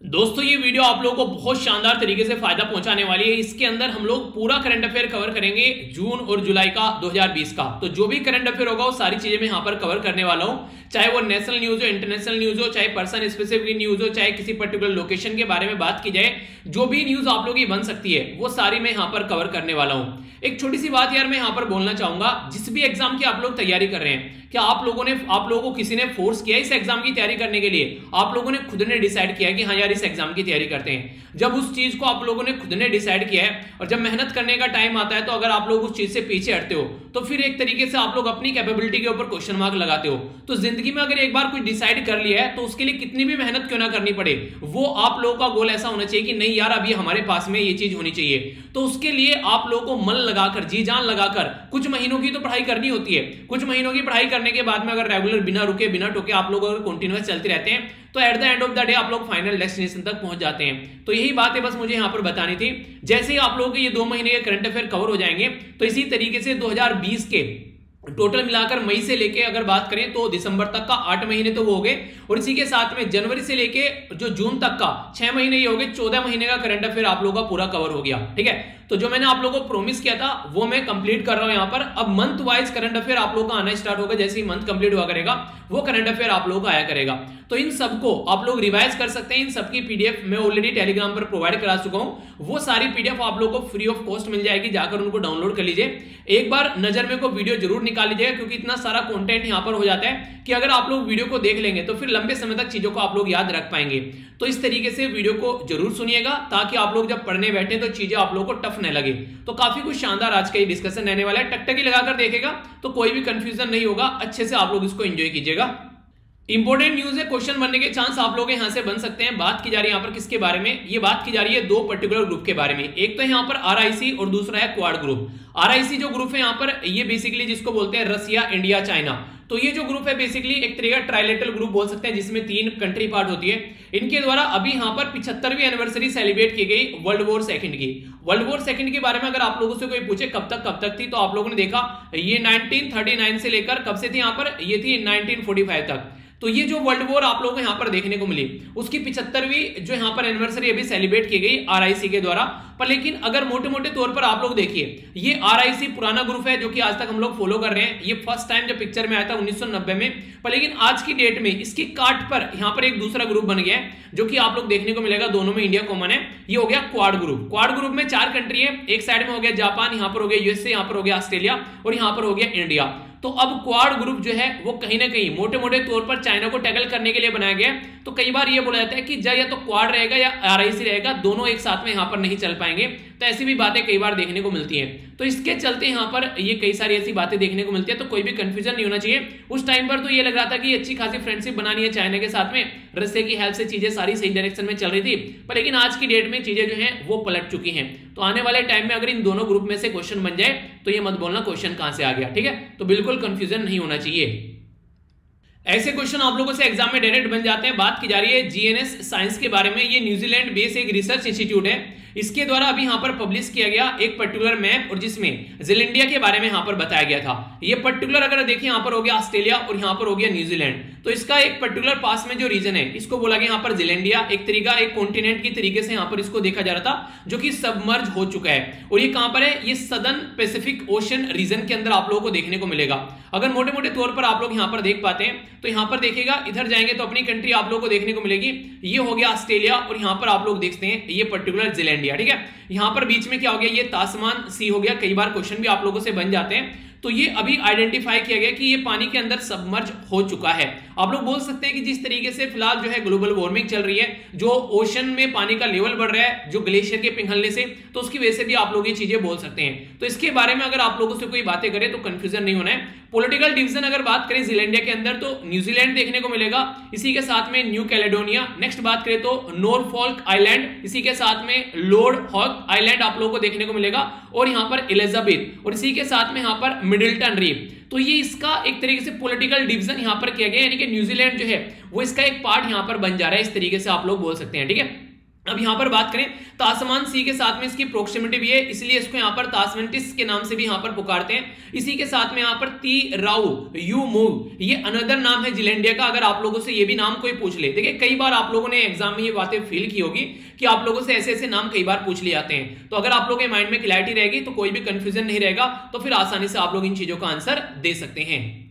दोस्तों, ये वीडियो आप लोगों को बहुत शानदार तरीके से फ़ायदा पहुँचाने वाली है। इसके अंदर हम लोग पूरा करंट अफेयर कवर करेंगे जून और जुलाई का 2020 का। तो जो भी करंट अफेयर होगा, वो सारी चीज़ें मैं यहाँ पर कवर करने वाला हूँ। चाहे वो नेशनल न्यूज़ हो इंटरनेशनल न्यूज़ हो, चाहे पर्सन स्पेसिफिक न्यूज़ हो, चाहे किसी पर्टिकुलर लोकेशन के बारे में बात की जाए, जो भी न्यूज़ आप लोग की बन सकती है, वो सारी मैं यहाँ पर कवर करने वाला हूँ। एक छोटी सी बात यार, मैं यहाँ पर बोलना चाहूँगा, जिस भी एग्ज़ाम की आप लोग तैयारी कर रहे हैं क्या आप लोगों ने, आप लोगों को किसी ने फोर्स किया इस एग्ज़ाम की तैयारी करने के लिए? आप लोगों ने खुद ने डिसाइड किया कि हाँ यार, इस एग्ज़ाम की तैयारी करते हैं। जब उस चीज़ को आप लोगों ने खुद ने डिसाइड किया है और जब मेहनत करने का टाइम आता है तो अगर आप लोग उस चीज़ से पीछे हटते हो तो फिर एक तरीके से आप लोग अपनी कैपेबिलिटी के ऊपर क्वेश्चन मार्क लगाते हो। तो ज़िंदगी में अगर एक बार कुछ डिसाइड कर लिया है तो उसके लिए कितनी भी मेहनत क्यों ना करनी पड़े, वो आप लोगों का गोल ऐसा होना चाहिए कि नहीं यार, अभी हमारे पास में ये चीज़ होनी चाहिए। तो उसके लिए आप लोगों को मन लगाकर, जी जान लगाकर, कुछ महीनों की तो पढ़ाई करनी होती है, कुछ महीनों की पढ़ाई करने के बाद में अगर रेगुलर बिना रुके, बिना टोके आप लोग अगर कंटिन्यूस चलते रहते हैं तो at the end of the day आप लोग फाइनल डेस्टिनेशन तक पहुँच जाते हैं। तो यही बात है बस मुझे यहाँ पर बतानी थी। जैसे ही आप लोगों के ये दो महीने के करंट अफेयर कवर हो जाएँगे तो इसी तरीके से 2020 के टोटल मिलाकर मई से लेके अगर बात करें तो दिसंबर तक का आठ महीने तो वो हो गए। और इसी के साथ में जनवरी से लेके जो जून तक का छह महीने ये हो गए, चौदह महीने का करंट अफेयर आप लोगों का पूरा कवर हो गया, ठीक है? तो जो मैंने आप लोगों को प्रोमिस किया था, वो मैं कंप्लीट कर रहा हूँ यहाँ पर। अब मंथ वाइज करंट अफेयर आप लोगों का आना स्टार्ट होगा, जैसे ही मंथ कंप्लीट हुआ करेगा, वो करंट अफेयर आप लोगों का आया करेगा। तो इन सबको आप लोग रिवाइज कर सकते हैं। इन सबकी पीडीएफ मैं ऑलरेडी टेलीग्राम पर प्रोवाइड करा चुका हूँ। वो सारी पीडीएफ आप लोगों को फ्री ऑफ़ कॉस्ट मिल जाएगी, जाकर उनको डाउनलोड कर लीजिए। एक बार नज़र में को वीडियो ज़रूर निकाल लीजिएगा, क्योंकि इतना सारा कॉन्टेंट यहाँ पर हो जाता है कि अगर आप लोग वीडियो को देख लेंगे तो फिर लंबे समय तक चीज़ों को आप लोग याद रख पाएँगे। तो इस तरीके से वीडियो को ज़रूर सुनिएगा, ताकि आप लोग जब पढ़ने बैठे तो चीज़ें आप लोग को टफ न लगे। तो काफ़ी कुछ शानदार आज का ये डिस्कशन रहने वाला है। टकटकी लगाकर देखेगा तो कोई भी कंफ्यूजन नहीं होगा। अच्छे से आप लोग इसको एंजॉय कीजिएगा। इंपॉर्टेंट न्यूज़ है क्वेश्चन बनने के चांस आप लोग यहाँ से बन सकते हैं। बात की जा रही है यहाँ पर किसके बारे में? ये बात की जा रही है दो पर्टिकुलर ग्रुप के बारे में। एक तो यहाँ पर आरआईसी और दूसरा है क्वाड ग्रुप आरआईसी जो ग्रुप है यहाँ पर, ये बेसिकली जिसको बोलते हैं रसिया इंडिया चाइना तो ये जो ग्रुप है बेसिकली एक तरीका ट्राइलेटरल ग्रुप बोल सकते हैं, जिसमें तीन कंट्री पार्ट होती है। इनके द्वारा अभी यहाँ पर पिछहत्तरवीं एनिवर्सरी सेलिब्रेट की गई वर्ल्ड वॉर सेकंड की। वर्ल्ड वॉर सेकंड के बारे में अगर आप लोगों से कोई पूछे, कब तक कब तक थी तो आप लोगों ने देखा, ये 1939 से लेकर कब से थी यहाँ पर? ये थी 1945 तक। तो ये जो वर्ल्ड वॉर आप लोगों को यहाँ पर देखने को मिली, उसकी पिछहत्तरवीं जो यहाँ पर एनिवर्सरी अभी सेलिब्रेट की गई आरआईसी के द्वारा। पर लेकिन अगर मोटे मोटे तौर पर आप लोग देखिए, ये आरआईसी पुराना ग्रुप है, जो कि आज तक हम लोग फॉलो कर रहे हैं। ये फ़र्स्ट टाइम जब पिक्चर में आया था 1990 में। पर लेकिन आज की डेट में इसकी काट पर यहाँ पर एक दूसरा ग्रुप बन गया है, जो कि आप लोग देखने को मिलेगा, दोनों में इंडिया कॉमन है। ये हो गया क्वाड ग्रुप क्वाड ग्रुप में चार कंट्री है, एक साइड में हो गया जापान यहाँ पर हो गया यूएसए यहाँ पर हो गया ऑस्ट्रेलिया और यहाँ पर हो गया इंडिया तो अब क्वाड ग्रुप जो है, वो कहीं ना कहीं मोटे मोटे तौर पर चाइना को टैकल करने के लिए बनाया गया तो कई बार ये बोला जाता है कि या तो क्वाड रहेगा या आरआईसी रहेगा, दोनों एक साथ में यहाँ पर नहीं चल पाएँगे। तो ऐसी भी बातें कई बार देखने को मिलती हैं। तो इसके चलते यहाँ पर ये कई सारी ऐसी बातें देखने को मिलती है तो कोई भी कंफ्यूजन नहीं होना चाहिए। उस टाइम पर तो ये लग रहा था कि अच्छी खासी फ्रेंडशिप बनानी है चाइना के साथ में। रस्से की हेल्प से चीज़ें सारी सही डायरेक्शन में चल रही थी। पर लेकिन आज की डेट में चीज़ें जो है, वो पलट चुकी हैं। तो आने वाले टाइम में अगर इन दोनों ग्रुप में से क्वेश्चन बन जाए तो ये मत बोलना क्वेश्चन कहाँ से आ गया, ठीक है? तो बिल्कुल कंफ्यूजन नहीं होना चाहिए। ऐसे क्वेश्चन आप लोगों से एग्ज़ाम में डायरेक्ट बन जाते हैं। बात की जा रही है जीएनएस साइंस के बारे में। ये न्यूजीलैंड बेस एक रिसर्च इंस्टीट्यूट है। इसके द्वारा अभी यहाँ पर पब्लिश किया गया एक पर्टिकुलर मैप और जिसमें जिलेंडिया के बारे में यहाँ पर बताया गया था। ये पर्टिकुलर अगर देखिए यहाँ पर हो गया ऑस्ट्रेलिया और यहाँ पर हो गया न्यूजीलैंड तो इसका एक पर्टिकुलर पास में जो रीजन है, इसको बोला गया यहाँ पर जिलेंडिया एक तरीका, एक कॉन्टिनेंट की तरीके से यहाँ पर इसको देखा जा रहा था, जो कि सबमर्ज हो चुका है। और ये कहाँ पर है? ये सदन पेसिफिक ओशन रीजन के अंदर आप लोगों को देखने को मिलेगा। अगर मोटे मोटे तौर पर आप लोग यहाँ पर देख पाते हैं तो यहाँ पर देखिएगा, इधर जाएँगे तो अपनी कंट्री आप लोग को देखने को मिलेगी। ये हो गया ऑस्ट्रेलिया और यहाँ पर आप लोग देखते हैं, ये पर्टिकुलर जिलेंडिया, ठीक है? यहाँ पर बीच में क्या हो गया, ये तासमान सी हो गया, कई बार क्वेश्चन भी आप लोगों से बन जाते हैं। तो ये अभी आइडेंटिफाई किया गया कि ये पानी के अंदर सबमर्ज हो चुका है। आप लोग बोल सकते हैं कि जिस तरीके से फ़िलहाल जो है ग्लोबल वार्मिंग चल रही है, जो ओशन में पानी का लेवल बढ़ रहा है, जो ग्लेशियर के पिघलने से तो उसकी वजह से भी आप लोग ये चीज़ें बोल सकते हैं। तो इसके बारे में अगर आप लोगों से कोई बातें करें तो कंफ्यूजन नहीं होना है। पॉलिटिकल डिवीज़न अगर बात करें जिलेंडिया के अंदर तो न्यूजीलैंड देखने को मिलेगा। इसी के साथ में न्यू कैलेडोनिया नेक्स्ट बात करें तो नोरफॉल्क आइलैंड इसी के साथ में लॉर्ड हॉक आइलैंड आप लोगों को देखने को मिलेगा। और यहाँ पर एलिजाबेथ और इसी के साथ में यहाँ पर मिडिल्टन रीफ तो ये इसका एक तरीके से पॉलिटिकल डिवीज़न यहाँ पर किया गया यानी कि न्यूजीलैंड जो है, वो इसका एक पार्ट यहाँ पर बन जा रहा है। इस तरीके से आप लोग बोल सकते हैं, ठीक है? अब यहाँ पर बात करें तासमान सी के साथ में इसकी प्रोक्सिमिटी भी है, इसलिए इसको यहाँ पर तासमेंटिस के नाम से भी यहाँ पर पुकारते हैं। इसी के साथ में यहाँ पर ती राउ यू मूव ये अनदर नाम है जिलेंडिया का, अगर आप लोगों से ये भी नाम कोई पूछ ले। देखिए, कई बार आप लोगों ने एग्ज़ाम में ये बातें फील की होगी कि आप लोगों से ऐसे ऐसे नाम कई बार पूछ लिए जाते हैं। तो अगर आप लोगों के माइंड में क्लैरिटी रहेगी तो कोई भी कंफ्यूजन नहीं रहेगा तो फिर आसानी से आप लोग इन चीज़ों का आंसर दे सकते हैं।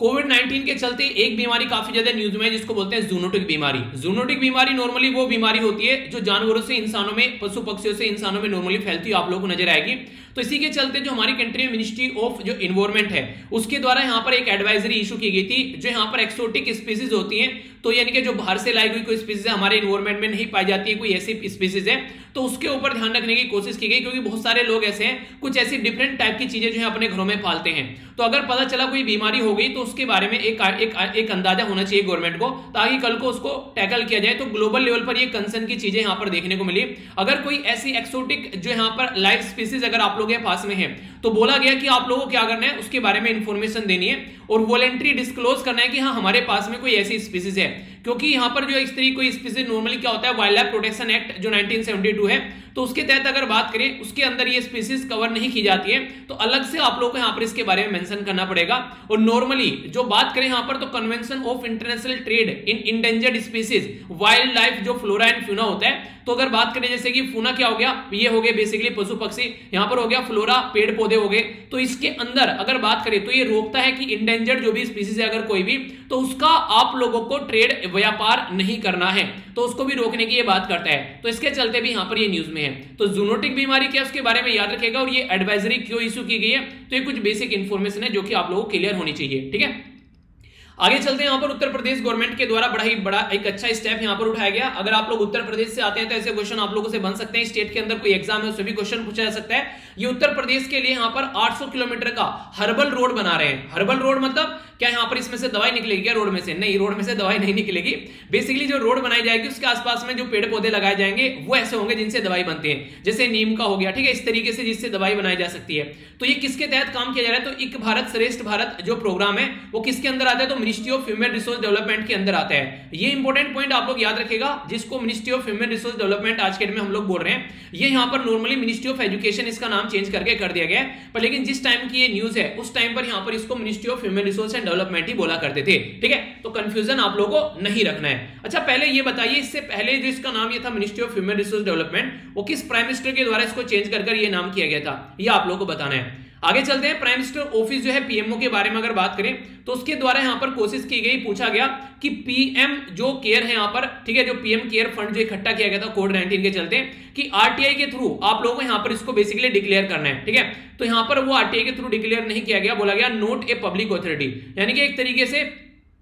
कोविड 19 के चलते एक बीमारी काफ़ी ज़्यादा न्यूज़ में है, जिसको बोलते हैं जूनोटिक बीमारी। जूनोटिक बीमारी नॉर्मली वो बीमारी होती है जो जानवरों से, इंसानों में, पशु पक्षियों से, इंसानों में नॉर्मली फैलती है, आप लोगों को नज़र आएगी। तो इसी के चलते जो हमारी कंट्री में मिनिस्ट्री ऑफ़ जो इन्वायरमेंट है उसके द्वारा यहाँ पर एक एडवाइजरी इशू की गई थी जो यहाँ पर एक्सोटिक स्पीसीज होती हैं तो यानी कि जो बाहर से लाई हुई कोई स्पीसीज हमारे इन्वायरमेंट में नहीं पाई जाती है कोई ऐसी स्पीसीज है तो उसके ऊपर ध्यान रखने की कोशिश की गई क्योंकि बहुत सारे लोग ऐसे हैं कुछ ऐसी डिफरेंट टाइप की चीज़ें जो है अपने घरों में पालते हैं। तो अगर पता चला कोई बीमारी हो गई तो उसके बारे में एक एक, एक अंदाज़ा होना चाहिए गवर्नमेंट को ताकि कल को उसको टैकल किया जाए तो ग्लोबल लेवल पर ये कंसर्न की चीज़ें यहाँ पर देखने को मिली। अगर कोई ऐसी एक्सोटिक जो यहाँ पर लाइफ स्पीसीज अगर आप लोगों पास में है। तो बोला गया कि आप लोगों को क्या करना है, उसके बारे में इंफॉर्मेशन देनी है और वॉलेंट्री डिस्क्लोज करना है कि हाँ हमारे पास में कोई ऐसी स्पीसीज है। क्योंकि यहाँ पर जो इस तरीके कोई स्पीसीज नॉर्मली क्या होता है वाइल्ड लाइफ प्रोटेक्शन एक्ट जो 1972 है तो उसके तहत अगर बात करें, उसके अंदर ये स्पीसीज कवर नहीं की जाती है तो अलग से आप लोग को यहाँ पर इसके बारे में मेंशन करना पड़ेगा। और नॉर्मली जो बात करें यहाँ पर तो convention of international trade in endangered species wildlife जो फ्लोरा एंड फ्यूना होता है तो अगर बात करें, जैसे कि फूना क्या हो गया, ये हो गए बेसिकली पशु पक्षी, यहाँ पर हो गया फ्लोरा पेड़ पौधे हो गए तो इसके अंदर अगर बात करें तो ये रोकता है कि इंडेंजर्ड जो भी स्पीसीज है, अगर कोई भी तो उसका आप लोगों को ट्रेड व्यापार नहीं करना है तो उसको भी रोकने की ये बात करता है। तो इसके चलते भी यहाँ पर ये न्यूज़ में है। तो जूनोटिक बीमारी क्या उसके बारे में याद रखेगा, और ये एडवाइजरी क्यों इश्यू की गई है तो ये कुछ बेसिक इन्फॉर्मेशन है जो कि आप लोगों को क्लियर होनी चाहिए, ठीक है? आगे चलते हैं, यहाँ पर उत्तर प्रदेश गवर्नमेंट के द्वारा बड़ा ही, बड़ा एक अच्छा स्टेप यहाँ पर उठाया गया। अगर आप लोग उत्तर प्रदेश से आते हैं तो ऐसे क्वेश्चन आप लोगों से बन सकते हैं। स्टेट के अंदर कोई एग्ज़ाम है उससे भी क्वेश्चन पूछा जा सकता है। ये उत्तर प्रदेश के लिए यहाँ पर 800 किलोमीटर का हर्बल रोड बना रहे हैं। हर्बल रोड मतलब क्या यहाँ पर इसमें से दवाई निकलेगी क्या रोड में से? नहीं, रोड में से दवाई नहीं निकलेगी। बेसिकली जो रोड बनाई जाएगी, उसके आसपास में जो पेड़ पौधे लगाए जाएँगे, वो ऐसे होंगे जिनसे दवाई बनती है। जैसे नीम का हो गया, ठीक है, इस तरीके से जिससे दवाई बनाई जा सकती है। तो ये किसके तहत काम किया जा रहा है? तो एक भारत श्रेष्ठ भारत जो प्रोग्राम है, वो किसके अंदर आता है? तो ministry of human resource development के अंदर आता है। ये इंपॉर्टेंट पॉइंट आप लोग याद रखेगा, जिसको ministry of human resource development आज के डेट में हम लोग बोल रहे हैं, ये यहाँ पर नॉर्मली मिनिस्ट्री ऑफ़ एजुकेशन इसका नाम चेंज करके कर दिया गया पर लेकिन जिस टाइम की ये न्यूज़ है, उस टाइम पर यहाँ पर इसको ministry of human resource and development ही बोला करते थे। ठीक है? तो कंफ्यूजन आप लोगों को नहीं रखना है। अच्छा पहले ये बताइए, इससे पहले जो इसका नाम ये था ministry of human resource development वो किस प्राइम मिनिस्टर के द्वारा इसको चेंज कर ये नाम किया गया था? ये आप लोगों को बताना है। आगे चलते हैं प्राइम मिनिस्टर ऑफ़िस जो है पीएमओ के बारे में अगर बात करें तो उसके द्वारा यहाँ पर कोशिश की गई, पूछा गया कि पीएम जो केयर है यहाँ पर, ठीक है, जो पीएम केयर फंड जो इकट्ठा किया गया था कोविड 19 के चलते, कि आरटीआई के थ्रू आप लोगों को यहाँ पर इसको बेसिकली डिक्लेयर करना है, ठीक है? तो यहाँ पर वो आरटीआई के थ्रू डिक्लेयर नहीं किया गया, बोला गया नोट ए पब्लिक ऑथोरिटी यानी कि एक तरीके से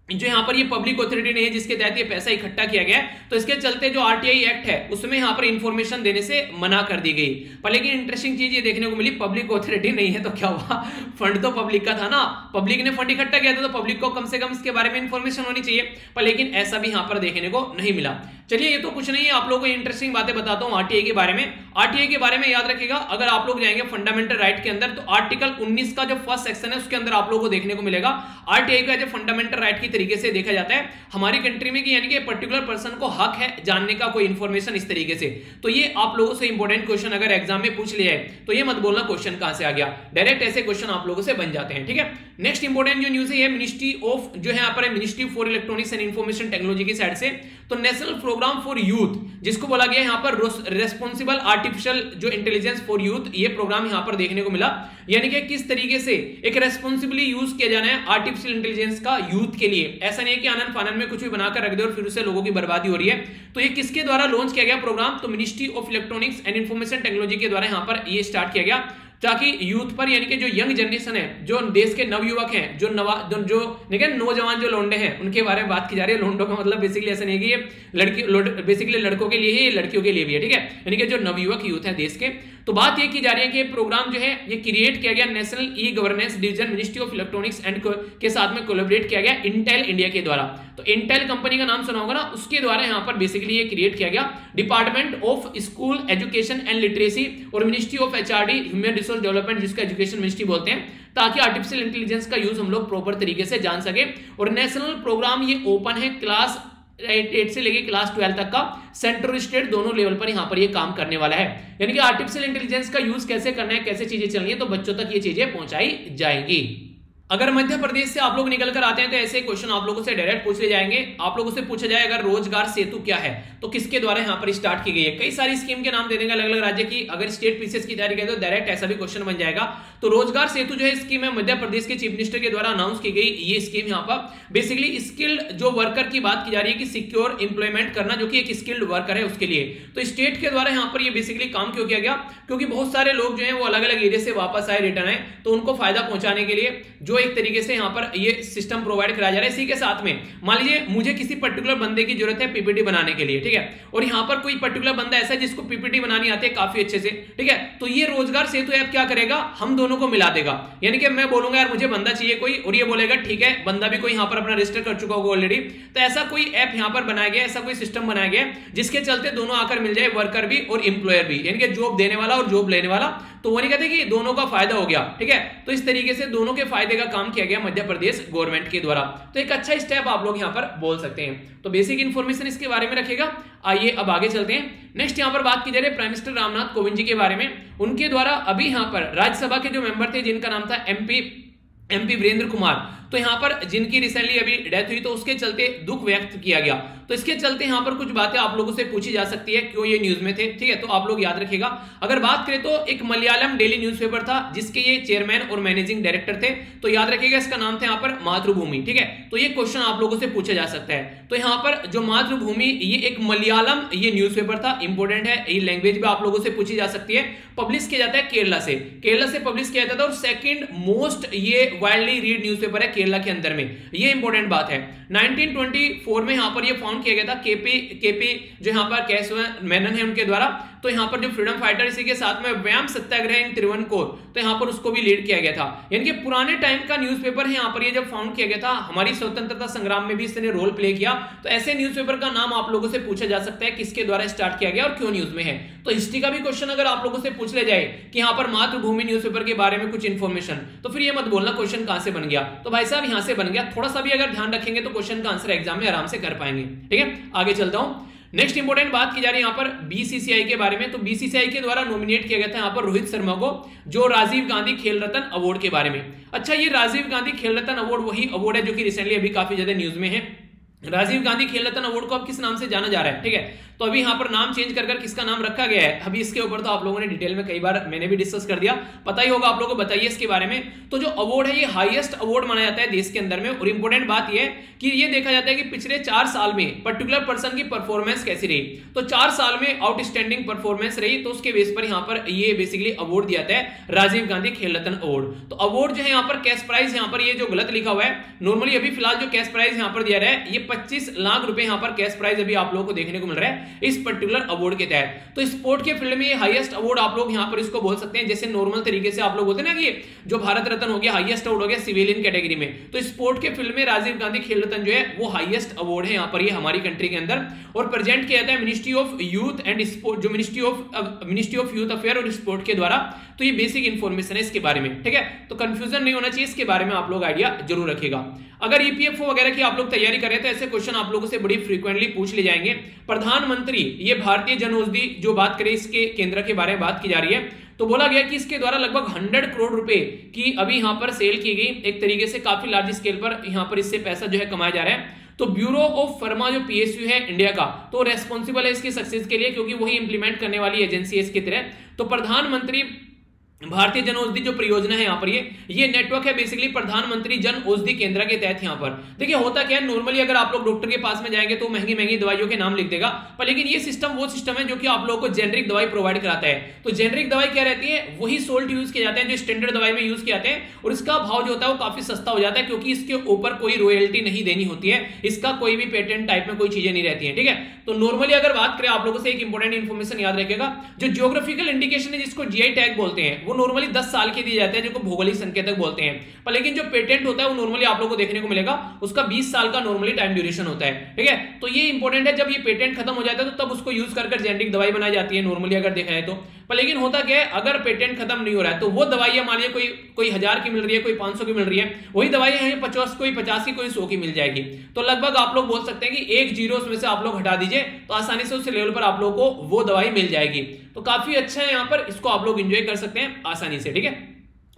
जो यहाँ पर ये पब्लिक ऑथोरिटी नहीं है, जिसके तहत ये पैसा इकट्ठा किया गया तो इसके चलते जो आरटीआई एक्ट है, उसमें यहाँ पर इंफॉर्मेशन देने से मना कर दी गई। पर लेकिन इंटरेस्टिंग चीज़ ये देखने को मिली पब्लिक ऑथोरिटी नहीं है तो क्या हुआ? फंड तो पब्लिक का था ना। पब्लिक ने फंड इकट्ठा किया था तो पब्लिक को कम से कम इसके बारे में इंफॉर्मेशन होनी चाहिए। पर लेकिन ऐसा भी यहाँ पर देखने को नहीं मिला। चलिए, ये तो कुछ नहीं है, आप लोगों को इंटरेस्टिंग बातें बताता हूँ आरटीआई के बारे में। आरटीआई के बारे में याद रखिएगा, अगर आप लोग जाएँगे फंडामेंटल राइट के अंदर तो आर्टिकल 19 का जो फ़र्स्ट सेक्शन है, उसके अंदर आप लोगों को देखने को मिलेगा। आरटीआई का जो फंडामेंटल राइट की तरीके से देखा जाता है। हमारी कंट्री में कि यानी कि पर्टिकुलर पर्सन को हक है जानने का कोई इंफॉर्मेशन इस तरीके से। तो ये आप लोगों से इंपॉर्टेंट क्वेश्चन अगर एग्ज़ाम में पूछ लिया है तो ये मत बोलना क्वेश्चन कहाँ से आ गया। डायरेक्ट ऐसे क्वेश्चन आप लोगों से बन जाते हैं, ठीक है? नेक्स्ट इंपॉर्टेंट जो न्यूज़ है मिनिस्ट्री ऑफ़ जो है यहाँ पर ministry for electronics and information technology की साइड से। तो नेशनल प्रोग्राम फॉर यूथ जिसको बोला गया यहाँ पर रेस्पॉन्सिबल आर्टिफिशियल जो इंटेलिजेंस फॉर यूथ ये प्रोग्राम यहाँ पर देखने को मिला। यानी कि किस तरीके से एक रेस्पॉन्सिबली यूज़ किया जाना है आर्टिफिशियल इंटेलिजेंस का यूथ के लिए। ऐसा नहीं है कि आनंद फानंद में कुछ भी बनाकर रख दे और फिर उससे लोगों की बर्बादी हो रही है। तो ये किसके द्वारा लॉन्च किया गया प्रोग्राम तो ministry of electronics and information technology के द्वारा यहाँ पर ये स्टार्ट किया गया। ताकि यूथ पर यानी कि जो यंग जनरेशन है, जो देश के नवयुवक हैं, जो नवा, जो नौजवान जो लोंडे हैं, उनके बारे में बात की जा रही है। लोंडो का मतलब बेसिकली ऐसा नहीं है कि ये लड़की बेसिकली लड़कों के लिए ही, लड़कियों के लिए भी है, ठीक है? यानी कि जो नवयुवक यूथ है देश के तो बात ये की जा रही है कि प्रोग्राम जो है, ये क्रिएट किया गया national e governance division ministry of electronics and के साथ में कोलेबरेट किया गया इंटेल इंडिया के द्वारा। तो इंटेल कंपनी का नाम सुना होगा ना, उसके द्वारा यहाँ पर बेसिकली ये क्रिएट किया गया department of school education and literacy और ministry of HRD human resource development जिसको एजुकेशन मिनिस्ट्री बोलते हैं, ताकि आर्टिफिशियल इंटेलिजेंस का यूज़ हम लोग प्रॉपर तरीके से जान सके। और नेशनल प्रोग्राम ये ओपन है क्लास एट से लेके क्लास ट्वेल्व तक का। सेंट्रल स्टेट दोनों लेवल पर यहाँ पर ये काम करने वाला है। यानी कि आर्टिफिशियल इंटेलिजेंस का यूज़ कैसे करना है, कैसे चीज़ें चल रही है तो बच्चों तक ये चीज़ें पहुंचाई जाएँगी। अगर मध्य प्रदेश से आप लोग निकल कर आते हैं तो ऐसे क्वेश्चन आप लोगों से डायरेक्ट पूछ ले जाएँगे। आप लोगों से पूछा जाए, अगर रोज़गार सेतु क्या है तो किसके द्वारा यहाँ पर स्टार्ट की गई है? कई सारी स्कीम के नाम दे देंगे अलग अलग राज्य की। अगर स्टेट पीसीएस की तैयारी करें तो डायरेक्ट ऐसा भी क्वेश्चन बन जाएगा। तो रोज़गार सेतु जो है स्कीम है, मध्य प्रदेश के चीफ मिनिस्टर के द्वारा अनाउंस की गई ये स्कीम यहाँ पर। बेसिकली स्किल्ड जो वर्कर की बात की जा रही है कि सिक्योर इंप्लॉयमेंट करना, जो कि एक स्किल्ड वर्कर है उसके लिए। तो स्टेट के द्वारा यहाँ पर बेसिकली काम क्यों किया गया? क्योंकि बहुत सारे लोग जो है, वो अलग अलग एरिया से वापस आए रिटर्न आए तो उनको फ़ायदा पहुँचाने के लिए। जो एक तरीके से यहाँ पर ये सिस्टम प्रोवाइड कराया जा रहा है इसी के साथ में। मान लीजिए, मुझे किसी पर्टिकुलर बंदे की ज़रूरत है पीपीटी बनाने के लिए, ठीक है? और यहाँ पर कोई पर्टिकुलर बंदा ऐसा है जिसको पीपीटी बनानी आती है काफ़ी अच्छे से, ठीक है? तो ये रोज़गार सेतु ऐप क्या करेगा? हम दोनों को मिला देगा। यानी कि मैं बोलूँगा, यार, मुझे बंदा चाहिए कोई। और ये बोलेगा, ठीक है, बंदा भी कोई यहाँ पर अपना रजिस्टर कर चुका होगा ऑलरेडी तो ऐसा कोई ऐप यहाँ पर बनाया गया, ऐसा कोई सिस्टम बनाया गया, जिसके चलते दोनों आकर मिल जाए वर्कर भी और इंप्लॉयर भी। यानी कि जॉब देने वाला और जॉब लेने वाला। तो वो नहीं कहते कि दोनों का फ़ायदा हो गया, ठीक है? तो इस तरीके से दोनों के फ़ायदे का काम किया गया मध्य प्रदेश गवर्नमेंट के द्वारा। तो एक अच्छा स्टेप आप लोग यहाँ पर बोल सकते हैं। तो बेसिक इन्फॉर्मेशन इसके बारे में रखेगा आइए अब आगे चलते हैं। नेक्स्ट यहाँ पर बात की जा रही है प्राइम मिनिस्टर रामनाथ कोविंद जी के बारे में। उनके द्वारा अभी यहाँ पर राज्यसभा के जो मेंबर थे, जिनका नाम था एमपी एमपी वीरेंद्र कुमार तो यहाँ पर जिनकी रिसेंटली अभी डेथ हुई तो उसके चलते दुख व्यक्त किया गया। तो इसके चलते यहाँ पर कुछ बातें आप लोगों से पूछी जा सकती है, क्यों ये न्यूज़ में थे, ठीक है? तो आप लोग याद रखिएगा। अगर बात करें तो एक मलयालम डेली न्यूज़पेपर था, जिसके ये चेयरमैन और मैनेजिंग डायरेक्टर थे। तो याद रखिएगा, इसका नाम था यहाँ पर मातृभूमि, ठीक है? तो ये क्वेश्चन आप लोगों से पूछा जा सकता है। तो यहाँ पर जो मातृभूमि, ये एक मलयालम, ये न्यूज़ था इंपोर्टेंट है, ये लैंग्वेज भी आप लोगों से पूछी जा सकती है। पब्लिश किया जाता है केरला से। केरला से पब्लिश किया जाता था और सेकेंड मोस्ट ये वाइल्डली रीड न्यूज़पेपर है केरला के अंदर में। ये इंपॉर्टेंट बात है। 1924 में यहाँ पर ये फाउंड किया गया था। केपी केपी जो यहाँ पर कैस मेनन है उनके द्वारा। तो यहाँ पर जो फ्रीडम फाइटर इसी के साथ में व्यायाम सत्याग्रह इन त्रिवन त्रिवनकोर तो यहाँ पर उसको भी लीड किया गया था। यानी कि पुराने टाइम का न्यूज़पेपर है, यहाँ पर ये जब फाउंड किया गया था, हमारी स्वतंत्रता संग्राम में भी इसने रोल प्ले किया। तो ऐसे न्यूज़पेपर का नाम आप लोगों से पूछा जा सकता है, किसके द्वारा स्टार्ट किया गया और क्यों न्यूज़ में है। तो हिस्ट्री का भी क्वेश्चन अगर आप लोगों से पूछ ले जाए कि यहाँ पर मातृभूमि न्यूज़पेपर के बारे में कुछ इन्फॉर्मेशन तो फिर ये मत बोलना क्वेश्चन कहाँ से बन गया। तो भाई साहब, यहाँ से बन गया। थोड़ा सा भी अगर ध्यान रखेंगे तो क्वेश्चन का आंसर एग्ज़ाम में आराम से कर पाएँगे। ठीक है? आगे चलता हूँ। नेक्स्ट इंपोर्टेंट बात की जा रही है यहाँ पर बीसीसीआई के बारे में। तो बीसीसीआई के द्वारा नॉमिनेट किया गया था यहाँ पर रोहित शर्मा को, जो राजीव गांधी खेल रत्न अवार्ड के बारे में। अच्छा ये राजीव गांधी खेल रत्न अवार्ड वही अवार्ड है जो कि रिसेंटली अभी काफ़ी ज़्यादा न्यूज़ में है। राजीव गांधी खेल रत्न अवार्ड को अब किस नाम से जाना जा रहा है? ठीक है? तो अभी यहाँ पर नाम चेंज कर कर किसका नाम रखा गया है? अभी इसके ऊपर तो आप लोगों ने डिटेल में कई बार मैंने भी डिस्कस कर दिया। पता ही होगा, आप लोगों को बताइए इसके बारे में। तो जो अवार्ड है, ये हाईएस्ट अवार्ड माना जाता है देश के अंदर में। और इंपॉर्टेंट बात यह कि ये देखा जाता है कि पिछले चार साल में पर्टिकुलर पर्सन की परफॉर्मेंस कैसी रही? तो चार साल में आउटस्टैंडिंग परफॉर्मेंस रही तो उसके बेस पर यहाँ पर ये बेसिकली अवार्ड दिया जाता है राजीव गांधी खेल रत्न अवार्ड तो अवार्ड जो है, यहाँ पर कैश प्राइज यहाँ पर ये जो गलत लिखा हुआ है नॉर्मली अभी फ़िलहाल जो कैश प्राइज यहाँ पर दिया रहा है, ये पच्चीस लाख रुपए यहाँ पर कैश प्राइस अभी आप लोगों को देखने को मिल रहा है इस पर्टिकुलर अवार्ड के तहत। तो स्पोर्ट के फ़ील्ड में हाईएस्ट अवार्ड आप लोग यहाँ पर इसको बोल सकते हैं, जैसे नॉर्मल तरीके से आप लोग बोलते ना कि जो भारत रत्न हो गया हाईएस्ट अवार्ड हो गया सिविलियन कैटेगरी में। तो स्पोर्ट के फ़ील्ड में राजीव गांधी खेल रत्न जो है, वो हाईएस्ट अवार्ड है यहाँ पर, ये हमारी कंट्री के अंदर। और प्रेजेंट किया जाता है ministry of youth and sport जो ministry of ministry of youth affair और स्पोर्ट के द्वारा। तो ये बेसिक इन्फॉर्मेशन है इसके बारे में, ठीक है? तो कंफ्यूजन नहीं होना चाहिए, इसके बारे में आप लोग आइडिया ज़रूर रखेगा अगर ईपीएफओ e वगैरह की आप लोग तैयारी करें तो ऐसे क्वेश्चन आप लोगों से बड़ी फ्रीक्वेंटली पूछ ले जाएँगे। प्रधानमंत्री, ये भारतीय जनौषधि जो बात करें, इसके केंद्र के बारे में बात की जा रही है। तो बोला गया कि इसके द्वारा लगभग हंड्रेड करोड़ रुपए की अभी यहाँ पर सेल की गई। एक तरीके से काफ़ी लार्ज स्केल पर यहाँ पर इससे पैसा जो है कमाया जा रहा है। तो ब्यूरो ऑफ़ फर्मा जो पीएसयू है इंडिया का तो रेस्पॉन्सिबल है इसकी सक्सेस के लिए, क्योंकि वही इंप्लीमेंट करने वाली एजेंसी है इसकी तरह तो प्रधानमंत्री भारतीय जन औषधि जो परियोजना है यहाँ पर, ये ये नेटवर्क है बेसिकली प्रधानमंत्री जन औषधि केंद्र के तहत यहाँ पर। देखिए, होता क्या है नॉर्मली अगर आप लोग डॉक्टर के पास में जाएँगे तो महँगी महँगी दवाइयों के नाम लिख देगा, पर लेकिन ये सिस्टम वो सिस्टम है जो कि आप लोगों को जेनरिक दवाई प्रोवाइड कराता है। तो जेनरिक दवाई क्या रहती है, वही सोल्ट यूज़ किए जाते हैं, जो स्टैंडर्ड दवाई में यूज़ किए जाते हैं, और इसका भाव जो होता है वो काफ़ी सस्ता हो जाता है, क्योंकि इसके ऊपर कोई रॉयल्टी नहीं देनी होती है, इसका कोई भी पेटेंट टाइप में कोई चीज़ें नहीं रहती है, ठीक है? तो नॉर्मली अगर बात करें, आप लोगों से एक इंपॉर्टेंट इन्फॉर्मेशन याद रखेगा जो जियोग्राफिकल इंडिकेशन है जिसको जीआई टैग बोलते हैं वो नॉर्मली दस साल के दिए जाते हैं, जिनको भौगोलिक संकेतक बोलते हैं। पर लेकिन जो पेटेंट होता है, वो नॉर्मली आप लोगों को देखने को मिलेगा, उसका 20 साल का नॉर्मली टाइम ड्यूरेशन होता है, ठीक है? तो ये इंपॉर्टेंट है, जब ये पेटेंट खत्म हो जाता है तो तब उसको यूज़ कर जेनेटिक दवाई बनाई जाती है नॉर्मली अगर देखा जाए तो। पर लेकिन होता क्या है, अगर पेटेंट खत्म नहीं हो रहा है तो वो दवाइयाँ मान लीजिए कोई कोई हज़ार की मिल रही है, कोई पाँच की मिल रही है, वही दवाइयाँ पचास, कोई पचास की कोई सौ की मिल जाएगी। तो लगभग आप लोग बोल सकते हैं कि एक ज़ीरो उसमें से आप लोग हटा दीजिए तो आसानी से उस लेवल पर आप लोग को वो दवाई मिल जाएगी। तो काफ़ी अच्छा है यहाँ पर, इसको आप लोग इंजॉय कर सकते हैं आसानी से, ठीक है?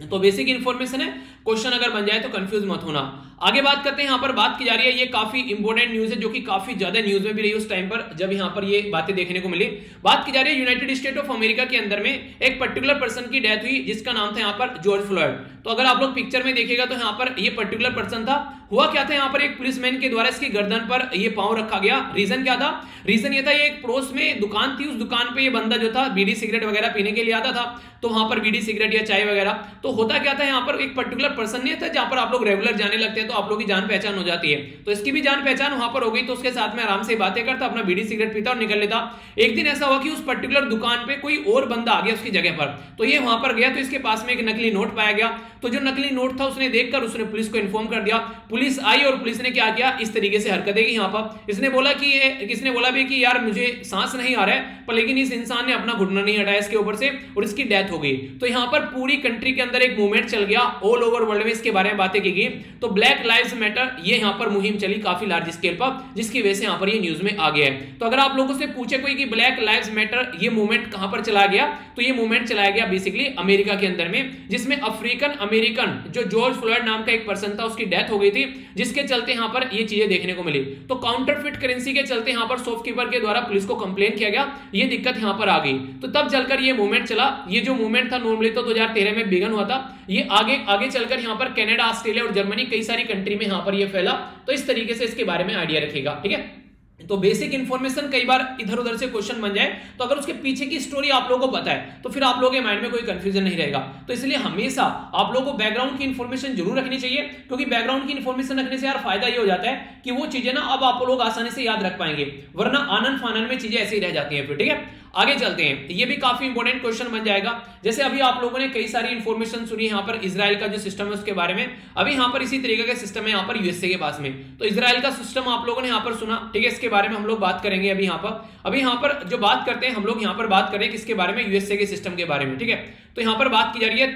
तो बेसिक इन्फॉर्मेशन है क्वेश्चन अगर बन जाए तो कंफ्यूज मत होना। आगे बात करते हैं, यहाँ पर बात की जा रही है, ये काफ़ी इंपॉर्टेंट न्यूज़ है, जो कि काफ़ी ज़्यादा न्यूज़ में भी रही उस टाइम पर, जब यहाँ पर ये बातें देखने को मिली। बात की जा रही है यूनाइटेड स्टेट ऑफ़ अमेरिका के अंदर में एक पर्टिकुलर पर्सन की डेथ हुई, जिसका नाम था यहाँ पर जॉर्ज फ्लॉयड तो अगर आप लोग पिक्चर में देखेगा तो यहाँ पर ये पर्टिकुलर पर्सन था। हुआ क्या था, यहाँ पर एक पुलिसमैन के द्वारा इसकी गर्दन पर ये पाँव रखा गया। रीजन क्या था? रीजन ये था, ये एक पड़ोस में दुकान थी, उस दुकान पे ये बंदा जो था, बीड़ी सिगरेट वगैरह पीने के लिए आता था। तो वहाँ पर बीड़ी सिगरेट या चाय वगैरह। तो होता क्या था, यहाँ पर एक पर्टिकुलर पर्सन नहीं था जहाँ पर आप लोग रेगुलर जाने लगते हैं तो आप लोग की जान पहचान हो जाती है। तो इसकी भी जान पहचान वहाँ पर हो गई तो उसके साथ में आराम से बातें करता, अपना बीड़ी सिगरेट पीता और निकल लेता। एक दिन ऐसा हुआ कि उस पर्टिकुलर दुकान पे कोई और बंदा आ गया उसकी जगह पर। तो ये वहाँ पर गया तो इसके पास में एक नकली नोट पाया गया। तो जो नकली नोट था उसने देखकर उसने पुलिस को इन्फॉर्म कर दिया। पुलिस आई और पुलिस ने क्या किया? इस तरीके से हरकतें की यहाँ पर। इसने बोला कि ये, किसने बोला भी कि यार मुझे सांस नहीं आ रहा है, पर लेकिन इस इंसान ने अपना घुटना नहीं हटाया इसके ऊपर से और इसकी डेथ हो गई। तो यहाँ पर पूरी कंट्री के अंदर एक मूवमेंट चल गया ऑल ओवर वर्ल्ड में इसके बारे में बातें की गई। तो ब्लैक लाइव मैटर ये यहाँ पर मुहिम चली काफ़ी लार्ज स्केल पर, जिसकी वजह से यहाँ पर ये न्यूज़ में आ गया है। तो अगर आप लोगों से पूछे कोई कि ब्लैक लाइव मैटर ये मूवमेंट कहाँ पर चला गया? तो ये मूवमेंट चलाया गया बेसिकली अमेरिका के अंदर में, जिसमें अफ्रीकन अमेरिकन, जो जॉर्ज फ्लॉयड नाम का एक पर्सन था, उसकी डेथ हो गई थी, जिसके चलते यहाँ पर ये चीज़ें देखने को मिली। तो काउंटरफिट करेंसी के चलते यहाँ पर शॉपकीपर के द्वारा पुलिस को कंप्लेन किया गया, ये दिक्कत यहाँ पर आ गई। तो तब चलकर ये मूवमेंट चला। ये जो मूवमेंट था नॉर्मली तो 2013 में बिगन हुआ था। ये आगे आगे चलकर यहाँ पर कनाडा ऑस्ट्रेलिया और जर्मनी कई सारी कंट्री में यहाँ पर ये फैला। तो इस तरीके से इसके बारे में आइडिया रखेगा ठीक है? तो बेसिक इन्फॉर्मेशन कई बार इधर उधर से क्वेश्चन बन जाए तो अगर उसके पीछे की स्टोरी आप लोगों को पता है तो फिर आप लोगों के माइंड में कोई कंफ्यूजन नहीं रहेगा। तो इसलिए हमेशा आप लोगों को बैकग्राउंड की इंफॉर्मेशन ज़रूर रखनी चाहिए, क्योंकि बैकग्राउंड की इन्फॉर्मेशन रखने से यार फ़ायदा ये हो जाता है कि वो चीज़ें ना अब आप लोग आसानी से याद रख पाएँगे, वरना आनंद फानंद में चीज़ें ऐसी रह जाती है फिर, ठीक है? आगे चलते हैं। ये भी काफ़ी इंपॉर्टेंट क्वेश्चन बन जाएगा। जैसे अभी आप लोगों ने कई सारी इंफॉर्मेशन सुनी यहाँ पर इसराइल का जो सिस्टम है उसके बारे में। अभी यहाँ पर इसी तरीके का सिस्टम है यहाँ पर यूएसए के पास में। तो इसराइल का सिस्टम आप लोगों ने यहाँ पर सुना। ठीक है, इसके बारे में हम लोग बात करेंगे अभी यहाँ पर। अभी यहाँ पर जो बात करते हैं, हम लोग यहाँ पर बात करें किसके बारे में? यूएसए के सिस्टम के बारे में। ठीक है? तो यहाँ पर बात की जा रही है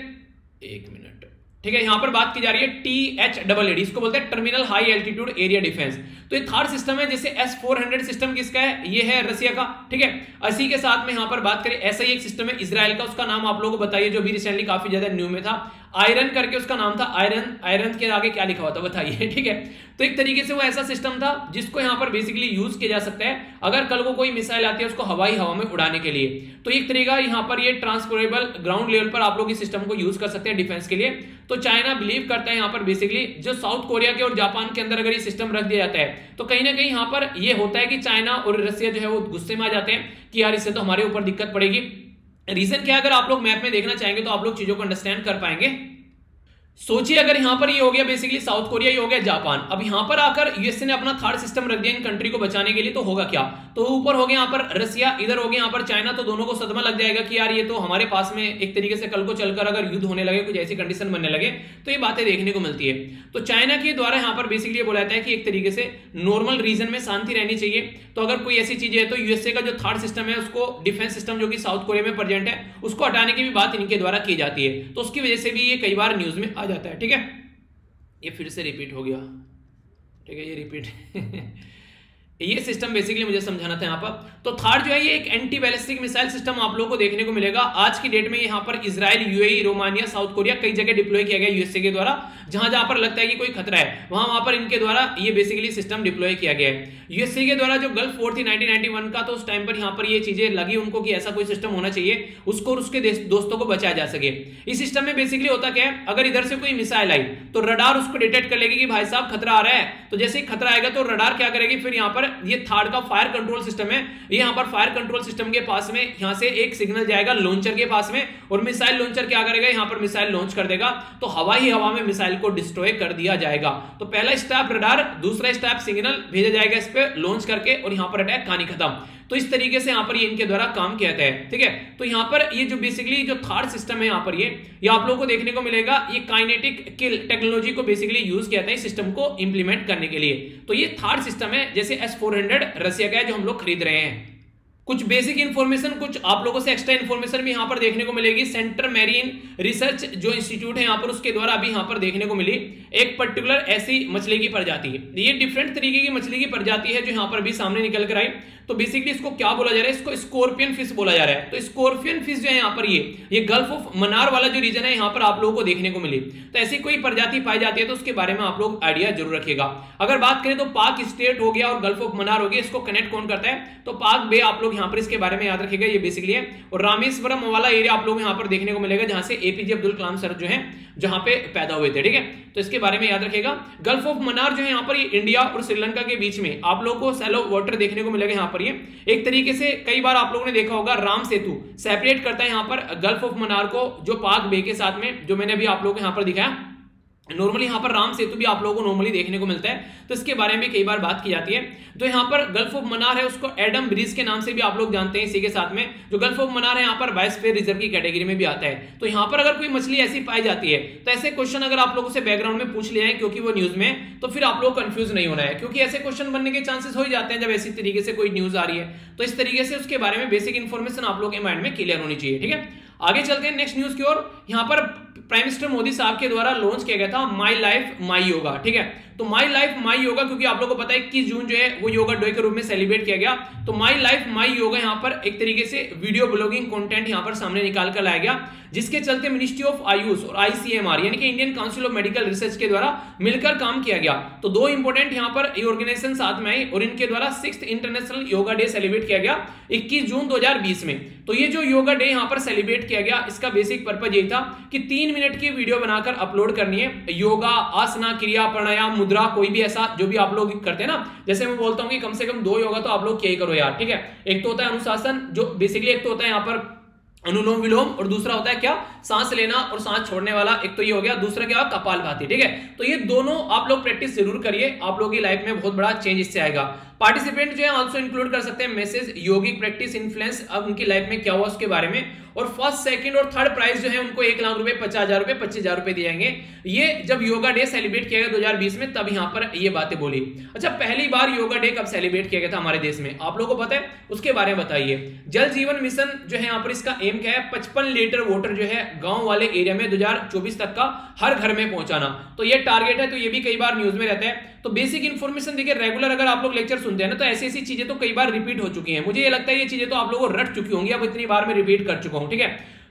एक मिनट ठीक है, यहाँ पर बात की जा रही है टी एच डबल एडी इसको बोलते हैं terminal high altitude area defence तो ये थर्ड सिस्टम है, जैसे एस फोर हंड्रेड सिस्टम किसका है? ये है रसिया का, ठीक है? इसी के साथ में यहाँ पर बात करें, ऐसा ही एक सिस्टम है इसराइल का, उसका नाम आप लोगों को बताइए, जो भी रिसेंटली काफ़ी ज़्यादा न्यू में था। आयरन करके उसका नाम था आयरन आयरन के आगे क्या लिखा हुआ था, बताइए, ठीक है? तो एक तरीके से वो ऐसा सिस्टम था, जिसको यहाँ पर बेसिकली यूज़ किया जा सकता है, अगर कल को कोई मिसाइल आती है उसको हवाई हवा में उड़ाने के लिए। तो एक तरीका यहाँ पर ये ट्रांसपोरेबल ग्राउंड लेवल पर आप लोग इस सिस्टम को यूज़ कर सकते हैं डिफेंस के लिए। तो चाइना बिलीव करता है यहाँ पर बेसिकली जो साउथ कोरिया के और जापान के अंदर अगर ये सिस्टम रख दिया जाता है तो कहीं ना कहीं यहाँ पर यह होता है कि चाइना और रसिया जो है वो गुस्से में आ जाते हैं कि यार इससे तो हमारे ऊपर दिक्कत पड़ेगी। रीजन क्या अगर आप लोग मैप में देखना चाहेंगे तो आप लोग चीज़ों को अंडरस्टैंड कर पाएँगे। सोचिए, अगर यहाँ पर ये हो गया बेसिकली साउथ कोरिया ये हो गया जापान अब यहाँ पर आकर यूएसए ने अपना थर्ड सिस्टम रख दिया इन कंट्री को बचाने के लिए तो होगा क्या? तो ऊपर हो गया यहाँ पर रसिया इधर हो गया यहाँ पर चाइना तो दोनों को सदमा लग जाएगा कि यार ये तो हमारे पास में एक तरीके से कल को चलकर अगर युद्ध होने लगे, कुछ ऐसी कंडीशन बनने लगे तो ये बातें देखने को मिलती है। तो चाइना के द्वारा यहाँ पर बेसिकली बोला जाता है कि एक तरीके से नॉर्मल रीजन में शांति रहनी चाहिए। तो अगर कोई ऐसी चीज़ है तो यूएसए का जो थर्ड सिस्टम है, उसको डिफेंस सिस्टम जो कि साउथ कोरिया में प्रेजेंट है, उसको हटाने की भी बात इनके द्वारा की जाती है। तो उसकी वजह से भी ये कई बार न्यूज़ में आ जाता है, ठीक है? ये फिर से रिपीट हो गया। ठीक है, ये रिपीट ये सिस्टम बेसिकली मुझे समझाना था यहाँ पर। तो थर्ड जो है, ये एक एंटी बैलिस्टिक मिसाइल सिस्टम आप लोगों को देखने को मिलेगा। आज की डेट में यहाँ पर Israel UAE Romania South Korea कई जगह डिप्लॉय किया गया यूएसए के द्वारा, जहाँ जहाँ पर लगता है कि कोई खतरा है, वहाँ वहाँ पर इनके द्वारा ये बेसिकली सिस्टम डिप्लॉय किया गया है। यूएसए के द्वारा जो गल्फ वॉर थी 1991 का तो उस टाइम पर यहाँ पर ये चीज़ें लगी उनको कि ऐसा कोई सिस्टम होना चाहिए, उसको और उसके दोस्तों को बचाया जा सके। इस सिस्टम में बेसिकली होता क्या है, अगर इधर से कोई मिसाइल आई तो रडार उसको डिटेक्ट कर लेगी कि भाई साहब खतरा आ रहा है। तो जैसे ही खतरा आएगा तो रडार क्या करेगी, फिर यहाँ पर ये थर्ड का फायर कंट्रोल सिस्टम है। ये यहाँ पर फायर कंट्रोल सिस्टम के पास में यहाँ से एक सिग्नल जाएगा लॉन्चर के पास में और मिसाइल लॉन्चर क्या करेगा? यहाँ पर मिसाइल लॉन्च कर देगा। तो हवा ही हवा में मिसाइल को डिस्ट्रॉय कर दिया जाएगा। तो पहला स्टैप रडार दूसरा स्टैप सिग्नल भेजा जाएगा इस पर लॉन्च करके और यहाँ पर अटैक कहानी खत्म। तो इस तरीके से यहाँ पर ये इनके द्वारा काम किया जाता है, ठीक है? तो यहाँ पर ये जो बेसिकली जो थर्ड सिस्टम है यहाँ पर ये ये आप लोगों को देखने को मिलेगा, ये काइनेटिक किल टेक्नोलॉजी को बेसिकली यूज़ किया था इस सिस्टम को इंप्लीमेंट करने के लिए। तो ये थर्ड सिस्टम है, जैसे एस रसिया का है, जो हम लोग खरीद रहे हैं। कुछ बेसिक इन्फॉर्मेशन कुछ आप लोगों से एक्स्ट्रा इन्फॉर्मेशन भी यहाँ पर देखने को मिलेगी। सेंटर मैरीन रिसर्च जो इंस्टीट्यूट है यहाँ पर, उसके द्वारा अभी यहाँ पर देखने को मिली। एक पर्टिकुलर ऐसी मछली की प्रजाति। ये डिफरेंट तरीके की मछली की प्रजाति है, जो यहाँ पर भी सामने निकल कर आई। तो बेसिकली इसको क्या बोला जा रहा है? इसको स्कॉर्पियन फ़िश बोला जा रहा है। तो स्कॉर्पियन फ़िश जो है यहाँ पर ये ये गल्फ ऑफ़ मनार वाला जो रीजन है, यहाँ पर आप लोगों को देखने को मिली। तो ऐसी कोई प्रजाति पाई जाती है तो उसके बारे में आप लोग आइडिया ज़रूर रखिएगा। अगर बात करें तो पाक स्टेट हो गया और गल्फ ऑफ़ मनार हो गया, इसको कनेक्ट कौन करता है? तो पाक बे आप लोग यहाँ पर इसके बारे में याद रखिएगा, ये बेसिकली है। और रामेश्वरम वाला एरिया आप लोग यहाँ पर देखने को मिलेगा, जहाँ से एपीजे अब्दुल कलाम सर जो है जहाँ पे पैदा हुए थे, ठीक है? तो इसके बारे में याद रखिएगा। गल्फ ऑफ़ मनार जो है यहाँ पर, ये इंडिया और श्रीलंका के बीच में, आप लोग को सेलो वाटर देखने को मिलेगा यहाँ पर, ये। एक तरीके से कई बार आप लोगों ने देखा होगा, राम सेतु सेपरेट करता है यहाँ पर गल्फ ऑफ़ मनार को, जो पाक बे के साथ में, जो मैंने अभी आप लोगों को यहाँ पर दिखाया। नॉर्मली यहाँ पर राम सेतु भी आप लोगों को नॉर्मली देखने को मिलता है। तो इसके बारे में कई बार बात की जाती है। तो यहाँ पर गल्फ ऑफ़ मनार है, उसको एडम ब्रिज के नाम से भी आप लोग जानते हैं इसी के साथ में। जो गल्फ ऑफ़ मनार है, यहाँ पर बायोस्फीयर रिज़र्व की कैटेगरी में भी आता है। तो यहाँ पर अगर कोई मछली ऐसी पाई जाती है तो ऐसे क्वेश्चन अगर आप लोगों से बैकग्राउंड में पूछ लिया है क्योंकि वो न्यूज़ में तो फिर आप लोग कंफ्यूज नहीं होना है। क्योंकि ऐसे क्वेश्चन बनने के चांसेस हो ही जाते हैं जब ऐसी तरीके से कोई न्यूज़ आ रही है। तो इस तरीके से उसके बारे में बेसिक इन्फॉर्मेशन आप लोग के माइंड में क्लियर होनी चाहिए, ठीक है? आगे चलते हैं नेक्स्ट न्यूज़ की ओर। यहाँ पर प्राइम मिनिस्टर मोदी साहब के द्वारा लॉन्च किया गया था माई लाइफ माई योगा ठीक है? तो माई लाइफ माई योगा क्योंकि आप लोगों को पता है इक्कीस जून जो है, वो योगा डे के रूप में सेलिब्रेट किया गया। तो माई लाइफ माई योगा यहाँ पर एक तरीके से वीडियो ब्लॉगिंग कंटेंट यहाँ पर सामने निकाल कर लाया गया, जिसके चलते मिनिस्ट्री ऑफ़ आयुष और आईसीएमआर यानी कि Indian council of medical research के द्वारा मिलकर काम किया गया। तो दो इंपोर्टेंट यहाँ पर ऑर्गेनाइजेशन साथ में आई और इनके द्वारा six international yoga day celebrate किया गया इक्कीस जून दो हज़ार बीस में। तो ये जो योगा डे यहाँ पर सेलिब्रेट किया गया, इसका बेसिक पर्पज यही था कि तीन मिनट की वीडियो बनाकर अपलोड करनी है। योगा, आसना, क्रिया, प्राणायाम मुद्रा कोई भी ऐसा जो भी आप लोग करते हैं ना, जैसे मैं बोलता हूँ कि कम से कम दो योगा तो आप लोग क्या ही करो यार, ठीक है? एक तो होता है अनुशासन, जो बेसिकली एक तो होता है यहाँ पर अनुलोम विलोम, और दूसरा होता है क्या? सांस लेना और सांस छोड़ने वाला, एक तो ये हो गया, दूसरा क्या? कपाल भाती ठीक है? तो ये दोनों आप लोग प्रैक्टिस ज़रूर करिए, आप लोगों की लाइफ में बहुत बड़ा चेंज इससे आएगा। पार्टिसिपेंट जो है ऑल्सो इंक्लूड कर सकते हैं मैसेज योगिक प्रैक्टिस इन्फ्लुएंस अब उनकी लाइफ में क्या हुआ उसके बारे में। और फ़र्स्ट सेकंड और थर्ड प्राइज जो है, उनको एक लाख रुपए, पचास हज़ार रुपए, पच्चीस हज़ार रुपए दिए जाएँगे। ये जब योगा डे सेलिब्रेट किया गया 2020 में, तब यहाँ पर ये बातें बोली। अच्छा पहली बार योगा डे कब सेलिब्रेट किया गया था हमारे देश में? आप लोगों को पता है? उसके बारे में बताइए। जल जीवन मिशन जो है, यहाँ पर इसका एम क्या है? पचपन लीटर वाटर जो है, गाँव वाले एरिया में दो हज़ार चौबीस तक का हर घर में पहुंचाना। तो ये टारगेट है तो ये भी कई बार न्यूज़ में रहता है। तो बेसिक इन्फॉर्मेशन देखिए रेगुलर अगर आप लोग लेक्चर सुनते हैं ना तो ऐसी ऐसी चीज़ें तो कई बार रिपीट हो चुकी हैं। मुझे ये लगता है ये चीज़ें तो आप लोगों को रट चुकी होंगी, अब इतनी बार में रिपीट कर चुका हूँ, ठीक है?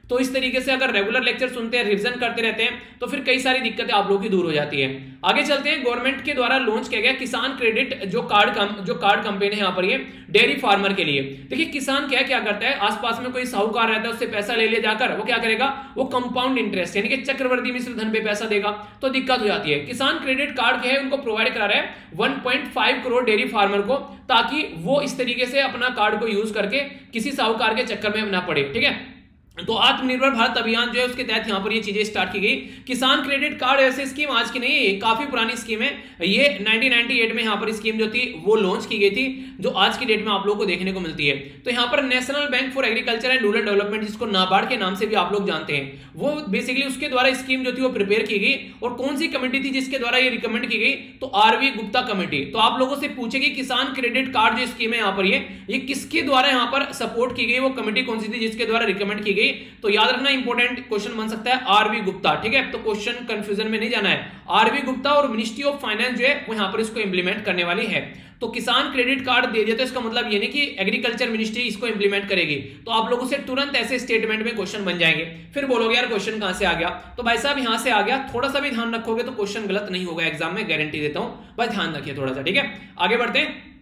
तो इस तरीके से अगर रेगुलर लेक्चर सुनते हैं रिविजन करते रहते हैं तो फिर कई सारी दिक्कतें आप लोगों की दूर हो जाती है। आगे चलते हैं गवर्नमेंट के द्वारा लॉन्च किया गया किसान क्रेडिट जो कार्ड कम, जो कार्ड कंपनी है यहाँ पर ये डेयरी फार्मर के लिए। देखिए किसान क्या क्या करता है? आसपास में कोई साहूकार रहता है उससे पैसा ले ले जाकर वो क्या करेगा? वो कंपाउंड इंटरेस्ट यानी कि चक्रवर्ती मिश्र धन पे पैसा देगा तो दिक्कत हो जाती है। किसान क्रेडिट कार्ड क्या है? उनको प्रोवाइड करा रहा है 1.5 करोड़ डेयरी फार्मर को ताकि वो इस तरीके से अपना कार्ड को यूज़ करके किसी साहूकार के चक्कर में ना पड़े ठीक है? तो आत्मनिर्भर भारत अभियान जो है, उसके तहत यहाँ पर ये चीज़ें स्टार्ट की गई। किसान क्रेडिट कार्ड ऐसी स्कीम आज की नहीं है काफ़ी पुरानी स्कीम है। ये 1998 में यहाँ पर स्कीम जो थी, वो लॉन्च की गई थी, जो आज की डेट में आप लोगों को देखने को मिलती है। तो यहाँ पर national bank for agriculture and rural development जिसको नाबार्ड के नाम से भी आप लोग जानते हैं, वो बेसिकली उसके द्वारा स्कीम जो थी, वो प्रिपेयर की गई और कौन सी कमेटी थी जिसके द्वारा ये रिकमेंड की गई? तो आरवी गुप्ता कमेटी तो आप लोगों से पूछेगी, किसान क्रेडिट कार्ड जो स्कीम है यहाँ पर ये किसके द्वारा यहाँ पर सपोर्ट की गई, वो कमेटी कौन सी थी जिसके द्वारा रिकमेंड की गई? तो याद रखना इंपॉर्टेंट क्वेश्चन बन सकता है आरवी गुप्ता, ठीक है? तो क्वेश्चन कंफ्यूजन में नहीं जाना है। आरवी गुप्ता और मिनिस्ट्री ऑफ़ फाइनेंस जो है, वो यहाँ पर इसको इंप्लीमेंट करने वाली है। तो किसान क्रेडिट कार्ड दे दिया तो इसका मतलब ये नहीं कि एग्रीकल्चर मिनिस्ट्री इसको इंप्लीमेंट करेगी। तो आप लोगों से तुरंत ऐसे स्टेटमेंट में क्वेश्चन बन जाएँगे। फिर बोलोगे, यार क्वेश्चन कहाँ से आ गया? तो भाई साहब, यहाँ से आ गया। थोड़ा सा भी ध्यान रखोगे तो क्वेश्चन गलत नहीं होगा। एग्ज़ाम में गारंटी देता हूँ। बस ध्यान रखिए थोड़ा सा, ठीक है? आगे बढ़ते हैं।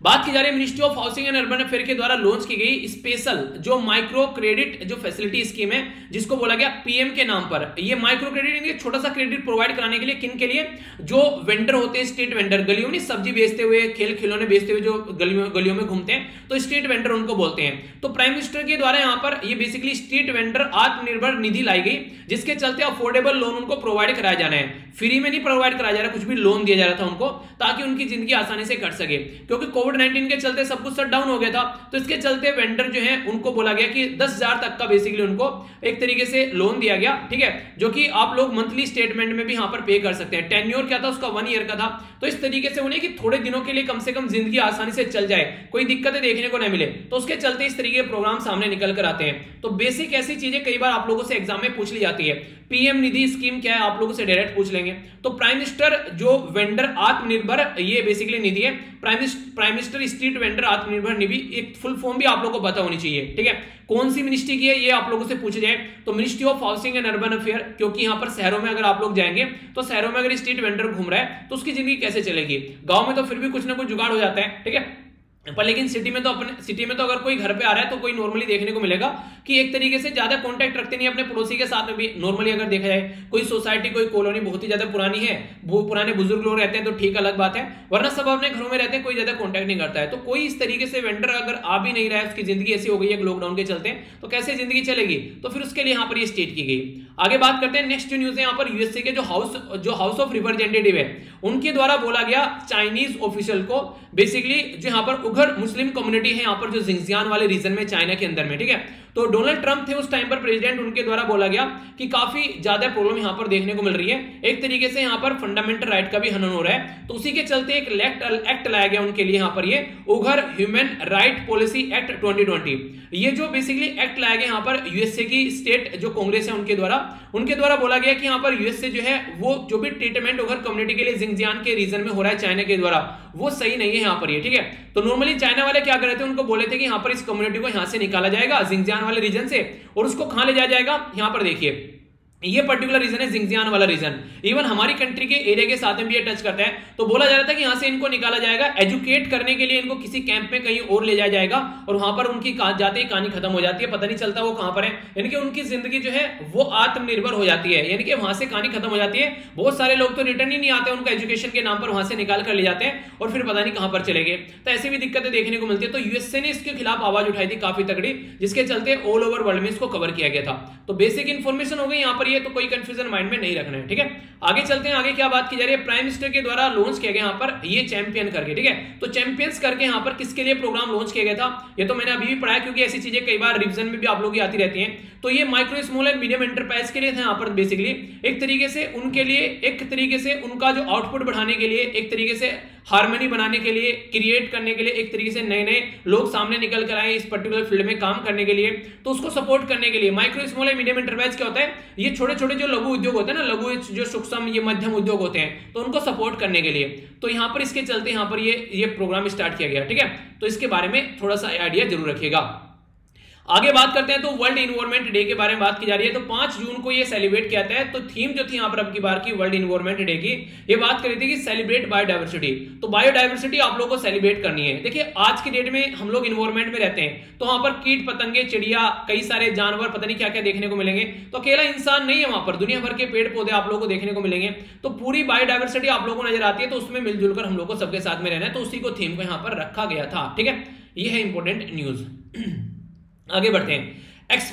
बात की जा रही है ministry of housing and urban affair के द्वारा लॉन्च की गई स्पेशल जो माइक्रो क्रेडिट जो फैसिलिटी स्कीम है, जिसको बोला गया पीएम के नाम पर। ये माइक्रो क्रेडिट छोटा सा क्रेडिट प्रोवाइड कराने के लिए किन के लिए? जो वेंडर होते हैं स्ट्रीट वेंडर गलियों में सब्ज़ी बेचते हुए, खेल खिलौने बेचते हुए जो गलियों गलियों में घूमते हैं तो स्ट्रीट वेंडर उनको बोलते हैं। तो प्राइम मिनिस्टर के द्वारा यहाँ पर ये बेसिकली स्ट्रीट वेंडर आत्मनिर्भर निधि लाई गई, जिसके चलते अफोर्डेबल लोन उनको प्रोवाइड कराया जाना है। फ्री में नहीं प्रोवाइड कराया जा रहा, कुछ भी लोन दिया जा रहा था उनको, ताकि उनकी ज़िंदगी आसानी से कट सके। क्योंकि कोविड कोविड नाइन्टीन के चलते सब कुछ शट डाउन हो गया था। तो इसके चलते वेंडर जो है, उनको बोला गया कि दस हज़ार तक का बेसिकली उनको एक तरीके से लोन दिया गया, ठीक है? जो कि आप लोग मंथली स्टेटमेंट में भी यहाँ पर पे कर सकते हैं। टेन्योर क्या था? उसका वन ईयर का था। तो इस तरीके से उन्हें कि थोड़े दिनों के लिए कम से कम ज़िंदगी आसानी से चल जाए। कोई दिक्कतें देखने को नहीं मिले। तो उसके चलते इस तरीके के प्रोग्राम सामने निकल कर आते हैं। तो बेसिक ऐसी चीज़ें कई बार आप लोगों से एग्ज़ाम में पूछ ली जाती है। पीएम निधि स्कीम क्या है? आप लोगों से डायरेक्ट पूछ लेंगे। तो प्राइम मिनिस्टर जो वेंडर आत्मनिर्भर, ये बेसिकली निधि है। Prime prime minister, street vendor, Atmanirbhar Nidhi, एक फुल फॉर्म भी आप लोगों को पता होनी चाहिए, ठीक है? कौन सी मिनिस्ट्री की है, ये आप लोगों से पूछे जाए। तो ministry of housing and urban affair, क्योंकि यहाँ पर शहरों में अगर आप लोग जाएँगे तो शहरों में अगर स्ट्रीट वेंडर घूम रहा है तो उसकी ज़िंदगी कैसे चलेगी? गाँव में तो फिर भी कुछ ना कुछ जुगाड़ हो जाता है, ठीक है? पर लेकिन सिटी में तो अपने सिटी में तो अगर कोई घर पे आ रहा है तो कोई नॉर्मली देखने को मिलेगा कि एक तरीके से ज़्यादा कांटेक्ट रखते नहीं अपने पड़ोसी के साथ में भी। नॉर्मली अगर देखा जाए, कोई सोसाइटी कोई कॉलोनी बहुत ही ज़्यादा पुरानी है वो पुराने बुज़ुर्ग लोग रहते हैं तो ठीक अलग बात है, वरना सब अपने घरों में रहते हैं, कोई ज़्यादा कॉन्टेक्ट नहीं करता है। तो कोई इस तरीके से वेंडर अगर आ भी नहीं रहा है, उसकी ज़िंदगी ऐसी हो गई है लॉकडाउन के चलते तो कैसे ज़िंदगी चलेगी? तो फिर उसके लिए यहाँ पर स्टेट की गई। आगे बात करते हैं नेक्स्ट न्यूज़ है यहाँ पर यूएसए के जो हाउस जो हाउस ऑफ़ रिप्रेजेंटेटिव है, उनके द्वारा बोला गया चाइनीज़ ऑफिशियल को बेसिकली जो यहाँ पर उघर मुस्लिम कम्युनिटी है यहाँ पर जो जिंगजियान वाले रीजन में चाइना के अंदर में, ठीक है? तो डोनाल्ड ट्रंप थे उस टाइम पर प्रेसिडेंट उनके द्वारा बोला गया कि काफ़ी ज़्यादा प्रॉब्लम यहाँ पर देखने को मिल रही है। एक तरीके से यहाँ पर फंडामेंटल राइट का भी हनन हो रहा है। तो उसी के चलते एक एक्ट लाया गया उनके लिए यहाँ पर ये उघर ह्यूमन राइट पॉलिसी एक्ट 2020 ये जो बेसिकली एक्ट लाया गया यहाँ पर यूएसए की स्टेट जो कांग्रेस है उनके द्वारा उनके द्वारा बोला गया कि यहाँ पर यूएस से जो है, वो जो भी ट्रीटमेंट ओवर कम्युनिटी के लिए जिंगजियान के रीजन में हो रहा है चाइना के द्वारा, वो सही नहीं है यहाँ पर ये, ठीक है? तो नॉर्मली चाइना वाले क्या कर रहे थे? उनको बोले थे कि यहाँ पर इस कम्युनिटी को यहाँ से निकाला जाएगा जिंगजियान वाले रीजन से, और उसको कहाँ ले जाया जाएगा? यहाँ पर देखिए। ये पर्टिकुलर रीजन है जिंगजियान वाला रीजन इवन हमारी कंट्री के एरिया के साथ में भी ये टच करता है. तो बोला जा रहा था कि यहाँ से इनको निकाला जाएगा. एजुकेट करने के लिए इनको किसी कैंप में कहीं और ले जाया जाएगा और वहाँ पर उनकी जाते ही कहानी खत्म हो जाती है. पता नहीं चलता वो कहाँ पर है. यानी कि उनकी ज़िंदगी जो है, वो आत्मनिर्भर हो जाती है. यानी कि वहाँ से कहानी खत्म हो जाती है. बहुत सारे लोग तो रिटर्न ही नहीं आते, उनका एजुकेशन के नाम पर वहाँ से निकाल कर ले जाते हैं और फिर पता नहीं कहाँ पर चले गए. तो ऐसी भी दिक्कतें देखने को मिलती है. तो यूएसए ने इसके खिलाफ आवाज़ उठाई थी काफ़ी तगड़ी, जिसके चलते ऑल ओवर वर्ल्ड में इसको कवर किया गया था. तो बेसिक इन्फॉर्मेशन हो गई यहाँ पर. ये तो कोई कंफ्यूजन माइंड में नहीं रखना है, ठीक है? आगे चलते हैं, आगे क्या बात की जा रही है? प्राइम मिनिस्टर के द्वारा लॉन्च किया गया यहाँ पर ये चैंपियन करके, ठीक है? तो चैंपियंस करके यहाँ पर किसके लिए प्रोग्राम लॉन्च किया गया था? ये तो मैंने अभी भी पढ़ाया क्योंकि ऐसी चीज़ें कई बार रिविजन में भी आप लोग आती रहती हैं। तो ये micro small and medium enterprise के लिए था यहाँ पर बेसिकली एक तरीके से उनके लिए, एक तरीके से उनका जो आउटपुट बढ़ाने के लिए, एक तरीके से हारमोनी बनाने के लिए क्रिएट करने के लिए, एक तरीके से नए नए लोग सामने निकल कर आए इस पर्टिकुलर फ़ील्ड में काम करने के लिए। तो उसको सपोर्ट करने के लिए micro small and medium enterprise क्या होता है? ये छोटे छोटे जो लघु उद्योग होते हैं ना, लघु जो सूक्ष्म, ये मध्यम उद्योग होते हैं तो उनको सपोर्ट करने के लिए। तो यहाँ पर इसके चलते यहाँ पर ये ये प्रोग्राम स्टार्ट किया गया, ठीक है? तो इसके बारे में थोड़ा सा आइडिया ज़रूर रखिएगा। आगे बात करते हैं तो वर्ल्ड इन्वायरमेंट डे के बारे में बात की जा रही है। तो पाँच जून को ये सेलिब्रेट किया जाता है। तो थीम जो थी यहाँ पर अब की बार की वर्ल्ड इन्वायरमेंट डे की, ये बात करी थी कि सेलिब्रेट बायोडाइवर्सिटी तो बायोडाइवर्सिटी आप लोगों को सेलिब्रेट करनी है। देखिए, आज की डेट में हम लोग इन्वायरमेंट में रहते हैं। तो वहाँ पर कीट, पतंगे, चिड़िया, कई सारे जानवर, पता नहीं क्या क्या देखने को मिलेंगे। तो अकेला इंसान नहीं है वहाँ पर। दुनिया भर के पेड़ पौधे आप लोगों को देखने को मिलेंगे। तो पूरी बायोडाइवर्सिटी आप लोगों को नज़र आती है तो उसमें मिलजुल कर हम लोग को सबके साथ में रहना है। तो उसी को थीम को यहाँ पर रखा गया था। ठीक है? ये है इंपॉर्टेंट न्यूज़ आगे बढ़ते हैं।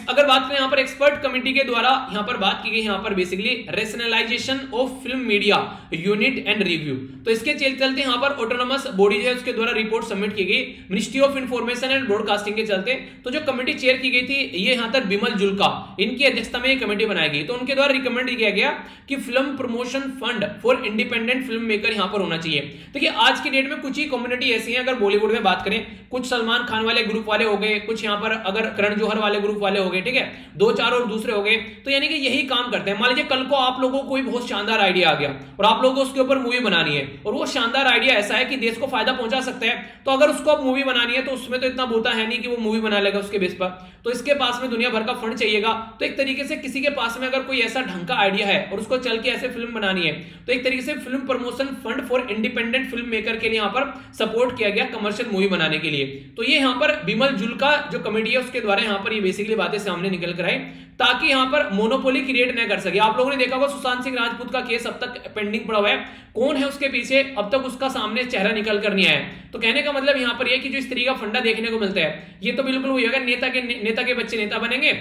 अगर बात करें यहाँ पर एक्सपर्ट कमेटी के द्वारा, यहाँ पर बात की गई, यहाँ पर basically rationalisation of film media unit and review तो इसके चलते यहाँ पर ऑटोनोमस बॉडी जो है उसके द्वारा रिपोर्ट सबमिट की गई. Ministry of information and broadcasting के चलते तो जो कमेटी चेयर की गई थी, ये यहाँ तक बिमल जुल्का इनकी अध्यक्षता में कमेटी बनाई गई. तो उनके द्वारा रिकमेंड किया गया कि film promotion fund for independent film maker यहाँ पर होना चाहिए. देखिए, आज की डेट में कुछ ही कम्युनिटी ऐसी है, अगर बॉलीवुड में बात करें, कुछ सलमान खान वाले ग्रुप वाले हो गए, कुछ यहाँ पर अगर करण जौहर वाले ग्रुप वाले हो गए, ठीक है? दो चार और दूसरे हो गए तो यानी कि यही काम करते हैं। मान लीजिए कल को आप लोगों को कोई बहुत शानदार आइडिया आ गया और आप लोगों को उसके ऊपर मूवी बनानी है और वो शानदार आइडिया ऐसा है कि देश को फ़ायदा पहुँचा सकता है तो अगर उसको आप मूवी बनानी है तो उसमें तो इतना बोता है नहीं कि वो मूवी बना लेगा उसके बेस पर। तो इसके पास में दुनिया भर का फंड चाहिएगा तो एक तरीके से किसी के पास में अगर कोई ऐसा ढंग का आइडिया है और उसको चल के ऐसे फ़िल्म बनानी है तो एक तरीके से film promotion fund for independent film maker के लिए यहाँ पर सपोर्ट किया गया कमर्शियल मूवी बनाने के लिए। तो ये यहाँ पर बिमल जुल्का जो कमेटी है, उसके द्वारा यहाँ पर ये बेसिकली बातें सामने निकल कर आई, ताकि यहाँ पर मोनोपोली क्रिएट न कर सके। आप लोगों ने देखा होगा, सुशांत सिंह राजपूत का केस अब तक पेंडिंग पड़ा हुआ है। कौन है उसके पीछे? अब तक उसका सामने चेहरा निकल कर नहीं आया। तो कहने का मतलब यहाँ पर यह कि जो स्त्री का फंडा देखने को मिलता है, ये तो बिल्कुल वही होगा, नेता के नेता के बच्चे नेता बनेंगे।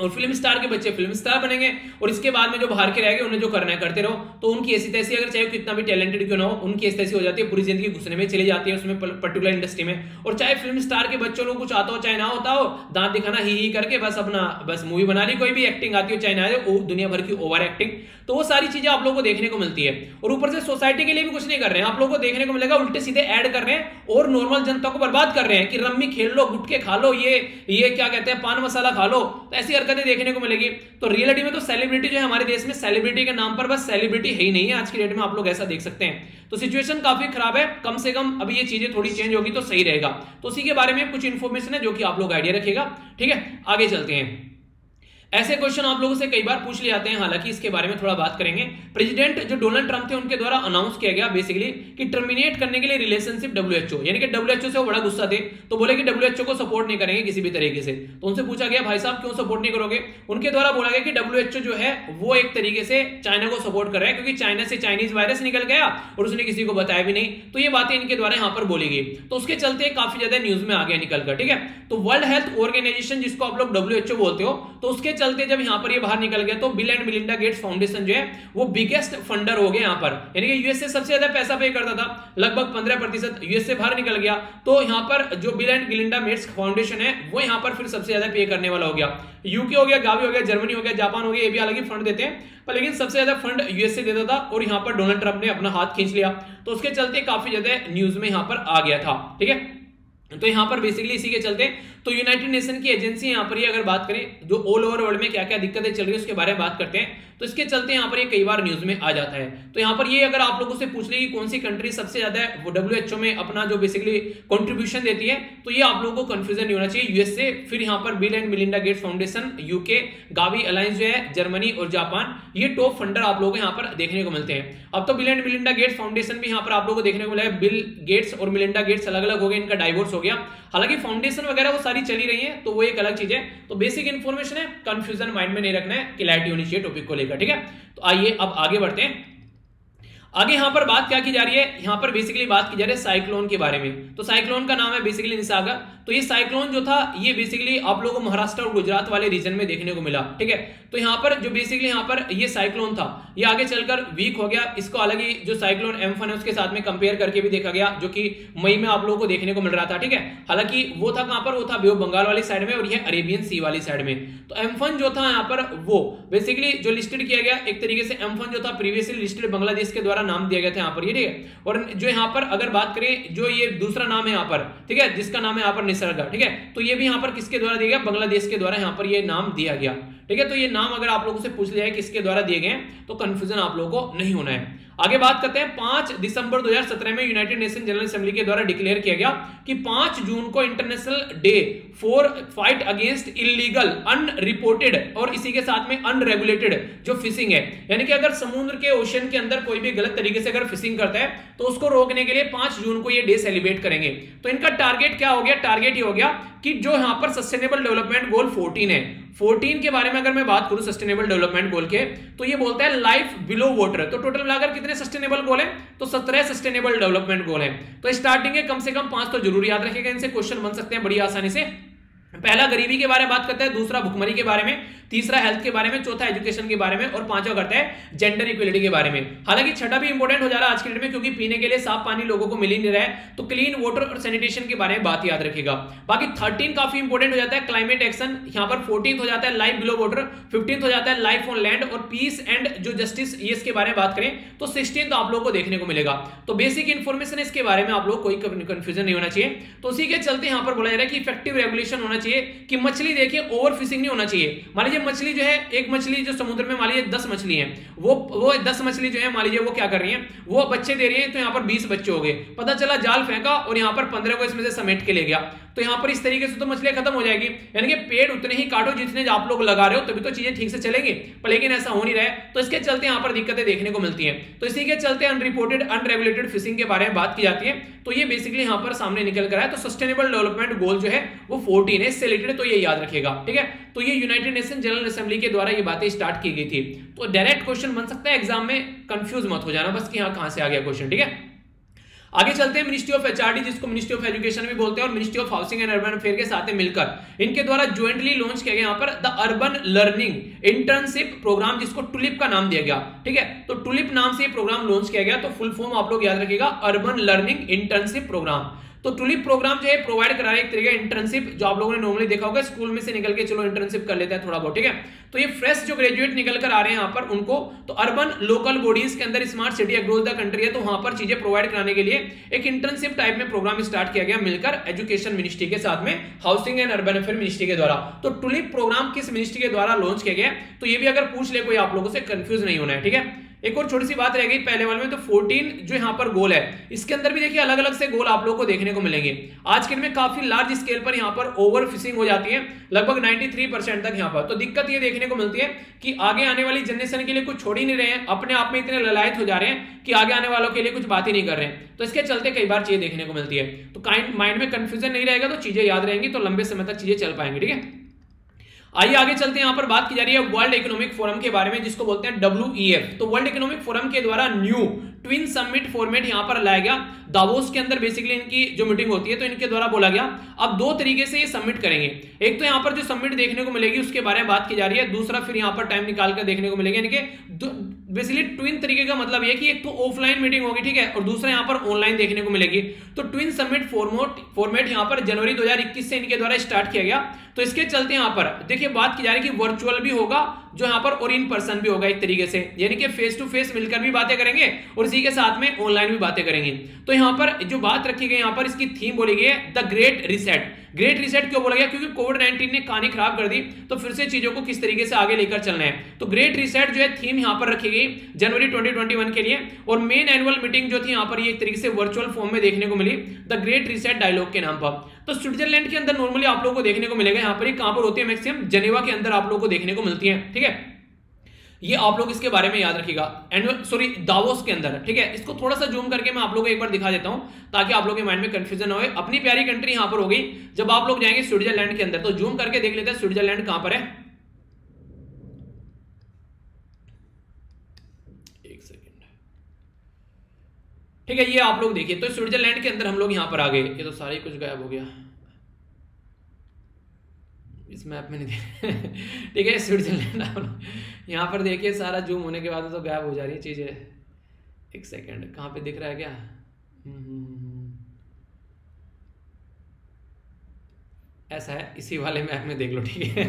और फ़िल्म स्टार के बच्चे फ़िल्म स्टार बनेंगे और इसके बाद में जो बाहर के रहेंगे उन्हें जो करना है करते रहो। तो उनकी ऐसी तैसी अगर चाहे कितना भी टैलेंटेड क्यों ना हो, उनकी ऐसी तैसी हो जाती है, पूरी ज़िंदगी घुसने में चली जाती है उसमें पर्टिकुलर इंडस्ट्री में। और चाहे फ़िल्म स्टार के बच्चों को कुछ आता हो, चाहे ना होता हो, दांत दिखाना ही ही करके बस अपना, बस मूवी बना ली, कोई भी एक्टिंग आती हो, चाहे ना आए दुनिया भर की ओवर एक्टिंग तो वो सारी चीज़ें आप लोगों को देखने को मिलती है। और ऊपर से सोसाइटी के लिए भी कुछ नहीं कर रहे हैं। आप लोगों को देखने को मिलेगा, उल्टे सीधे ऐड कर रहे हैं और नॉर्मल जनता को बर्बाद कर रहे हैं कि रम्मी खेल लो, गुटके खा लो, ये ये क्या कहते हैं, पान मसाला खा लो। तो ऐसी हरकतें देखने को मिलेगी। तो रियलिटी में तो सेलिब्रिटी जो है हमारे देश में सेलिब्रिटी के नाम पर बस सेलिब्रिटी है ही नहीं है। आज की डेट में आप लोग ऐसा देख सकते हैं। तो सिचुएशन काफ़ी खराब है। कम से कम अभी ये चीज़ें थोड़ी चेंज होगी तो सही रहेगा। तो उसी के बारे में कुछ इन्फॉर्मेशन है जो कि आप लोग आइडिया रखेगा ठीक है? आगे चलते हैं। ऐसे क्वेश्चन आप लोगों से कई बार पूछ लिए जाते हैं, हालाँकि इसके बारे में थोड़ा बात करेंगे। प्रेसिडेंट जो डोनाल्ड ट्रंप थे, उनके द्वारा अनाउंस किया गया बेसिकली कि टर्मिनेट करने के लिए रिलेशनशिप डब्ल्यूएचओ यानी कि डब्ल्यूएचओ से वो बड़ा गुस्सा थे तो बोले कि डब्ल्यूएचओ को सपोर्ट नहीं करेंगे किसी भी तरीके से। तो उनसे पूछा गया, भाई साहब, क्यों सपोर्ट नहीं करोगे? उनके द्वारा बोला गया कि डब्ल्यूएचओ जो है, वो एक तरीके से चाइना को सपोर्ट कर रहा है, क्योंकि चाइना से चाइनीज़ वायरस निकल गया और उसने किसी को बताया भी नहीं। तो ये बातें इनके द्वारा यहाँ पर बोली गई। तो उसके चलते काफ़ी ज़्यादा न्यूज़ में आ गया निकलकर, ठीक है? तो वर्ल्ड हेल्थ ऑर्गेनाइजेशन जिसको आप लोग डब्ल्यूएचओ बोलते हो तो उसके चलते जब यहाँ पर ये बाहर निकल गया तो Bill and Melinda Gates foundation जो है, वो बिगेस्ट फंडर हो गया यहाँ पर। यानी कि यूएसए सबसे ज़्यादा पैसा पे करता था, लगभग पंद्रह प्रतिशत यूएसए बाहर निकल गया। तो यहाँ पर जो Bill and Melinda Gates foundation है, वो यहाँ पर फिर सबसे ज़्यादा पे करने वाला हो गया। यूके हो गया गावी हो गया जर्मनी हो गया जापान हो गया, ये भी अलग ही फंड देते हैं। पर लेकिन सबसे ज़्यादा फंड यूएसए देता था और यहाँ पर डोनाल्ड ट्रंप ने अपना हाथ खींच लिया। तो उसके चलते काफ़ी ज़्यादा न्यूज़ में यहाँ पर आ गया था, ठीक है? तो यहाँ पर बेसिकली इसी के चलते तो यूनाइटेड नेशन की एजेंसी यहाँ पर ही अगर बात करें, जो ऑल ओवर वर्ल्ड में क्या क्या दिक्कतें चल रही है, उसके बारे में बात करते हैं तो इसके चलते यहाँ पर ये कई बार न्यूज़ में आ जाता है। तो यहाँ पर ये अगर आप लोगों से पूछ ले कि कौन सी कंट्री सबसे ज़्यादा है, वो डब्ल्यू में अपना जो बेसिकली कॉन्ट्रीब्यूशन देती है तो ये आप लोगों को कंफ्यूजन नहीं होना चाहिए। यूएसए फिर यहाँ पर Bill and Melinda Gates foundation UK Gavi alliance जो है जर्मनी और जापान ये टॉप फंडर आप लोगों को यहाँ पर देखने को मिलते हैं। अब तो Bill and Melinda Gates foundation भी यहाँ पर आप लोगों को देखने को मिला है। बिल गेट्स और मिलिंडा गेट्स अलग अलग हो गए, इनका डाइवोर्स हो गया। हालाँकि फाउंडेशन वगैरह वो सारी चली रही है तो वो एक अलग चीज़ है। तो बेसिक इन्फॉर्मेशन है कंफ्यूजन माइंड में नहीं रखना है क्लैरिटी होनी चाहिए टॉपिक को लेकर, ठीक है? तो आइए अब आगे बढ़ते हैं। आगे यहाँ पर बात क्या की जा रही है? यहाँ पर बेसिकली बात की जा रही है साइक्लोन के बारे में। तो साइक्लोन का नाम है बेसिकली निसागर तो ये साइक्लोन जो था, ये बेसिकली आप लोगों को महाराष्ट्र और गुजरात वाले रीजन में देखने को मिला, ठीक है? तो यहाँ पर जो बेसिकली यहाँ पर ये साइक्लोन था, ये आगे चलकर वीक हो गया। इसको अलग ही जो साइक्लोन एम्फन है, उसके साथ में कंपेयर करके भी देखा गया, जो कि मई में आप लोगों को देखने को मिल रहा था, ठीक है? हालाँकि वो था कहाँ पर? वो था बंगाल वाली साइड में और ये अरेबियन सी वाली साइड में। तो एम्फन जो था यहाँ पर, वो बेसिकली जो लिस्टेड किया गया, एक तरीके से एम्फन जो था प्रीवियसली लिस्टेड बांग्लादेश के द्वारा नाम दिया गया था यहाँ पर, ये ठीक है? और जो यहाँ पर अगर बात करें, जो ये दूसरा नाम है यहाँ पर, ठीक है? जिसका नाम है यहाँ पर निसर्गा ठीक है? तो ये भी यहाँ पर किसके द्वारा दिया गया? बांग्लादेश के द्वारा यहाँ पर ये नाम दिया गया। ठीक है? तो ये नाम अगर आप लोगों से पूछ लिया है किसके द्वारा दिए गए तो कंफ्यूजन आप लोगों को नहीं होना है। आगे बात करते हैं, पाँच दिसंबर 2017 में यूनाइटेड नेशन जनरल असेंबली के द्वारा डिक्लेयर किया गया कि पाँच जून को international day for fight against illegal unreported और इसी के साथ में अनरेगुलेटेड जो फिशिंग है। यानी कि अगर समुद्र के ओशन के अंदर कोई भी गलत तरीके से अगर फिशिंग करता है तो उसको रोकने के लिए पाँच जून को यह डे सेलिब्रेट करेंगे। तो इनका टारगेट क्या हो गया? टारगेट ये हो गया कि जो यहाँ पर सस्टेनेबल डेवलपमेंट गोल 14 है 14 के बारे में अगर मैं बात करूँ सस्टेनेबल डेवलपमेंट गोल के तो ये बोलता है लाइफ बिलो वाटर तो टोटल मिलाकर कितने सस्टेनेबल गोल है? तो 17 सस्टेनेबल डेवलपमेंट गोल है। तो स्टार्टिंग है, कम से कम पाँच तो ज़रूर याद रखेगा इनसे। क्वेश्चन बन सकते हैं बड़ी आसानी से। पहला गरीबी के बारे में बात करता है, दूसरा भुखमरी के बारे में, तीसरा हेल्थ के बारे में, चौथा एजुकेशन के बारे में और पांचवा करता है जेंडर इक्वलिटी के बारे में। हालाँकि छठा भी इंपॉर्टेंट हो जा रहा है आज के डेट में क्योंकि पीने के लिए साफ़ पानी लोगों को मिल ही नहीं रहा है तो क्लीन वाटर और सैनिटेशन के बारे में बात याद रखेगा बाकी थर्टीन काफ़ी इंपॉर्टेंट हो जाता है क्लाइमेट एक्शन यहाँ पर फोर्टीन हो जाता है लाइफ बिलो वाटर फिफ्टीन हो जाता है लाइफ ऑन लैंड और पीस एंड जो जस्टिस ये इसके बारे में बात करें तो सिक्सटीन आप लोग को देखने को मिलेगा। तो बेसिक इन्फॉर्मेशन इसके बारे में आप लोग कोई कंफ्यूजन नहीं होना चाहिए। तो उसी के चलते यहाँ पर बोला जा रहा है कि इफ़ेक्टिव रेगुलेशन होना चाहिए। कि मछली देखिए, ओवर फिशिंग नहीं होना चाहिए। मान लीजिए मछली जो है, एक मछली जो समुद्र में, मान लीजिए दस मछली है, वो वो दस मछली जो है, मान लीजिए वो क्या कर रही है, वो बच्चे दे रही है तो यहाँ पर बीस बच्चे हो गए। पता चला जाल फेंका और यहाँ पर पंद्रह को इसमें से समेट के ले गया। तो यहाँ पर इस तरीके से तो मछलियाँ खत्म हो जाएगी। यानी कि पेड़ उतने ही काटो जितने आप लोग लगा रहे हो, तभी तो चीज़ें ठीक से चलेंगी। पर लेकिन ऐसा हो नहीं रहा है। तो इसके चलते यहाँ पर दिक्कतें देखने को मिलती हैं। तो इसी के चलते अनरिपोर्टेड अनरेगुलेटेड फिशिंग के बारे में बात की जाती है। तो ये बेसिकली यहाँ पर सामने निकल कर है तो सस्टेनेबल डेवलपमेंट गोल जो है, वो फोर्टीन है। इससे रिलेटेड तो ये याद रखेगा ठीक है? तो ये यूनाइटेड नेशन जनरल असेंबली के द्वारा ये बातें स्टार्ट की गई थी। तो डायरेक्ट क्वेश्चन बन सकता है एग्ज़ाम में। कंफ्यूज मत हो जाना। बस कि यहाँ कहाँ से आ गया क्वेश्चन ठीक है? आगे चलते हैं मिनिस्ट्री ऑफ़ एचआरडी जिसको मिनिस्ट्री ऑफ़ एजुकेशन भी बोलते हैं, और ministry of housing and urban affair के साथ मिलकर। इनके द्वारा ज्वाइंटली लॉन्च किया गया यहाँ पर the urban learning internship programme जिसको टुलिप का नाम दिया गया। ठीक है? तो टुलिप नाम से प्रोग्राम लॉन्च किया गया तो फुल फॉर्म आप लोग याद रखेगा अर्बन लर्निंग इंटर्नशिप प्रोग्राम तो टुलिप प्रोग्राम जो है प्रोवाइड करा रहे एक तरीके इंटर्नशिप जो आप लोगों ने नॉर्मली देखा होगा स्कूल में से निकल के चलो इंटर्नशिप कर लेते हैं थोड़ा बहुत, ठीक है? तो ये फ्रेश जो ग्रेजुएट निकल कर आ रहे हैं यहाँ पर, उनको तो अर्बन लोकल बॉडीज के अंदर smart city across the country है तो वहाँ पर चीज़ें प्रोवाइड कराने के लिए एक इंटर्नशिप टाइप में प्रोग्राम स्टार्ट किया गया मिलकर एजुकेशन मिनिस्ट्री के साथ में housing and urban affair ministry के द्वारा। तो टुलिप प्रोग्राम किस मिनिस्ट्री के द्वारा लॉन्च किया गया तो ये भी अगर पूछ ले कोई आप लोगों से कंफ्यूज नहीं होना है, ठीक है? एक और छोटी सी बात रह गई पहले वाले में तो 14 जो यहाँ पर गोल है, इसके अंदर भी देखिए अलग अलग से गोल आप लोगों को देखने को मिलेंगे। आज के दिन में काफ़ी लार्ज स्केल पर यहाँ पर ओवर फिशिंग हो जाती है, लगभग 93 परसेंट तक यहाँ पर। तो दिक्कत ये देखने को मिलती है कि आगे आने वाली जनरेशन के लिए कुछ छोड़ ही नहीं रहे हैं, अपने आप में इतने ललायत हो जा रहे हैं कि आगे आने वालों के लिए कुछ बात ही नहीं कर रहे हैं। तो इसके चलते कई बार चीज़ें देखने को मिलती है। तो माइंड में कंफ्यूजन नहीं रहेगा तो चीज़ें याद रहेंगी तो लंबे समय तक चीज़ें चल पाएँगी, ठीक है? आइए आगे चलते हैं, यहाँ पर बात की जा रही है वर्ल्ड इकोनॉमिक फोरम के बारे में, जिसको बोलते हैं डब्ल्यू तो वर्ल्ड इकोनॉमिक फोरम के द्वारा न्यू ट्विन समिट फॉर्मेट यहाँ पर लाया गया। दावोस के अंदर बेसिकली इनकी जो मीटिंग होती है तो इनके द्वारा बोला गया। अब दो तरीके से ये सबमिट करेंगे। एक तो यहाँ पर जो सबमिट देखने को मिलेगी, उसके बारे में बात की जा रही है। दूसरा फिर यहाँ पर टाइम निकाल कर देखने को मिलेगा। इनके बेसिकली ट्विन तरीके का मतलब ये कि एक तो ऑफलाइन मीटिंग होगी, ठीक है? और दूसरा यहाँ पर ऑनलाइन देखने को मिलेगी। तो ट्विन सबमिट फॉर्मोट फॉर्मेट यहाँ पर जनवरी 2021 से इनके द्वारा स्टार्ट किया गया। तो इसके चलते यहाँ पर, देखिए, बात की जा रही है कि वर्चुअल भी होगा जो यहाँ पर और इन पर्सन भी होगा एक तरीके से। यानी कि फेस टू फेस मिलकर भी बातें करेंगे और इसी के साथ में ऑनलाइन भी बातें करेंगे। तो यहाँ पर जो बात रखी गई, यहाँ पर इसकी थीम बोली गई है the great reset great reset क्यों बोला गया? क्योंकि कोविड 19 ने कहानी खराब कर दी तो फिर से चीज़ों को किस तरीके से आगे लेकर चलना है? तो ग्रेट रिसेट जो है थीम यहाँ पर रखी गई जनवरी 2021 के लिए। और मेन एनुअल मीटिंग जो थी, यहाँ पर ये एक तरीके से वर्चुअल फॉर्म में देखने को मिली। द ग्रेट रिसेट डायलॉग के नाम पर। तो स्विट्जरलैंड के अंदर नॉर्मली आप लोग को देखने को मिलेगा। यहाँ पर कहाँ पर होती है मैक्सिमम जनेवा के अंदर आप लोग को देखने को मिलती है, ठीक है? ये आप लोग इसके बारे में याद रखिएगा। एंड सॉरी दावोस के अंदर, ठीक है? इसको थोड़ा सा जूम करके मैं आप लोगों को एक बार दिखा देता हूँ, ताकि आप लोगों के माइंड में कंफ्यूजन हो। अपनी प्यारी कंट्री यहाँ पर होगी जब आप लोग जाएँगे स्विट्जरलैंड के अंदर तो जूम करके देख लेते हैं स्विट्जरलैंड कहाँ पर है एक सेकेंड ठीक है ये आप लोग देखिए। तो स्विट्जरलैंड के अंदर हम लोग यहाँ पर आ गए। ये तो सारे कुछ गायब हो गया। इस मैप में नहीं देख ठीक है स्विट्जरलैंड यहाँ पर देखिए सारा जूम होने के बाद तो गायब हो जा रही है चीज़ें। एक सेकेंड कहाँ पे दिख रहा है क्या? हम्म, ऐसा है इसी वाले मैप में देख लो ठीक है।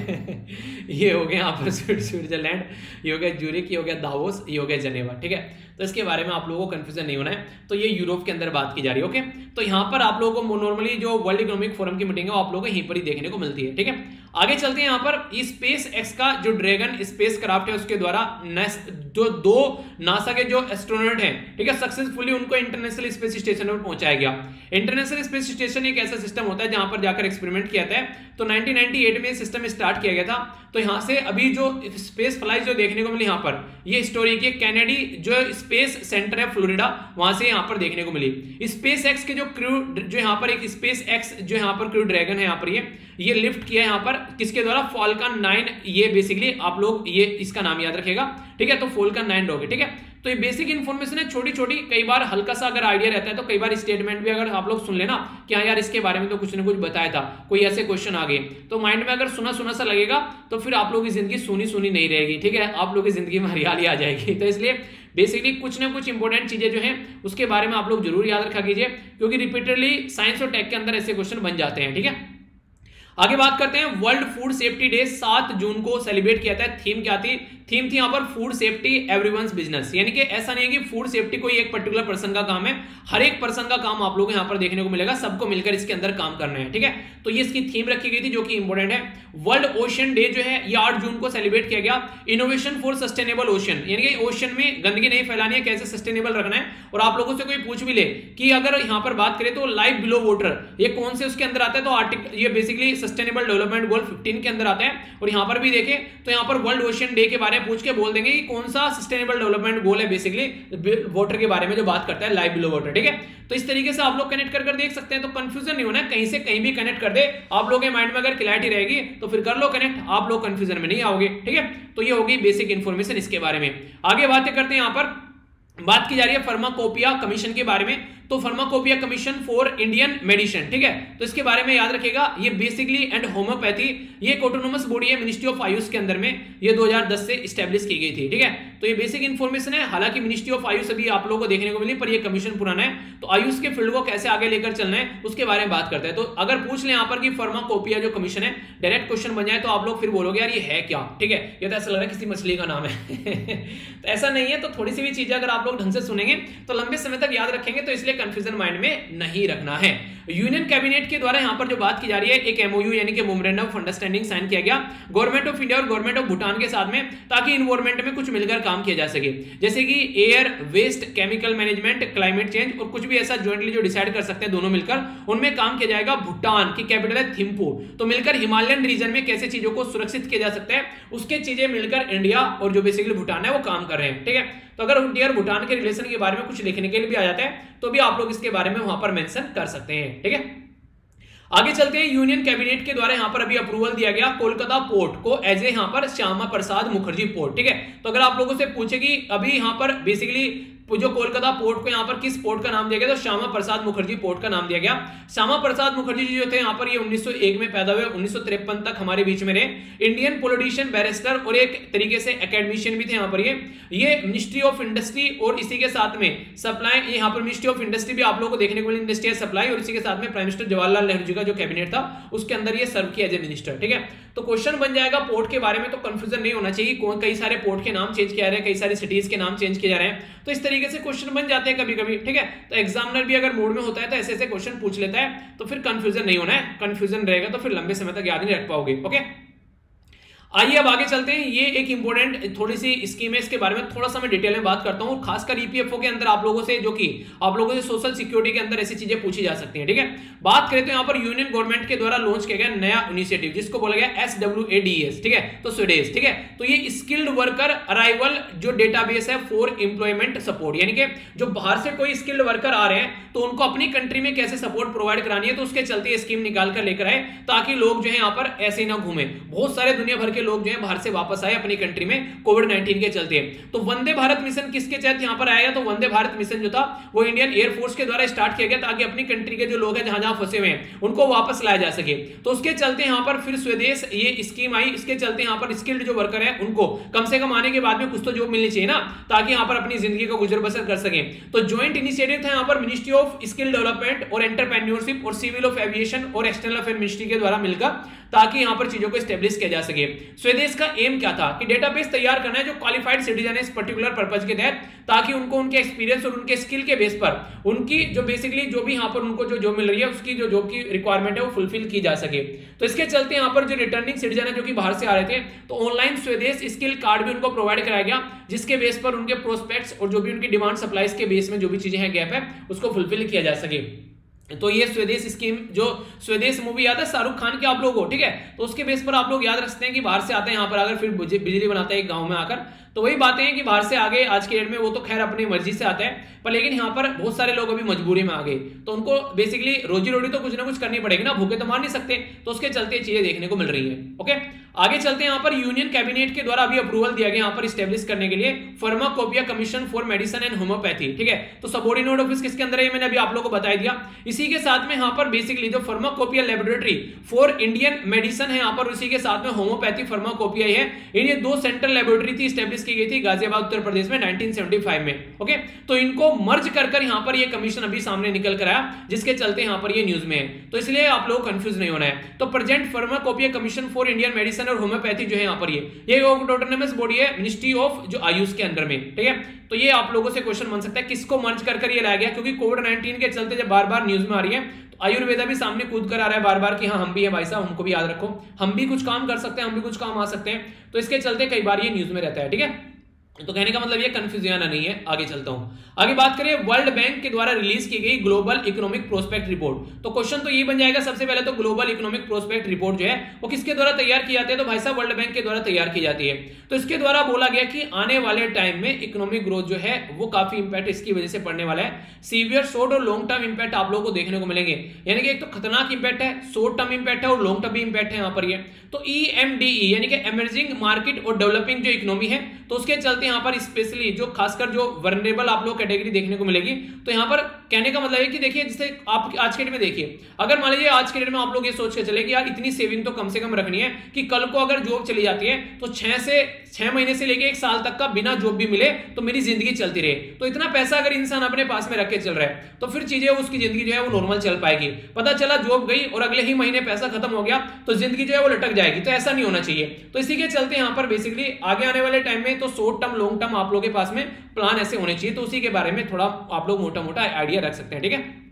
ये हो गया यहाँ पर स्विट्जरलैंड ये हो गया जूरिक ये हो गया दावोस ये हो गया जनेवा ठीक है। तो इसके बारे में आप लोगों को कंफ्यूजन नहीं होना है। तो ये यूरोप के अंदर बात की जा रही है ओके तो यहाँ पर आप लोगों को नॉर्मली जो वर्ल्ड इकोनॉमिक फोरम की मीटिंग है, वो आप लोगों को यहीं पर ही देखने को मिलती है, ठीक है? आगे चलते हैं यहाँ पर। स्पेस एक्स का जो ड्रैगन स्पेस क्राफ्ट है, उसके द्वारा जो दो नासा के जो एस्ट्रोनॉट हैं, ठीक है? सक्सेसफुली उनको इंटरनेशनल स्पेस स्टेशन पर पहुँचाया गया। इंटरनेशनल स्पेस स्टेशन एक ऐसा सिस्टम होता है जहाँ पर जाकर एक्सपेरिमेंट किया जाता है। तो 1998 में सिस्टम स्टार्ट किया गया था। तो यहाँ से अभी जो स्पेस फ़्लाइट जो देखने को मिली यहाँ पर, ये स्टोरी की कैनेडी जो स्पेस सेंटर है फ्लोरिडा वहाँ से यहाँ पर देखने को मिली। स्पेस एक्स के जो क्रू जो यहाँ पर एक स्पेस एक्स जो यहाँ पर क्रू ड्रैगन है यहाँ पर, ये ये लिफ्ट किया यहाँ पर, किसके द्वारा? फॉल्कन नाइन ये बेसिकली आप लोग ये इसका नाम याद रखेगा ठीक है? तो फॉल्कन नाइन डॉग ठीक है? तो ये बेसिक इन्फॉर्मेशन है छोटी छोटी कई बार हल्का सा अगर आइडिया रहता है तो कई बार स्टेटमेंट भी अगर आप लोग सुन लेना कि हाँ यार इसके बारे में तो कुछ ना कुछ बताया था, कोई ऐसे क्वेश्चन आ गए। तो माइंड में अगर सुना सुना सा लगेगा तो फिर आप लोग की ज़िंदगी सुनी सुनी नहीं रहेगी, ठीक है? आप लोग की ज़िंदगी में हरियाली आ जाएगी। तो इसलिए बेसिकली कुछ ना कुछ इंपॉर्टेंट चीज़ें जो है, उसके बारे में आप लोग ज़रूर याद रखा कीजिए, क्योंकि रिपीटेडली साइंस और टेक के अंदर ऐसे क्वेश्चन बन जाते हैं, ठीक है? आगे बात करते हैं वर्ल्ड फ़ूड सेफ्टी डे सात जून को सेलिब्रेट किया था थीम क्या थी? थीम थी यहाँ पर फ़ूड सेफ्टी एवरीवंस बिज़नेस यानी कि ऐसा नहीं है कि फ़ूड सेफ्टी कोई एक पर्टिकुलर पर्सन का काम है, हर एक पर्सन का काम आप लोग यहाँ पर देखने को मिलेगा, सबको मिलकर इसके अंदर काम करना है, ठीक है? तो ये इसकी थीम रखी गई थी जो कि इंपॉर्टेंट है। वर्ल्ड ओशन डे जो है, ये आठ जून को सेलिब्रेट किया गया। इनोवेशन फॉर सस्टेनेबल ओशन यानी कि ओशन में गंदगी नहीं फैलानी है, कैसे सस्टेनेबल रखना है? और आप लोगों से कोई पूछ भी ले कि अगर यहाँ पर बात करें तो लाइफ बिलो वाटर ये कौन से उसके अंदर आता है? तो आर्टिकल ये basically sustainable development goal fifteen के अंदर आता है। और यहाँ पर भी देखें तो यहाँ पर वर्ल्ड ओशन डे के बारे में पूछ के बोल देंगे कि कौन सा सस्टेनेबल डेवलपमेंट गोल है बेसिकली वाटर के बारे में जो बात करता है लाइव बिलो वाटर ठीक है? तो इस तरीके से आप लोग कनेक्ट कर कर देख सकते हैं तो कंफ्यूजन नहीं होना कहीं से कहीं भी कनेक्ट कर दे। आप लोग के माइंड में अगर क्लैरिटी रहेगी तो फिर कर लो कनेक्ट आप लोग कंफ्यूजन में नहीं आओगे, ठीक है? तो ये होगी बेसिक इन्फॉर्मेशन इसके बारे में। आगे बातें करते हैं यहाँ पर। बात की जा रही है फर्माकोपिया कमीशन के बारे में। तो pharmacopoeia commission for Indian medicine ठीक है? तो इसके बारे में याद रखेगा ये बेसिकली एंड होम्योपैथी ये ऑटोनोमस बॉडी है मिनिस्ट्री ऑफ़ आयुष के अंदर में, ये 2010 से स्टैब्लिश की गई थी, ठीक है? तो ये बेसिक इन्फॉर्मेशन है, हालाँकि मिनिस्ट्री ऑफ़ आयुष अभी आप लोगों को देखने को मिली, पर ये कमीशन पुराना है तो आयुष के फ़ील्ड को कैसे आगे लेकर चलना है, उसके बारे में बात करते हैं। तो अगर पूछ ले यहाँ पर कि फार्माकोपिया जो कमीशन है डायरेक्ट क्वेश्चन बन जाए तो आप लोग फिर बोलोगे, यार ये है क्या? ठीक है? ये तो ऐसा लग रहा है किसी मछली का नाम है। तो ऐसा नहीं है तो थोड़ी सी भी चीज़ें अगर आप लोग ढंग से सुनेंगे तो लंबे समय तक याद रखेंगे तो इसलिए कंफ्यूजन माइंड में नहीं रखना है। यूनियन कैबिनेट के द्वारा यहाँ पर जो बात की जा रही है, एक एमओयू यानी कि मेमोरेंडम ऑफ़ अंडरस्टैंडिंग साइन किया गया गवर्नमेंट ऑफ़ इंडिया और गवर्नमेंट ऑफ़ भूटान के साथ में, ताकि इन्वायरमेंट में कुछ मिलकर काम किया जा सके। जैसे कि air waste chemical management climate change और कुछ भी ऐसा ज्वाइंटली जो डिसाइड कर सकते हैं दोनों मिलकर, उनमें काम किया जाएगा भूटान, की कैपिटल है थिम्पू। तो मिलकर हिमालयन रीजन में कैसे चीज़ों को सुरक्षित किया जा सकता है, उसके चीज़ें मिलकर इंडिया और जो बेसिकली भूटान है वो काम कर रहे हैं, ठीक है? तो अगर इंडिया और भूटान के रिलेशन के बारे में कुछ लिखने के लिए भी आ जाता है तो भी आप लोग इसके बारे में वहाँ पर मैंशन कर सकते हैं, ठीक है? आगे चलते हैं यूनियन कैबिनेट के द्वारा यहाँ पर अभी अप्रूवल दिया गया कोलकाता पोर्ट को एज ए यहाँ पर श्यामा प्रसाद मुखर्जी पोर्ट ठीक है? तो अगर आप लोगों से पूछेगी अभी यहाँ पर बेसिकली जो कोलकाता पोर्ट को यहाँ पर किस पोर्ट का नाम दिया गया तो श्यामा प्रसाद मुखर्जी पोर्ट का नाम दिया गया। श्यामा प्रसाद मुखर्जी जी जो थे, यहाँ पर ये 1901 में पैदा हुए, उन्नीस तक हमारे बीच में रहे। इंडियन पोलिटिशियन बैरिस्टर और एक तरीके से एकेडमिशियन भी थे यहाँ पर ये। ये मिनिस्ट्री ऑफ़ इंडस्ट्री और इसी के साथ में सप्लाई यहाँ पर मिनिस्ट्री ऑफ़ इंडस्ट्री भी आप लोग को देखने को मिली इंडस्ट्रियल सप्लाई और इसी के साथ में प्राइम मिनिस्टर जवाहरलाल नेहरू जी का जो कैबिनेट था, उसके अंदर ये सर्व किया एज ए मिनिस्टर ठीक है? तो क्वेश्चन बन जाएगा पोर्ट के बारे में तो कंफ्यूजन नहीं होना चाहिए। कई सारे पोर्ट के नाम चेंज किया जा रहे हैं, कई सारे सिटीज़ के नाम चेंज किए जा रहे हैं। तो इस तरीके से क्वेश्चन बन जाते हैं कभी कभी ठीक है? तो एग्जामिनर भी अगर मूड में होता है तो ऐसे ऐसे क्वेश्चन पूछ लेता है तो फिर कंफ्यूजन नहीं होना है। कंफ्यूजन रहेगा तो फिर लंबे समय तक याद नहीं रख पाओगे ओके आइए अब आगे चलते हैं। ये एक इंपॉर्टेंट थोड़ी सी स्कीम है, इसके बारे में थोड़ा सा मैं डिटेल में बात करता हूँ। खासकर ईपीएफओ के अंदर आप लोगों से, जो कि आप लोगों से सोशल सिक्योरिटी के अंदर ऐसी चीज़ें पूछी जा सकती हैं, ठीक है? बात करें तो यहाँ पर यूनियन गवर्नमेंट के द्वारा लॉन्च किया गया नया इनिशिएटिव जिसको बोला गया एस ठीक है? तो स्वीडेश ठीक है? तो ये स्किल्ड वर्कर अराइवल जो डेटाबेस है फॉर एम्प्लॉयमेंट सपोर्ट यानी कि जो बाहर से कोई स्किल्ड वर्कर आ रहे हैं तो उनको अपनी कंट्री में कैसे सपोर्ट प्रोवाइड करानी है तो उसके चलते स्कीम निकाल कर लेकर आए, ताकि लोग जो है यहाँ पर ऐसे ना घूमे। बहुत सारे दुनिया भर के लोग जो है बाहर से वापस आए अपनी कंट्री में कोविड नाइन्टीन के चलते। तो वंदे भारत मिशन किसके तहत यहाँ पर आया तो वंदे भारत मिशन जो था, वो इंडियन एयरफोर्स के द्वारा स्टार्ट किया गया ताकि अपनी कंट्री के जो लोग हैं जहाँ जहाँ फंसे हुए हैं, उनको वापस लाया जा सके। तो उसके चलते यहाँ पर फिर स्वदेश ये स्कीम आई। इसके चलते यहाँ पर स्किल्ड जो वर्कर है, उनको कम से कम आने के बाद में कुछ तो जॉब मिलनी चाहिए ना, ताकि यहाँ पर अपनी ज़िंदगी को गुजर बसर कर सके। तो ज्वाइंट इनिशिएटिव था यहाँ पर मिनिस्ट्री ऑफ़ स्किल डेवलपमेंट और एंटरप्रेन्योरशिप और सिविल ऑफ़ एविएशन और एक्सटर्नल अफेयर मिनिस्ट्री के द्वारा मिलकर, ताकि यहाँ पर चीज़ों को स्टेब्लिश किया जा सके। स्वदेश का एम क्या था? कि डेटाबेस तैयार करना है जो क्वालिफाइड सिटीजन है इस पर्टिकुलर पर्पज के तहत, ताकि उनको उनके एक्सपीरियंस और उनके स्किल के बेस पर, उनकी जो बेसिकली जो भी यहाँ पर उनको जो जॉब मिल रही है, उसकी जो जॉब की रिक्वायरमेंट है वो फुलफिल की जा सके। तो इसके चलते यहाँ पर जो रिटर्निंग सिटीजन है जो कि बाहर से आ रहे थे तो ऑनलाइन स्वदेश स्किल कार्ड भी उनको प्रोवाइड कराया गया, जिसके बेस पर उनके प्रोस्पेक्ट्स और जो भी उनकी डिमांड सप्लाईज के बेस में जो भी चीज़ें हैं गैप है, उसको फुलफिल किया जा सके। तो ये स्वदेश स्कीम, जो स्वदेश मूवी याद है, शाहरुख खान के आप लोग हो ठीक है? तो उसके बेस पर आप लोग याद रखते हैं कि बाहर से आते हैं, यहाँ पर अगर फिर बिजली बनाते हैं एक गाँव में आकर। तो वही बातें हैं कि बाहर से आगे, आज के डेट में वो तो खैर अपनी मर्ज़ी से आते हैं, पर लेकिन यहाँ पर बहुत सारे लोग अभी मजबूरी में आ गए। तो उनको बेसिकली रोजी रोटी तो कुछ ना कुछ करनी पड़ेगी ना, भूखे तो मार नहीं सकते। तो उसके चलते चीज़ें देखने को मिल रही है ओके आगे चलते हैं, यहाँ पर यूनियन कैबिनेट के द्वारा अभी अप्रूवल दिया गया, यहाँ पर स्टेब्लिश करने के लिए pharmacopoeia commission for medicine and homoeopathy ठीक है? तो सबोर्डिनेट ऑफ़िस किसके अंदर है मैंने अभी आप लोग को बता दिया। इसी के साथ में यहाँ पर बेसिकली जो pharmacopoeia laboratory for Indian medicine है, यहाँ पर उसी के साथ में होम्योपैथी फर्माकोपिया है। ये दो सेंट्रल लेबोरेटरी थी स्टेब्लिश की गई थी गाजियाबाद, उत्तर प्रदेश में 1975 में ओके तो इनको मर्ज कर कर यहाँ पर ये कमीशन अभी सामने निकल कर आया, जिसके चलते यहाँ पर ये न्यूज़ में है। तो इसलिए आप लोग कंफ्यूज नहीं होना है। तो present pharmacopoeia commission for Indian medicine और होम्योपैथी जो है यहाँ पर ये। ये ऑटोनोमस बॉडी है मिनिस्ट्री ऑफ़ जो आयुष के अंदर में, ठीक है? तो ये आप लोगों से क्वेश्चन बन सकता है, किसको मर्ज कर कर ये लाया गया? क्योंकि कोविड नाइनटीन के चलते जब बार बार न्यूज़ में आ रही है तो आयुर्वेदा भी सामने कूद कर आ रहा है बार बार कि हाँ हम भी है भाई साहब हमको भी याद रखो। हम भी कुछ काम कर सकते हैं, हम भी कुछ काम आ सकते हैं। तो इसके चलते कई बार ये न्यूज़ में रहता है, ठीक है? तो कहने का मतलब ये कंफ्यूजन नहीं है, आगे चलता हूँ। आगे बात करें वर्ल्ड बैंक के द्वारा रिलीज़ की गई ग्लोबल इकोनॉमिक प्रोस्पेक्ट रिपोर्ट तो क्वेश्चन तो ये बन जाएगा, सबसे पहले तो ग्लोबल इकोनॉमिक प्रोस्पेक्ट रिपोर्ट जो है, वो किसके द्वारा तैयार की जाती है? तो भाई साहब वर्ल्ड बैंक के द्वारा तैयार की जाती है। तो इसके द्वारा बोला गया कि आने वाले टाइम में इकोनॉमिक ग्रोथ जो है, वो काफ़ी इंपैक्ट इसकी वजह से पड़ने वाला है। सीवियर शॉर्ट और लॉन्ग टर्म इंपैक्ट आप लोगों को देखने को मिलेंगे। यानी कि एक तो खतरनाक इंपैक्ट है शॉर्ट टर्म इंपैक्ट है और लॉन्ग टर्म इंपैक्ट है यहाँ पर ये। तो ई ई यानी कि एमर्जिंग मार्केट और डेवलपिंग जो इकोनॉमी है तो उसके चलते यहाँ पर स्पेशली जो खासकर जो वर्नेबल आप लोग कैटेगरी देखने को मिलेगी तो यहाँ पर कहने का मतलब है कि देखिए, जैसे आप आज के डेट में देखिए, अगर मान लीजिए आज के डेट में आप लोग ये सोच के चले कि यार इतनी सेविंग तो कम से कम रखनी है कि कल को अगर जॉब चली जाती है तो छह से, छह महीने से लेके एक साल तक का बिना जॉब भी मिले तो मेरी ज़िंदगी चलती रहे। तो इतना पैसा अगर इंसान अपने पास में रख के चल रहा है तो फिर चीज़ें उसकी ज़िंदगी जो है वो नॉर्मल चल पाएगी। पता चला जॉब गई और अगले ही महीने पैसा खत्म हो गया तो ज़िंदगी जो है वो लटक जाएगी। तो ऐसा नहीं होना चाहिए। तो इसी के चलते यहाँ पर बेसिकली आगे आने वाले टाइम में तो शॉर्ट टर्म लॉन्ग टर्म आप लोगों के पास में प्लान ऐसे होने चाहिए तो उसी के बारे में थोड़ा आप लोग मोटा मोटा आइडिया रख सकते हैं, ठीक है?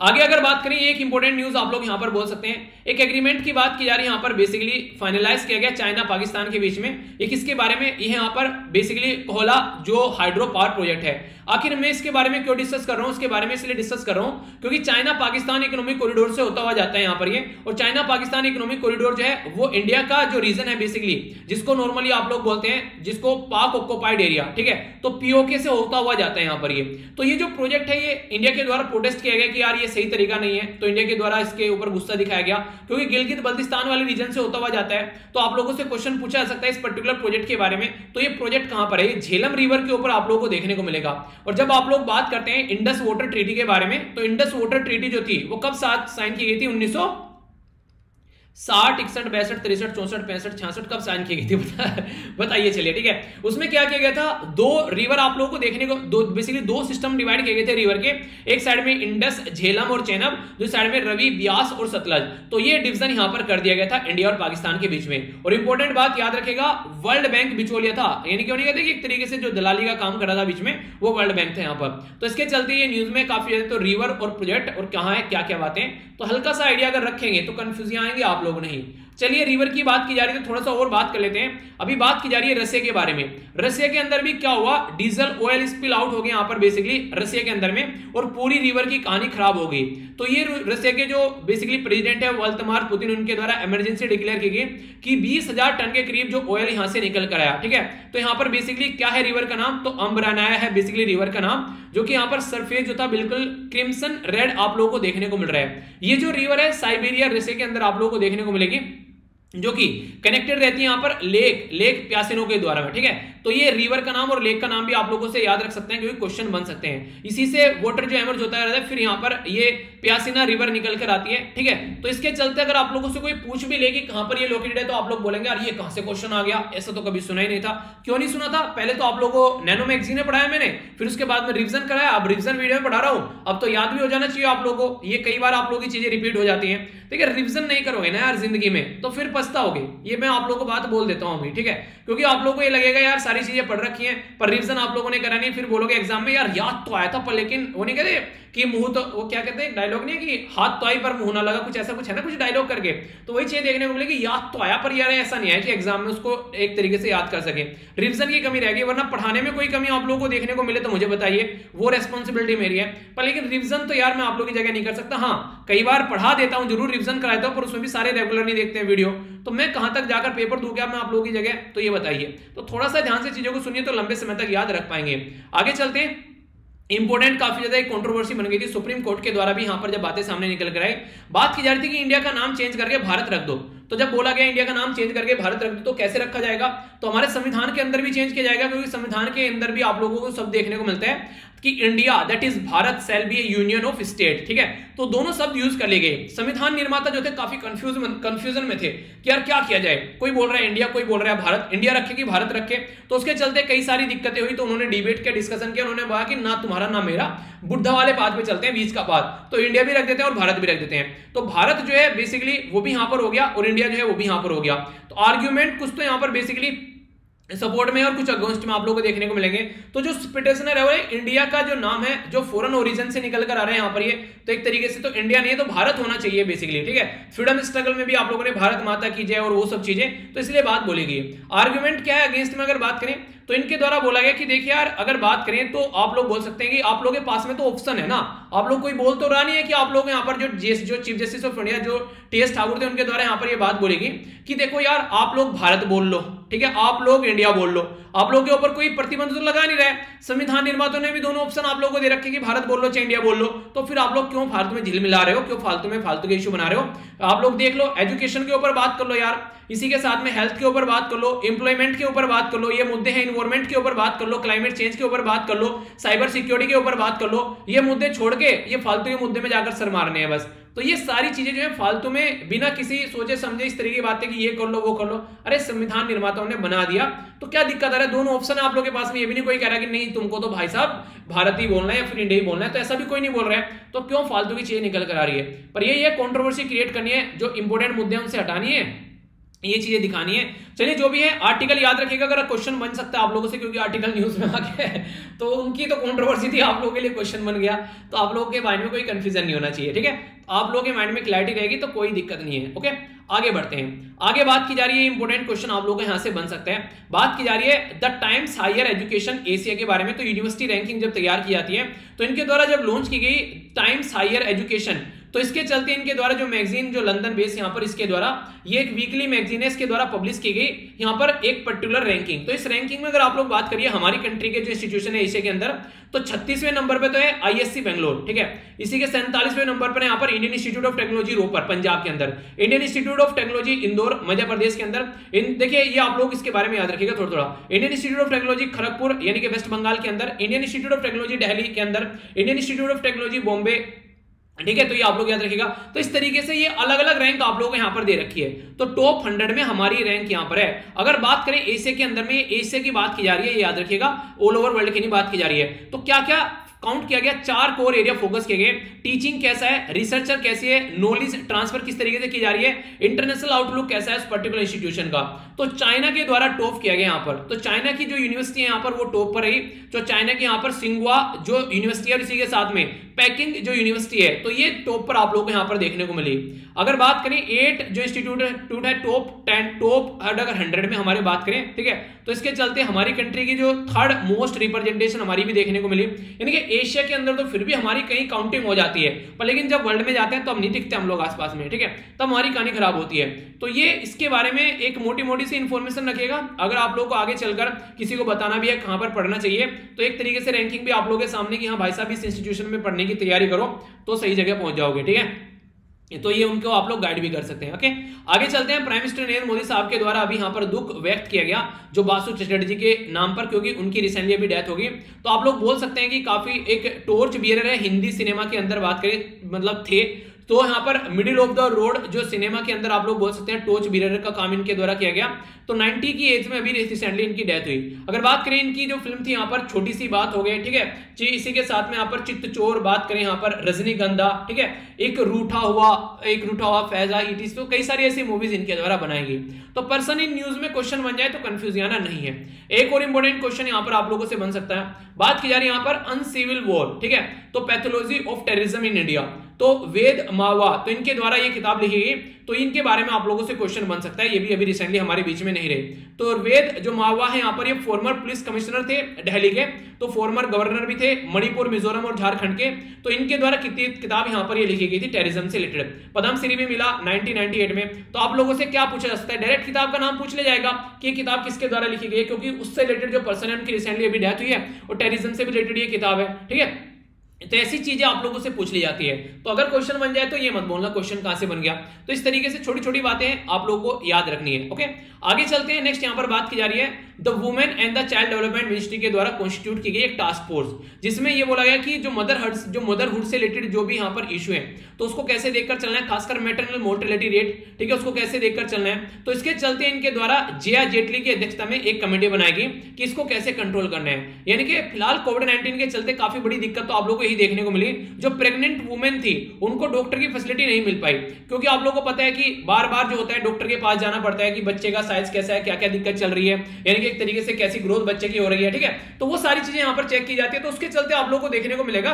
आगे अगर बात करें, एक इंपॉर्टेंट न्यूज़ आप लोग यहाँ पर बोल सकते हैं। एक एग्रीमेंट की बात की जा रही है यहाँ पर बेसिकली फाइनलाइज किया गया चाइना पाकिस्तान के बीच में। ये किसके बारे में, ये यहाँ पर बेसिकली कोहला जो हाइड्रो पावर प्रोजेक्ट है। आखिर मैं इसके बारे में क्यों डिस्कस कर रहा हूँ? उसके बारे में इसलिए डिस्कस कर रहा हूँ, क्योंकि चाइना पाकिस्तान इकोनॉमिक कॉरिडोर से होता हुआ जाता है यहाँ पर ये। और चाइना पाकिस्तान इकोनॉमिक कॉरिडोर जो है, वो इंडिया का जो रीजन है बेसिकली जिसको नॉर्मली आप लोग बोलते हैं, जिसको पाक ऑक्योपाइड एरिया ठीक है? तो पीओके से होता हुआ जाता है यहाँ पर ये। तो ये जो प्रोजेक्ट है, ये इंडिया के द्वारा प्रोटेस्ट किया गया कि यार ये सही तरीका नहीं है तो इंडिया के द्वारा इसके ऊपर गुस्सा दिखाया गया। क्योंकि गिलगित बल्तिस्तान वाले रीजन से होता हुआ जाता है तो आप लोगों से क्वेश्चन पूछा जा सकता है इस पर्टिकुलर प्रोजेक्ट के बारे में। तो ये प्रोजेक्ट कहाँ पर है? झेलम रिवर के ऊपर आप लोगों को देखने को मिलेगा। और जब आप लोग बात करते हैं इंडस वाटर ट्रीटी के बारे में तो इंडस वाटर ट्रीटी जो थी, वो कब साथ साइन की गई थी? उन्नीस साठ, इकसठ बैसठ तिरसठ, चौसठ, पैंसठ, छियासठ कब साइन की गई थी? बताइए चलिए, ठीक है? उसमें क्या किया गया था? दो रिवर आप लोगों को देखने को, दो बेसिकली दो सिस्टम डिवाइड किए गए थे रिवर के। एक साइड में इंडस झेलम और चेनब दूसरी साइड में रवि ब्यास और सतलज तो ये डिवीज़न यहाँ पर कर दिया गया था इंडिया और पाकिस्तान के बीच में। और इंपॉर्टेंट बात याद रखेगा वर्ल्ड बैंक बिचौलिया था। यानी क्यों नहीं कहते कि एक तरीके से जो दलाली का काम कर रहा था बीच में, वो वर्ल्ड बैंक था यहाँ पर। तो इसके चलते ये न्यूज़ में काफ़ी तो रिवर और प्रोजेक्ट और कहा है क्या क्या बातें। तो हल्का सा आइडिया अगर रखेंगे तो कंफ्यूजन आएँगे, आप लोग नहीं। चलिए रिवर की बात की जा रही है तो थोड़ा सा और बात कर लेते हैं। अभी बात की जा रही है रसिया के बारे में। रसिया के अंदर भी क्या हुआ? डीजल ऑयल स्पिल आउट हो गया यहाँ पर बेसिकली रसिया के अंदर में और पूरी रिवर की कहानी खराब हो गई। तो ये रसिया के जो बेसिकली प्रेसिडेंट है, वल्तमार पुतिन, उनके द्वारा इमरजेंसी डिक्लेयर की गई कि बीस टन के करीब जो ऑयल यहाँ से निकल कर आया, ठीक है? तो यहाँ पर बेसिकली क्या है रिवर का नाम? तो अम्बरानाया है बेसिकली रिवर का नाम, जो कि यहाँ पर सरफेस जो था बिल्कुल क्रिम्सन रेड आप लोगों को देखने को मिल रहा है। ये जो रिवर है साइबेरिया रसिया के अंदर आप लोगों को देखने को मिलेगी। जो कि कनेक्टेड रहती है यहाँ पर लेक लेक प्यासिनो के द्वारा, ठीक है? तो ये रिवर का नाम और लेक का नाम भी आप लोगों से याद रख सकते हैं क्योंकि क्वेश्चन बन सकते हैं। इसी से वाटर जो एमर्ज होता है, फिर यहाँ पर ये प्यासिना रिवर निकल कर आती है, ठीक है? तो इसके चलते अगर आप लोगों से कोई पूछ भी ले कि कहाँ पर ये लोकेटेड है तो आप लोग बोलेंगे, यार, ये कहाँ से क्वेश्चन आ गया? ऐसा तो कभी सुना ही नहीं था। क्यों नहीं सुना था? पहले तो आप लोगों नैनो मैगजीन में पढ़ाया मैंने, फिर उसके बाद में रिविजन कराया, अब रिविजन वीडियो में पढ़ा रहा हूँ। अब तो याद भी हो जाना चाहिए आप लोगों को, ये कई बार आप लोगों की चीज़ें रिपीट हो जाती है। ठीक है रिविजन नहीं करोगे ना यार ज़िंदगी में तो फिर पछताओगे ये मैं आप लोगों को बात बोल देता हूँ अभी, ठीक है? क्योंकि आप लोगों को ये लगेगा, यार, सारी चीज़ें पढ़ रखी हैं, पर रिवीजन आप लोगों ने करा नहीं फिर बोलोगे एग्ज़ाम में यार, याद तो आया था, पर लेकिन वो नहीं कहते कि मुँह तो वो क्या कहते हैं डायलॉग नहीं कि हाथ तो आई पर मुँह ना लगा, कुछ ऐसा कुछ है ना, कुछ डायलॉग करके। तो वही चीज़ देखने को मिलेगी, याद तो आया पर यार ऐसा नहीं है कि एग्ज़ाम में उसको एक तरीके से याद कर सके। रिविजन की कमी रहेगी वरना पढ़ाने में कोई कमी आप लोगों को देखने को मिले तो मुझे बताइए, वो रेस्पॉन्सिबिलिटी मेरी है। पर लेकिन रिविजन तो यार मैं आप लोगों की जगह नहीं कर सकता। हाँ कई बार पढ़ा देता हूँ, ज़रूर रिविजन कराता हूँ, पर उसमें भी सारे रेगुलर नहीं देखते हैं वीडियो तो मैं कहाँ तक जाकर पेपर दूँ क्या मैं आप लोगों की जगह? तो ये बताइए। तो थोड़ा सा ध्यान से चीज़ों को सुनिए तो लंबे समय तक याद रख पाएँगे। आगे चलते हैं। इंपोर्टेंट काफ़ी ज़्यादा एक कंट्रोवर्सी बन गई थी। सुप्रीम कोर्ट के द्वारा भी यहाँ पर जब बातें सामने निकल कर आई, बात की जा रही थी कि इंडिया का नाम चेंज करके भारत रख दो। तो जब बोला गया इंडिया का नाम चेंज करके भारत रख दो तो कैसे रखा जाएगा? तो हमारे संविधान के अंदर भी चेंज किया जाएगा, क्योंकि संविधान के अंदर भी आप लोगों को सब देखने को मिलता है। कि India that is Bharat shall be union of state ठीक है? तो दोनों शब्द यूज़ कर लिए गए। संविधान निर्माता जो थे, काफ़ी कंफ्यूज कंफ्यूजन में थे कि यार क्या किया जाए? कोई बोल रहा है इंडिया कोई बोल रहा है भारत। इंडिया रखे कि भारत रखे? तो उसके चलते कई सारी दिक्कतें हुई तो उन्होंने डिबेट के डिस्कशन किया, उन्होंने कहा कि ना तुम्हारा, ना मेरा। बुद्धा वाले पाद पे चलते हैं, बीच का पाद। तो इंडिया भी रख देते हैं और भारत भी रख देते हैं। तो भारत जो है बेसिकली वो भी यहाँ पर हो गया और इंडिया जो है, वो भी यहाँ पर हो गया। तो आर्ग्यूमेंट कुछ तो यहाँ पर बेसिकली सपोर्ट में और कुछ अगेंस्ट में आप लोगों को देखने को मिलेंगे। तो जो पिटिशनर है वो इंडिया का जो नाम है, जो फॉरेन ओरिजिन से निकल कर आ रहे हैं यहाँ पर ये तो एक तरीके से तो इंडिया नहीं है तो भारत होना चाहिए बेसिकली ठीक है? फ्रीडम स्ट्रगल में भी आप लोगों ने भारत माता की जय और वो सब चीज़ें तो इसलिए बात बोली गई आर्ग्यूमेंट क्या है अगेंस्ट में अगर बात करें तो इनके द्वारा बोला गया कि देखिए यार, अगर बात करें तो आप लोग बोल सकते हैं कि आप लोगों के पास में तो ऑप्शन है ना। आप लोग कोई बोल तो रहा नहीं है कि आप लोग यहाँ पर जो जो चीफ जस्टिस ऑफ़ इंडिया जो टी एस ठाकुर थे, उनके द्वारा यहाँ पर ये बात बोलेगी कि देखो यार, आप लोग भारत बोल लो। ठीक है? आप लोग इंडिया बोल लो। आप लोग के ऊपर कोई प्रतिबंध तो लगा नहीं रहे संविधान निर्माताओं ने भी दोनों ऑप्शन आप लोगों को दे रखे कि भारत बोल लो चाहे इंडिया बोल लो। तो फिर आप लोग क्यों फालतू में झील मिला रहे हो? क्यों फालतू में फालतू के इशू बना रहे हो? आप लोग देख लो एजुकेशन के ऊपर बात कर लो यार। इसी के साथ में हेल्थ के ऊपर बात कर लो एम्प्लॉयमेंट के ऊपर बात कर लो, ये मुद्दे हैं इन्वायरमेंट के ऊपर बात कर लो क्लाइमेट चेंज के ऊपर बात कर लो साइबर सिक्योरिटी के ऊपर बात कर लो। ये मुद्दे छोड़ के, ये फालतू के मुद्दे में जाकर सर मारने हैं बस। तो ये सारी चीज़ें जो है फालतू में बिना किसी सोचे समझे इस तरीके की बातें कि ये कर लो, वो कर लो। अरे, संविधान निर्माताओं ने बना दिया। तो क्या दिक्कत आ रहा है? दोनों ऑप्शन आप लोग के पास में। ये भी नहीं कोई कह रहा कि नहीं, तुमको तो भाई साहब भारत ही बोलना है या फिर इंडिया ही बोलना है। तो ऐसा भी कोई नहीं बोल रहा है। तो क्यों फालतू की चीज़ें निकल कर आ रही है? पर ये ये कॉन्ट्रोवर्सी क्रिएट करनी है। जो इंपोर्टेंट मुद्दे उनसे हटानी है। ये चीज़ें दिखानी है। चलिए, जो भी है आर्टिकल याद रखिएगा अगर क्वेश्चन बन सकता है आप लोगों से, क्योंकि आर्टिकल न्यूज़ में आ गया है। तो उनकी तो कॉन्ट्रोवर्सी थी, आप लोगों के लिए क्वेश्चन बन गया। तो आप लोगों के माइंड में कोई कंफ्यूजन नहीं होना चाहिए, ठीक है? आप लोगों के माइंड में क्लैरिटी रहेगी तो कोई दिक्कत नहीं है ओके आगे बढ़ते हैं। आगे बात की जा रही है इंपोर्टेंट क्वेश्चन आप लोगों यहाँ से बन सकते हैं। बात की जा रही है the Times higher education Asia के बारे में तो यूनिवर्सिटी रैंकिंग जब तैयार की जाती है तो इनके द्वारा जब लॉन्च की गई टाइम्स हायर एजुकेशन तो इसके चलते इनके द्वारा जो मैगजीन जो लंदन बेस यहाँ पर इसके द्वारा, ये एक वीकली मैगजीन है, इसके द्वारा पब्लिश की गई यहाँ पर एक पर्टिकुलर रैंकिंग तो इस रैंकिंग में अगर आप लोग बात करिए, हमारी कंट्री के जो इंस्टीट्यूशन है एशिया के अंदर तो छत्तीसवें नंबर पर तो है आईएससी बेंगलोर ठीक है? इसी के सैंतालीसवें नंबर पर यहाँ पर Indian institute of technology Ropar Punjab के अंदर। Indian institute of technology Indore Madhya Pradesh के अंदर। देखिए, ये आप लोग इसके बारे में याद रखिएगा थोड़ा थोड़ा Indian institute of technology Kharagpur, यानी कि वेस्ट बंगाल के अंदर। Indian institute of technology Delhi के अंदर। Indian institute of technology Bombay ठीक है तो ये आप लोग याद रखिएगा। तो इस तरीके से ये अलग अलग रैंक आप लोगों को यहाँ पर दे रखी है। तो टॉप हंड्रेड में हमारी रैंक यहाँ पर है। अगर बात करें एशिया के अंदर में एशिया की बात की जा रही है, ये याद रखिएगा। ऑल ओवर वर्ल्ड की नहीं बात की जा रही है। तो क्या क्या काउंट किया गया, चार कोर एरिया फोकस किए गए। टीचिंग कैसा है? रिसर्चर कैसी है? नॉलेज ट्रांसफ़र किस तरीके से की जा रही है? इंटरनेशनल आउटलुक कैसा है उस पर्टिकुलर इंस्टीट्यूशन का? तो चाइना के द्वारा टॉप किया गया यहाँ पर। तो चाइना की जो यूनिवर्सिटी है यहाँ पर, वो टॉप पर रही। जो चाइना के यहाँ पर सिंगुआ जो यूनिवर्सिटी है इसी के साथ में। पैकिंग जो यूनिवर्सिटी है तो ये टॉप पर आप लोग को यहाँ पर देखने को मिली। अगर बात करें एट जो इंस्टीट्यूट है टॉप टेन टॉप अगर हंड्रेड में हमारे बात करें, ठीक है? तो इसके चलते हमारी कंट्री की जो थर्ड मोस्ट रिप्रेजेंटेशन हमारी भी देखने को मिली। यानी कि एशिया के अंदर तो फिर भी हमारी कहीं काउंटिंग हो जाती है। पर लेकिन जब वर्ल्ड में जाते हैं तो हम नहीं दिखते हम लोग आसपास में, ठीक है? तब हमारी कहानी खराब होती है। तो ये इसके बारे में एक मोटी मोटी सी इन्फॉर्मेशन रखेगा अगर आप लोग को आगे चलकर किसी को बताना भी है कहाँ पर पढ़ना चाहिए तो एक तरीके से रैंकिंग भी आप लोगों के सामने कि हाँ भाई साहब, इस इंस्टीट्यूशन में पढ़ने की तैयारी करो तो सही जगह पहुँच जाओगे, ठीक है? तो ये उनको आप लोग गाइड भी कर सकते हैं ओके आगे चलते हैं प्राइम मिनिस्टर नरेंद्र मोदी साहब के द्वारा अभी यहाँ पर दुख व्यक्त किया गया, जो बासु चटर्जी के नाम पर, क्योंकि उनकी रिसेंटली अभी डेथ होगी तो आप लोग बोल सकते हैं कि काफ़ी एक टोर्च बियर है, हिंदी सिनेमा के अंदर बात करें मतलब थे। तो यहाँ पर मिडिल ऑफ़ द रोड जो सिनेमा के अंदर आप लोग बोल सकते हैं टोच बिरर का काम इनके द्वारा किया गया। तो 90 की एज में अभी रिसेंटली इनकी डेथ हुई। अगर बात करें इनकी जो फ़िल्म थी यहाँ पर छोटी सी बात हो गई, ठीक है? जी, इसी के साथ में यहाँ पर चित्त चोर बात करें, यहाँ पर रजनीगंधा, ठीक है? एक रूठा हुआ, एक रूठा हुआ फैजा इटिस तो कई सारी ऐसी मूवीज़ इनके द्वारा बनाई गई। तो पर्सन इन न्यूज़ में क्वेश्चन बन जाए तो कंफ्यूज आना नहीं है। एक और इंपॉर्टेंट क्वेश्चन यहाँ पर आप लोगों से बन सकता है। बात की जा रही है यहाँ पर अनसिविल वॉर ठीक है? तो pathology of terrorism in India तो वेद मावा तो इनके द्वारा ये किताब लिखी गई। तो इनके बारे में आप लोगों से क्वेश्चन बन सकता है, ये भी अभी रिसेंटली हमारे बीच में नहीं रहे। तो वेद जो मावा है, यहाँ पर ये फॉर्मर पुलिस कमिश्नर थे दिल्ली के तो फॉर्मर गवर्नर भी थे मणिपुर, मिजोरम और झारखंड के। तो इनके द्वारा कितनी किताब यहाँ पर ये लिखी गई थी टेररिज्म से रिलेटेड पद्मश्री भी मिला 1998 में। तो आप लोगों से क्या पूछा जा सकता है? डायरेक्ट किताब का नाम पूछ लिया जाएगा कि किताब किसके द्वारा लिखी गई है, क्योंकि उससे रिलेटेड जो पर्सन है, उनकी रिसेंटली अभी डेथ हुई है, और टेररिज्म से रिलेटेड ये किताब है, ठीक है? तो ऐसी चीज़ें आप लोगों से पूछ ली जाती है। तो अगर क्वेश्चन बन जाए तो ये मत बोलना क्वेश्चन कहाँ से बन गया? तो इस तरीके से छोटी छोटी बातें आप लोगों को याद रखनी है ओके आगे चलते हैं नेक्स्ट यहाँ पर बात की जा रही है the women and the child development ministry के द्वारा कॉन्स्टिट्यूट की गई एक टास्क फोर्स जिसमें यह बोला गया कि जो मदर जो मदरहुड से रिलेटेड जो भी यहाँ पर इशू है तो उसको कैसे देखकर चलना है, खासकर मेटरनल मोर्टेलिटी रेट ठीक है, उसको कैसे देखकर चलना है तो इसके चलते इनके द्वारा जिया जेटली की अध्यक्षता में एक कमेटी बनाएगी कि इसको कैसे कंट्रोल करना है। यानी कि फ़िलहाल कोविड नाइन्टीन के चलते काफ़ी बड़ी दिक्कत तो आप लोगों को यही देखने को मिली, जो प्रेग्नेंट वुमेन थी, उनको डॉक्टर की फैसिलिटी नहीं मिल पाई, क्योंकि आप लोगों को पता है कि बार बार जो होता है डॉक्टर के पास जाना पड़ता है कि बच्चे का साइज़ कैसा है क्या क्या दिक्कत चल रही है, यानी कि एक तरीके से कैसी ग्रोथ बच्चे की हो रही है, ठीक है? तो वो सारी चीज़ें यहाँ पर चेक की जाती है तो उसके चलते आप लोग को देखने को मिलेगा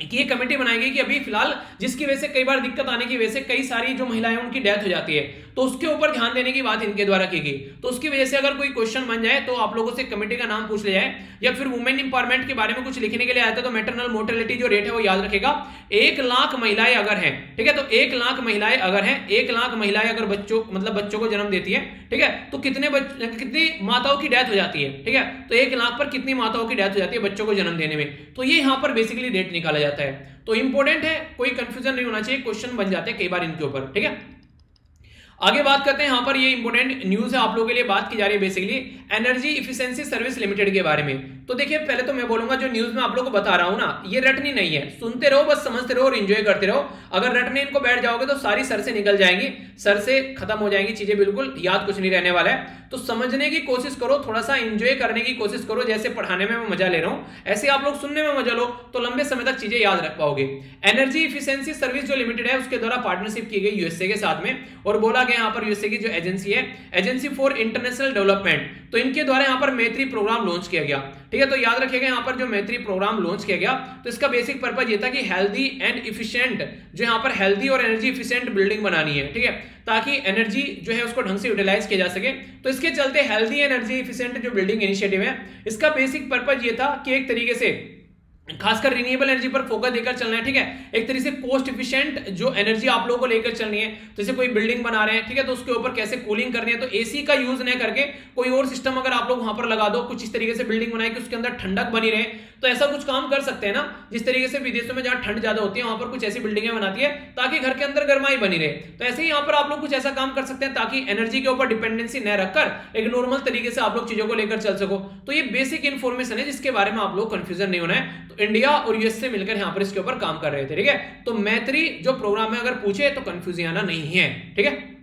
कि ये कमेटी बनाएगी कि अभी फ़िलहाल जिसकी वजह से कई बार दिक्कत आने की वजह से कई सारी जो महिलाएँ उनकी डेथ हो जाती है। तो उसके ऊपर ध्यान देने की बात इनके द्वारा की गई। तो उसकी वजह से अगर कोई क्वेश्चन बन जाए तो आप लोगों से कमेटी का नाम पूछ ले जाए, या फिर वुमेन इंपावरमेंट के बारे में कुछ लिखने के लिए आया था तो मेटरनल मोर्टेलिटी जो रेट है वो याद रखेगा। एक लाख महिलाएँ अगर है, ठीक है तो एक लाख महिलाएँ अगर है, एक लाख महिलाएँ अगर बच्चों मतलब बच्चों को जन्म देती है, ठीक है तो कितने कितनी माताओं की डेथ हो जाती है, ठीक है तो एक लाख पर कितनी माताओं की डेथ हो जाती है बच्चों को जन्म देने में। तो ये यहाँ पर बेसिकली रेट निकाला जाता है। तो इंपॉर्टेंट है, कोई कंफ्यूजन नहीं होना चाहिए क्वेश्चन बन जाते हैं कई बार इनके ऊपर, ठीक है। आगे बात करते हैं, यहाँ पर ये इंपोर्टेंट न्यूज़ है, आप लोगों के लिए बात की जा रही है basically energy efficiency service limited के बारे में। तो देखिए, पहले तो मैं बोलूँगा, जो न्यूज़ में आप लोगों को बता रहा हूँ ना, ये रटनी नहीं है। सुनते रहो, बस समझते रहो और इंजॉय करते रहो। अगर रटने इनको बैठ जाओगे तो सारी सर से निकल जाएँगी, सर से खत्म हो जाएँगी चीज़ें बिल्कुल, याद कुछ नहीं रहने वाला है। तो समझने की कोशिश करो थोड़ा सा इंजॉय करने की कोशिश करो, जैसे पढ़ाने में मैं मज़ा ले रहा हूँ, ऐसे आप लोग सुनने में मज़ा लो तो लंबे समय तक चीज़ें याद रख पाओगे। एनर्जी इफिशियंसी सर्विस जो लिमिटेड है, उसके द्वारा पार्टनरशिप की गई यूएसए के साथ में, और बोला गया यहाँ पर यूएसए की जो एजेंसी है एजेंसी फॉर इंटरनेशनल डेवलपमेंट तो इनके द्वारा यहाँ पर मैत्री प्रोग्राम लॉन्च किया गया। ठीक है तो याद रखिएगा यहाँ पर जो मैत्री प्रोग्राम लॉन्च किया गया तो इसका बेसिक पर्पज ये था कि हेल्दी एंड इफिशियंट जो यहाँ पर हेल्दी और एनर्जी इफिशियंट बिल्डिंग बनानी है। ठीक है, ताकि एनर्जी जो है उसको ढंग से यूटिलाइज किया जा सके। तो इसके चलते हेल्दी एनर्जी इफिशियंट जो बिल्डिंग इनिशिएटिव है, इसका बेसिक पर्पज ये था कि एक तरीके से खासकर रिन्यूएबल एनर्जी पर फोकस देकर चलना है, ठीक है? एक तरीके से कोस्ट इफिशियंट जो एनर्जी आप लोगों को लेकर चलनी है तो जैसे कोई बिल्डिंग बना रहे हैं, ठीक है? तो उसके ऊपर कैसे कूलिंग करनी है तो एसी का यूज़ नहीं करके कोई और सिस्टम अगर आप लोग वहाँ पर लगा दो, कुछ इस तरीके से बिल्डिंग बनाए कि उसके अंदर ठंडक बनी रहे तो ऐसा कुछ काम कर सकते हैं ना, जिस तरीके से विदेशों में जहाँ ठंड ज़्यादा होती है, वहाँ पर कुछ ऐसी बिल्डिंगें बनाती है, ताकि घर के अंदर गर्माई बनी रहे। तो ऐसे ही यहाँ पर आप लोग कुछ ऐसा काम कर सकते हैं, ताकि एनर्जी के ऊपर डिपेंडेंसी न रखकर एक नॉर्मल तरीके से आप लोग चीज़ों को लेकर चल सको। तो ये बेसिक इन्फॉर्मेशन है, जिसके बारे में आप लोग कंफ्यूजन नहीं होना है। तो इंडिया और यूएस से मिलकर यहाँ पर इसके ऊपर काम कर रहे थे, ठीक है? तो मैत्री जो प्रोग्राम है, अगर पूछे तो कंफ्यूजन आना नहीं है, ठीक है?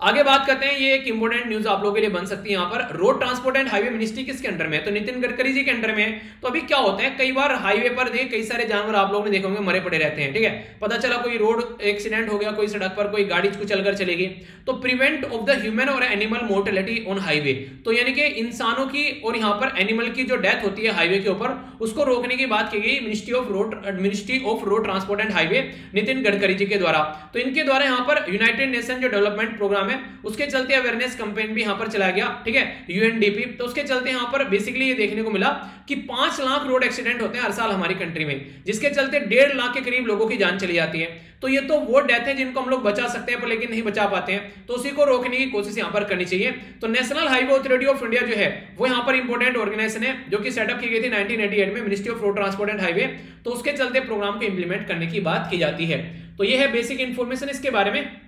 आगे बात करते हैं, ये एक इंपोर्टेंट न्यूज़ आप लोगों के लिए बन सकती है यहाँ पर। Road transport and highway ministry किसके अंडर में है? तो नितिन गडकरी जी के अंडर में है। तो अभी क्या होता है, कई बार हाईवे पर देख, कई सारे जानवर आप लोगों ने देखे होंगे, मरे पड़े रहते हैं, ठीक है? पता चला कोई रोड एक्सीडेंट हो गया, कोई सड़क पर कोई गाड़ी को चलकर चलेगी। तो प्रिवेंट ऑफ़ द ह्यूमन और एनिमल मोर्टेलिटी ऑन हाईवे तो यानी कि इंसानों की और यहाँ पर एनिमल की जो डेथ होती है हाईवे के ऊपर, उसको रोकने की बात की गई ministry of road ministry of road transport and highway Nitin Gadkari ji के द्वारा। तो इनके द्वारा यहाँ पर यूनाइटेड नेशन जो डेवलपमेंट प्रोग्राम है उसके चलते अवेयरनेस कैंपेन भी यहाँ पर चला गया, ठीक है? यूएनडीपी तो उसके चलते यहाँ पर बेसिकली ये देखने को मिला कि पाँच लाख रोड एक्सीडेंट होते हैं हर साल हमारी कंट्री में, जिसके चलते डेढ़ लाख के करीब लोगों की जान चली जाती है। तो ये तो वो डेथ है जिनको हम लोग बचा सकते हैं पर लेकिन नहीं बचा पाते हैं। तो उसी को रोकने की कोशिश यहाँ पर करनी चाहिए। तो national highway authority of India जो है, वो यहाँ पर इंपॉर्टेंट ऑर्गेनाइजेशन है, जो कि सेटअप की गई थी 1988 में ministry of road transport and highway तो उसके चलते प्रोग्राम को इंप्लीमेंट करने की बात की जाती है। तो ये है बेसिक इंफॉर्मेशन इसके बारे में।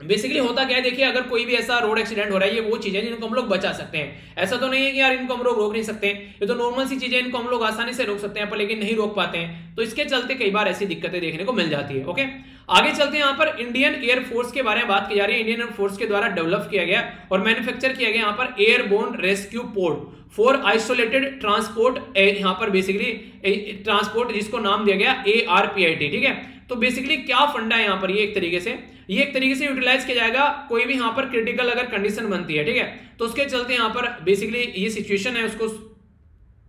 बेसिकली होता क्या है, देखिए, अगर कोई भी ऐसा रोड एक्सीडेंट हो रहा है, ये वो चीज़ें जिनको हम लोग बचा सकते हैं। ऐसा तो नहीं है कि यार इनको हम लोग रोक नहीं सकते ये तो नॉर्मल सी चीज़ें इनको हम लोग आसानी से रोक सकते हैं, पर लेकिन नहीं रोक पाते हैं। तो इसके चलते कई बार ऐसी दिक्कतें देखने को मिल जाती है ओके आगे चलते यहाँ पर इंडियन एयरफोर्स के बारे में बात की जा रही है। इंडियन एयरफोर्स के द्वारा डेवलप किया गया और मैन्युफैक्चर किया गया यहाँ पर airborne rescue port for isolated transport यहाँ पर बेसिकली ट्रांसपोर्ट जिसको नाम दिया गया A R P I T ठीक है? तो बेसिकली क्या फंडा है यहाँ पर? ये एक तरीके से, ये एक तरीके से यूटिलाइज किया जाएगा कोई भी यहाँ पर क्रिटिकल अगर कंडीशन बनती है, ठीक है? तो उसके चलते यहाँ पर बेसिकली ये सिचुएशन है, उसको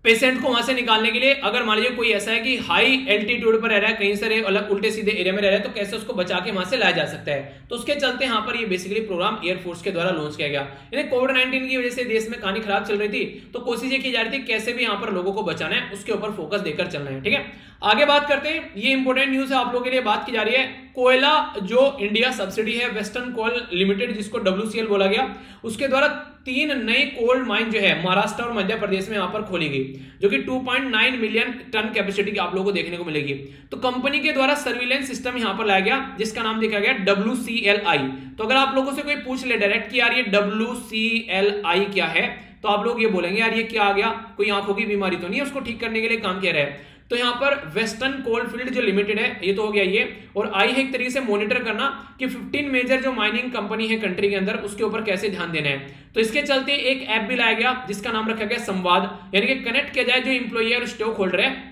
पेशेंट को वहाँ से निकालने के लिए, अगर मान लीजिए कोई ऐसा है कि हाई एल्टीट्यूड पर रह रहा है, कहीं से अलग उल्टे सीधे एरिया में रह रहा है तो कैसे उसको बचा के वहाँ से लाया जा सकता है? तो उसके चलते यहाँ पर ये बेसिकली प्रोग्राम एयरफोर्स के द्वारा लॉन्च किया गया। यानी कोविड नाइन्टीन की वजह से देश में कहानी खराब चल रही थी तो कोशिश ये की जा रही थी कैसे भी यहाँ पर लोगों को बचाना है, उसके ऊपर फोकस देकर चलना है, ठीक है? आगे बात करते हैं, ये इंपॉर्टेंट न्यूज़ है, आप लोगों के लिए बात की जा रही है। कोयला जो इंडिया सब्सिडी है, वेस्टर्न कोल लिमिटेड जिसको डब्ल्यूसीएल बोला गया, उसके द्वारा तीन नए कोल्ड माइन जो है, महाराष्ट्र और मध्य प्रदेश में यहाँ पर खोली गई, जो कि 2.9 मिलियन टन कैपेसिटी की आप लोगों को देखने को मिलेगी। तो कंपनी के द्वारा सर्विलेंस सिस्टम यहाँ पर लाया गया, जिसका नाम देखा गया डब्ल्यूसीएलआई तो अगर आप लोगों से कोई पूछ ले डायरेक्ट कि यार ये डब्ल्यूसीएलआई क्या है तो आप लोग ये बोलेंगे, यार ये क्या आ गया? कोई आँखों की बीमारी तो नहीं है उसको ठीक करने के लिए काम किया रहा है। तो यहाँ पर वेस्टर्न कोलफील्ड जो लिमिटेड है, ये तो हो गया ये। और आई है एक तरीके से मॉनिटर करना कि 15 मेजर जो माइनिंग कंपनी है कंट्री के अंदर, उसके ऊपर कैसे ध्यान देना है। तो इसके चलते एक ऐप भी लाया गया, जिसका नाम रखा गया संवाद। यानी कि कनेक्ट किया जाए जो इंप्लॉयर और स्टॉक होल्डर है।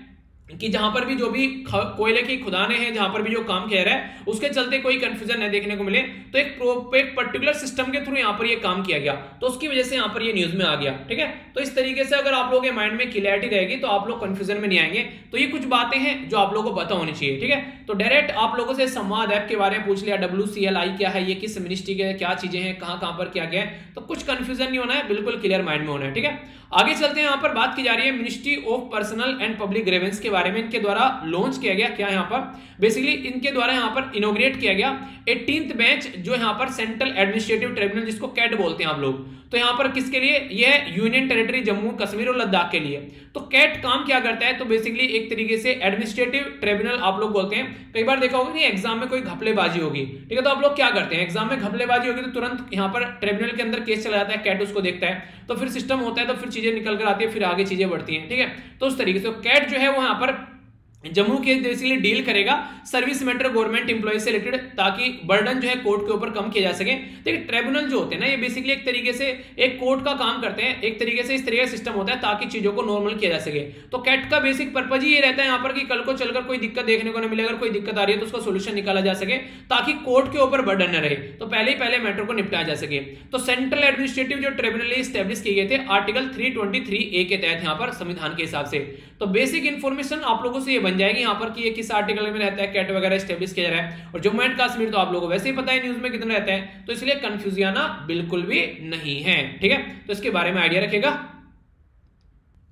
कि जहाँ पर भी जो भी कोयले की खुदाने हैं, जहाँ पर भी जो काम किया रहा है, उसके चलते कोई कंफ्यूजन नहीं देखने को मिले। तो एक पर्टिकुलर सिस्टम के थ्रू यहाँ पर ये काम किया गया। तो उसकी वजह से यहाँ पर ये न्यूज़ में आ गया, ठीक है? तो इस तरीके से अगर आप लोगों के माइंड में क्लियरिटी रहेगी तो आप लोग कंफ्यूजन में नहीं आएँगे। तो ये कुछ बातें हैं जो आप लोगों को पता होनी चाहिए, ठीक है? तो डायरेक्ट आप लोगों से संवाद ऐप के बारे में पूछ लिया डब्ल्यूसीएलआई क्या है, ये किस मिनिस्ट्री के क्या चीज़ें हैं, कहाँ कहाँ पर क्या गया है तो कुछ कंफ्यूजन नहीं होना है, बिल्कुल क्लियर माइंड में होना है, ठीक है? आगे चलते हैं, यहाँ पर बात की जा रही है ministry of personal and public grievance के बारे में इनके द्वारा लॉन्च किया गया, क्या यहाँ पर? बेसिकली इनके द्वारा यहाँ पर इनोग्रेट किया गया एटीन बेंच जो यहाँ पर सेंट्रल एडमिनिस्ट्रेटिव ट्रिब्यूनल जिसको कैट बोलते हैं आप लोग। तो यहाँ पर किसके लिए? यह यूनियन टेरिटरी जम्मू कश्मीर और लद्दाख के लिए। तो कैट काम क्या करता है? तो बेसिकली एक तरीके से एडमिनिस्ट्रेटिव ट्रिब्यूनल आप लोग बोलते हैं। कई बार देखा होगा नहीं एग्ज़ाम में कोई घपलेबाजी होगी। ठीक है तो आप लोग क्या करते हैं? एग्ज़ाम में घपलेबाजी होगी तो तुरंत यहाँ पर ट्रिब्यूनल के अंदर केस चला जाता है कैट उसको देखता है। तो फिर सिस्टम होता है तो फिर चीज़ें निकल कर आती है, फिर आगे चीज़ें बढ़ती हैं। ठीक है तो उस तरीके से कैट जो है वो यहाँ पर हमारे जम्मू के बेसिकली डील करेगा सर्विस मैटर गवर्नमेंट इंप्लॉय से रिलेटेड ताकि बर्डन जो है कोर्ट के ऊपर कम किया जा सके। देखिए ट्रिब्यूनल जो होते हैं ना, ये बेसिकली एक तरीके से एक कोर्ट का काम करते हैं। एक तरीके से इस तरीके का सिस्टम होता है ताकि चीज़ों को नॉर्मल किया जा सके। तो कैट का बेसिक पर्पज ही ये रहता है यहाँ पर कि कल को चलकर कोई दिक्कत देखने को न मिले, अगर कोई दिक्कत आ रही है तो उसका सोल्यूशन निकाला जा सके ताकि कोर्ट के ऊपर बर्डन न रहे। तो पहले ही पहले मैटर को निपटाया जा सके। तो सेंट्रल एडमिनिस्ट्रेटिव जो ट्रिब्यूनल स्टेब्लिश किए गए थे आर्टिकल थ्री ए के तहत यहाँ पर संविधान के हिसाब से। तो बेसिक इन्फॉर्मेशन आप लोगों से ये बन जाएगी। यहाँ पर कि ये किस आर्टिकल में रहता है कैट वगैरह स्टेब्लिश किया जा रहा है। और जम्मू एंड कश्मीर तो आप लोगों को, वैसे ही पता है न्यूज़ में कितना रहता है। तो इसलिए कंफ्यूज आना बिल्कुल भी नहीं है, ठीक है? तो इसके बारे में आइडिया रखेगा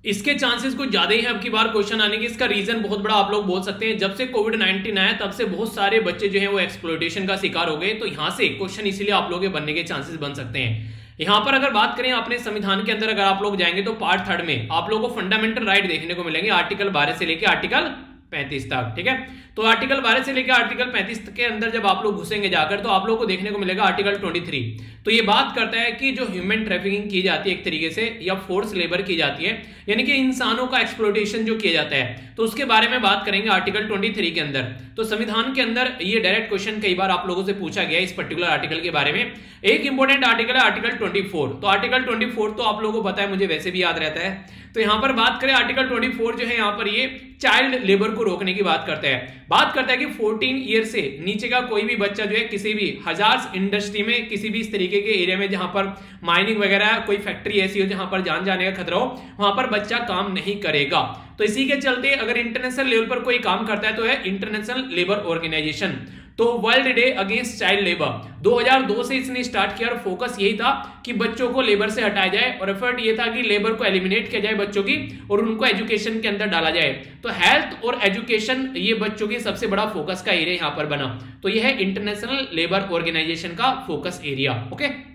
इसके चांसेस कुछ ज़्यादा ही हैं अब की बार क्वेश्चन आने की। इसका रीजन बहुत बड़ा आप लोग बोल सकते हैं। जब से कोविड 19 आया, तब से बहुत सारे बच्चे जो हैं वो एक्सप्लोटेशन का शिकार हो गए। तो यहाँ से क्वेश्चन इसीलिए आप लोगों के बनने के चांसेस बन सकते हैं। यहाँ पर अगर बात करें अपने संविधान के अंदर, अगर आप लोग जाएँगे तो पार्ट थर्ड में आप लोगों को फंडामेंटल राइट देखने को मिलेंगे। आर्टिकल बारह से लेकर आर्टिकल पैंतीस तक ठीक है? तो आर्टिकल बारह से लेकर आर्टिकल पैंतीस के अंदर जब आप लोग घुसेंगे जाकर तो आप लोगों को देखने को मिलेगा आर्टिकल ट्वेंटी थ्री तो ये बात करता है कि जो ह्यूमन ट्रैफिकिंग की जाती है एक तरीके से, या फोर्स लेबर की जाती है, यानी कि इंसानों का एक्सप्लोटेशन जो किया जाता है तो उसके बारे में बात करेंगे आर्टिकल 23 के अंदर। तो संविधान के अंदर ये डायरेक्ट क्वेश्चन कई बार आप लोगों से पूछा गया इस पर्टिकुलर आर्टिकल के बारे में। एक इंपॉर्टेंट आर्टिकल है आर्टिकल 24 तो आर्टिकल 24 तो आप लोगों को पता है, मुझे वैसे भी याद रहता है। तो यहाँ पर बात करें आर्टिकल 24 जो है यहाँ पर ये चाइल्ड लेबर को रोकने की बात करता है। बात करता है कि 14 ईयर से नीचे का कोई भी बच्चा जो है किसी भी हज़ार इंडस्ट्री में किसी भी इस तरीके के एरिया में जहाँ पर माइनिंग वगैरह, कोई फैक्ट्री ऐसी हो जहाँ पर जान जाने का खतरा हो, वहाँ पर बच्चा काम नहीं करेगा। तो इसी के चलते अगर इंटरनेशनल लेवल पर कोई काम करता है तो है इंटरनेशनल लेबर ऑर्गेनाइजेशन तो world day against child labour 2002 से इसने स्टार्ट किया और फोकस यही था कि बच्चों को लेबर से हटाया जाए और एफर्ट ये था कि लेबर को एलिमिनेट किया जाए बच्चों की और उनको एजुकेशन के अंदर डाला जाए। तो हेल्थ और एजुकेशन ये बच्चों की सबसे बड़ा फोकस का एरिया यहाँ पर बना। तो यह है इंटरनेशनल लेबर ऑर्गेनाइजेशन का फोकस एरिया ओके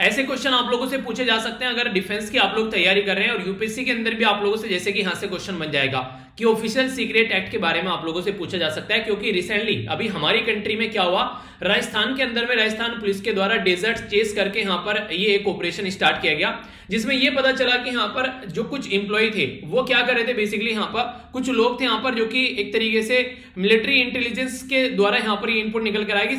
ऐसे क्वेश्चन आप लोगों से पूछे जा सकते हैं, अगर डिफेंस की आप लोग तैयारी कर रहे हैं और यूपीएससी के अंदर भी आप लोगों से जैसे कि यहाँ से क्वेश्चन बन जाएगा, कि ऑफिशियल सीक्रेट एक्ट के बारे में आप लोगों से पूछा जा सकता है, क्योंकि रिसेंटली अभी हमारी कंट्री में क्या हुआ, राजस्थान के अंदर में राजस्थान पुलिस के द्वारा डेजर्ट चेस करके यहाँ पर ये एक ऑपरेशन स्टार्ट किया गया, जिसमें ये पता चला कि यहाँ पर जो कुछ इंप्लॉय थे, वो क्या कर रहे थे बेसिकली यहाँ पर, कुछ लोग थे यहाँ पर जो कि एक तरीके से मिलिट्री इंटेलिजेंस के द्वारा यहाँ पर इनपुट निकल कर कि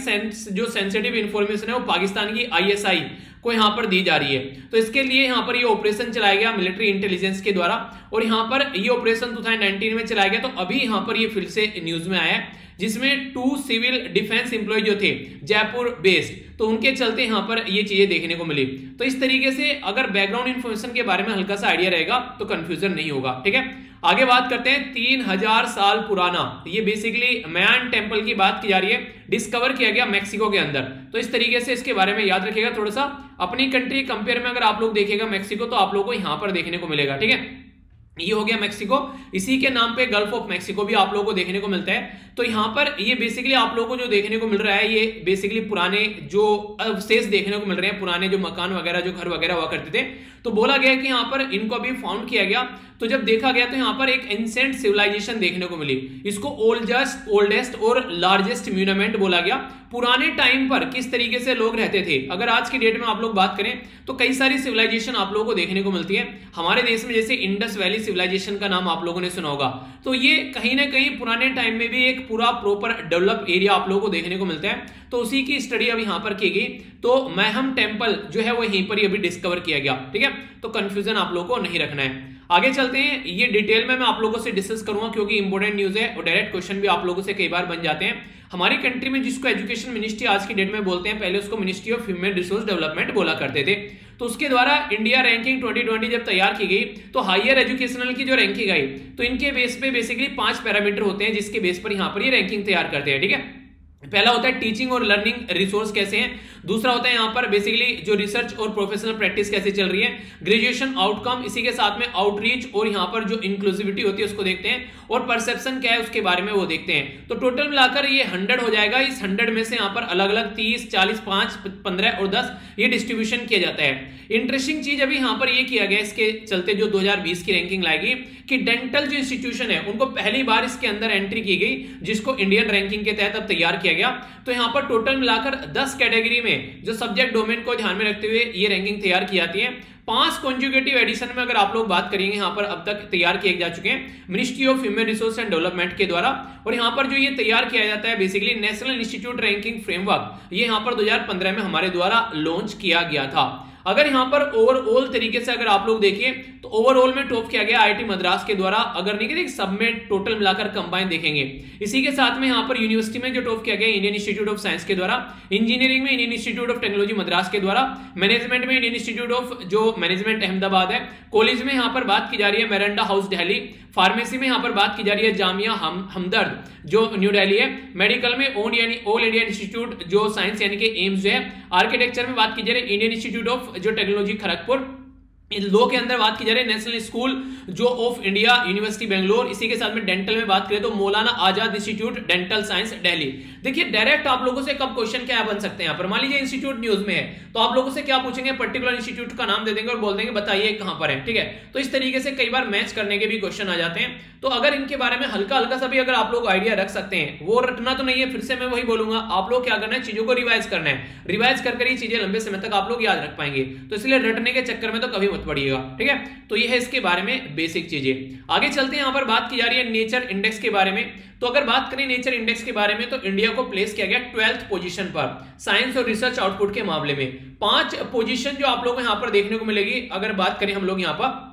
जो सेंसिटिव इंफॉर्मेशन है वो पाकिस्तान की आईएसआई को यहाँ पर दी जा रही है। तो इसके लिए यहाँ पर ये ऑपरेशन चलाया गया मिलिट्री इंटेलिजेंस के द्वारा। और यहाँ पर ये ऑपरेशन 2019 में चलाया गया तो अभी यहाँ पर ये फिर से न्यूज़ में आया है। जिसमें टू सिविल डिफेंस इंप्लॉय जो थे, जयपुर बेस्ड तो उनके चलते यहाँ पर ये चीज़ें देखने को मिली। तो इस तरीके से अगर बैकग्राउंड इन्फॉर्मेशन के बारे में हल्का सा आइडिया रहेगा तो कंफ्यूजन नहीं होगा, ठीक है? आगे बात करते हैं, तीन हज़ार साल पुराना। ये बेसिकली मैन टेंपल की बात की जा रही है डिस्कवर किया गया मेक्सिको के अंदर। तो इस तरीके से इसके बारे में याद रखिएगा थोड़ा सा। अपनी कंट्री कंपेयर में अगर आप लोग देखेगा मेक्सिको तो आप लोग को यहाँ पर देखने को मिलेगा, ठीक है? ये हो गया मेक्सिको। इसी के नाम पे गल्फ ऑफ़ मेक्सिको भी आप लोगों को देखने को मिलता है। तो यहाँ पर ये बेसिकली आप लोगों को जो देखने को मिल रहा है, ये बेसिकली पुराने जो अवशेष देखने को मिल रहे हैं, पुराने जो मकान वगैरह, जो घर वगैरह हुआ करते थे। तो बोला गया कि यहाँ पर इनको अभी फाउंड किया गया। तो जब देखा गया तो यहाँ पर एक एंसेंट सिविलाइजेशन देखने को मिली। इसको ओल्डेस्ट ओल्डेस्ट और लार्जेस्ट म्यूनमेंट बोला गया। पुराने टाइम पर किस तरीके से लोग रहते थे? अगर आज की डेट में आप लोग बात करें तो कई सारी सिविलाइजेशन आप लोगों को देखने को मिलती है। हमारे देश में जैसे इंडस वैली सिविलाइजेशन का नाम आप लोगों ने सुना होगा। तो ये कहीं ना कहीं पुराने टाइम में भी एक पूरा प्रॉपर डेवलप एरिया आप लोगों को देखने को मिलता है। तो उसी की स्टडी अभी यहाँ पर की गई। तो मैहम टेंपल जो है वो यहीं पर ही अभी डिस्कवर किया गया। ठीक है? तो कंफ्यूजन आप लोगों को नहीं रखना है। आगे चलते हैं। ये डिटेल में मैं आप लोगों से डिस्कस करूँगा क्योंकि इंपोर्टेंट न्यूज़ है और डायरेक्ट क्वेश्चन भी आप लोगों से कई बार बन जाते हैं। हमारी कंट्री में जिसको एजुकेशन मिनिस्ट्री आज की डेट में बोलते हैं, पहले उसको ministry of human resource development बोला करते थे। तो उसके द्वारा इंडिया रैंकिंग 2020 जब तैयार की गई तो हायर एजुकेशनल की जो रैंकिंग आई तो इनके बेस पे बेसिकली पाँच पैरामीटर होते हैं, जिसके बेस पर यहाँ पर ये रैंकिंग तैयार करते हैं, ठीक है? पहला होता है टीचिंग और लर्निंग रिसोर्स कैसे हैं? दूसरा होता है यहाँ पर बेसिकली जो रिसर्च और प्रोफेशनल प्रैक्टिस कैसे चल रही है ग्रेजुएशन आउटकम इसी के साथ में आउटरीच और यहाँ पर जो इंक्लूसिविटी होती है उसको देखते हैं और परसेप्शन क्या है उसके बारे में वो देखते हैं। तो टोटल मिलाकर ये हंड्रेड हो जाएगा, इस हंड्रेड में से यहाँ पर अलग अलग तीस, चालीस, पाँच, पंद्रह और दस ये डिस्ट्रीब्यूशन किया जाता है। इंटरेस्टिंग चीज़ अभी यहाँ पर ये किया गया इसके चलते जो 2020 की रैंकिंग लाएगी, कि डेंटल जो इंस्टीट्यूशन है, उनको पहली बार इसके अंदर एंट्री की गई, जिसको इंडियन रैंकिंग के तहत अब तैयार किया गया। तो यहाँ पर टोटल मिलाकर 10 कैटेगरी में जो सब्जेक्ट डोमेन को ध्यान में रखते हुए ये रैंकिंग तैयार की जाती है। पाँच कॉन्जुगेटिव एडिशन में अगर आप लोग बात करेंगे, यहाँ पर अब तक तैयार किए जा चुके हैं ministry of human resource and development के द्वारा। और यहाँ पर जो ये तैयार किया जाता है basically national institute ranking framework ये यहाँ पर 2015 में हमारे द्वारा लॉन्च किया गया था। अगर यहाँ पर ओवरऑल तरीके से अगर आप लोग देखिए तो ओवरऑल में टॉप किया गया आईटी मद्रास के द्वारा, अगर नहीं कहते सब में टोटल मिलाकर कंबाइन देखेंगे। इसी के साथ में यहाँ पर यूनिवर्सिटी में जो टॉप किया गया इंडियन इंस्टीट्यूट ऑफ़ साइंस के द्वारा इंजीनियरिंग में Indian institute of technology Madras के द्वारा मैनेजमेंट में इंडियन इंस्टीट्यूट ऑफ़ जो मैनेजमेंट अहमदाबाद है कॉलेज में यहाँ पर बात की जा रही है मेरंडा हाउस दिल्ली फार्मेसी में यहाँ पर बात की जा रही है जामिया हम, हमदर्द, जो न्यू दिल्ली है। मेडिकल में ओन यानी ऑल इंडिया इंस्टीट्यूट, जो साइंस यानी कि एम्स है, आर्किटेक्चर में बात की जा रही है, इंडियन इंस्टीट्यूट ऑफ़ जो टेक्नोलॉजी खड़गपुर। लो के अंदर बात की जा रही है नेशनल स्कूल जो ऑफ़ इंडिया यूनिवर्सिटी बेंगलोर, इसी के साथ में डेंटल में बात करें तो Maulana Azad institute dental science Delhi देखिए डायरेक्ट आप लोगों से कब क्वेश्चन क्या बन सकते हैं पर? मान लीजिए इंस्टीट्यूट न्यूज़ में है तो आप लोगों से क्या पूछेंगे? पर्टिकुलर इंस्टीट्यूट का नाम दे देंगे और बोल देंगे, बताइए कहाँ पर है? ठीक है? तो इस तरीके से कई बार मैच करने के भी क्वेश्चन आ जाते हैं। तो अगर इनके बारे में हल्का हल्का सा भी अगर आप लोग आइडिया रख सकते हैं, वो रटना तो नहीं है, फिर से मैं वही बोलूँगा, आप लोग क्या करना है? चीज़ों को रिवाइज करना है। रिवाइज कर ये चीज़ें लंबे समय तक आप लोग याद रख पाएँगे। तो इसलिए रटने के चक्कर में तो कभी पड़िएगा ठीक है? तो ये है इसके बारे में बेसिक चीज़ें। आगे चलते हैं, यहाँ पर बात की जा रही है नेचर इंडेक्स के बारे में। तो अगर बात करें नेचर इंडेक्स के बारे में तो इंडिया को प्लेस किया गया ट्वेल्थ पोजीशन पर साइंस और रिसर्च आउटपुट के मामले में। पाँच पोजीशन जो आप लोगों को यहाँ पर देखने को मिलेगी, अगर बात करें हम लोग यहाँ पर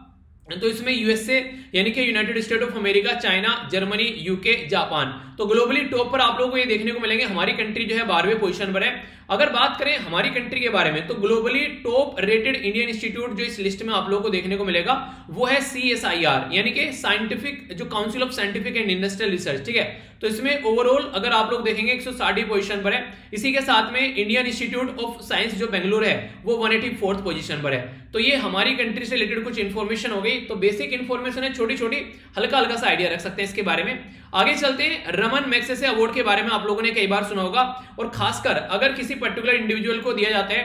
तो इसमें यूएसए यानी कि United State of America China Germany UK Japan तो ग्लोबली टॉप पर आप लोगों को ये देखने को मिलेंगे, हमारी कंट्री जो है बारहवें पोजीशन पर है। अगर बात करें हमारी कंट्री के बारे में तो globally top rated Indian institute जो इस लिस्ट में आप लोगों को देखने को मिलेगा, वो है सीएसआईआर यानी कि साइंटिफिक जो council of scientific and industrial research ठीक है? तो इसमें ओवरऑल अगर आप लोग देखेंगे, एक सौ पोजीशन पर है। इसी के साथ में इंडियन इंस्टीट्यूट ऑफ़ साइंस जो बेंगलुरु है, वो वन पोजीशन पर है। तो ये हमारी कंट्री से रिलेटेड कुछ इन्फॉर्मेशन हो गई तो बेसिक इन्फॉर्मेशन है छोटी छोटी हल्का हल्का सा आइडिया रख सकते हैं इसके बारे में आगे चलते हैं रमन मैक्सेसे अवार्ड के बारे में आप लोगों ने कई बार सुना होगा और खासकर अगर किसी पर्टिकुलर इंडिविजुअल को दिया जाता है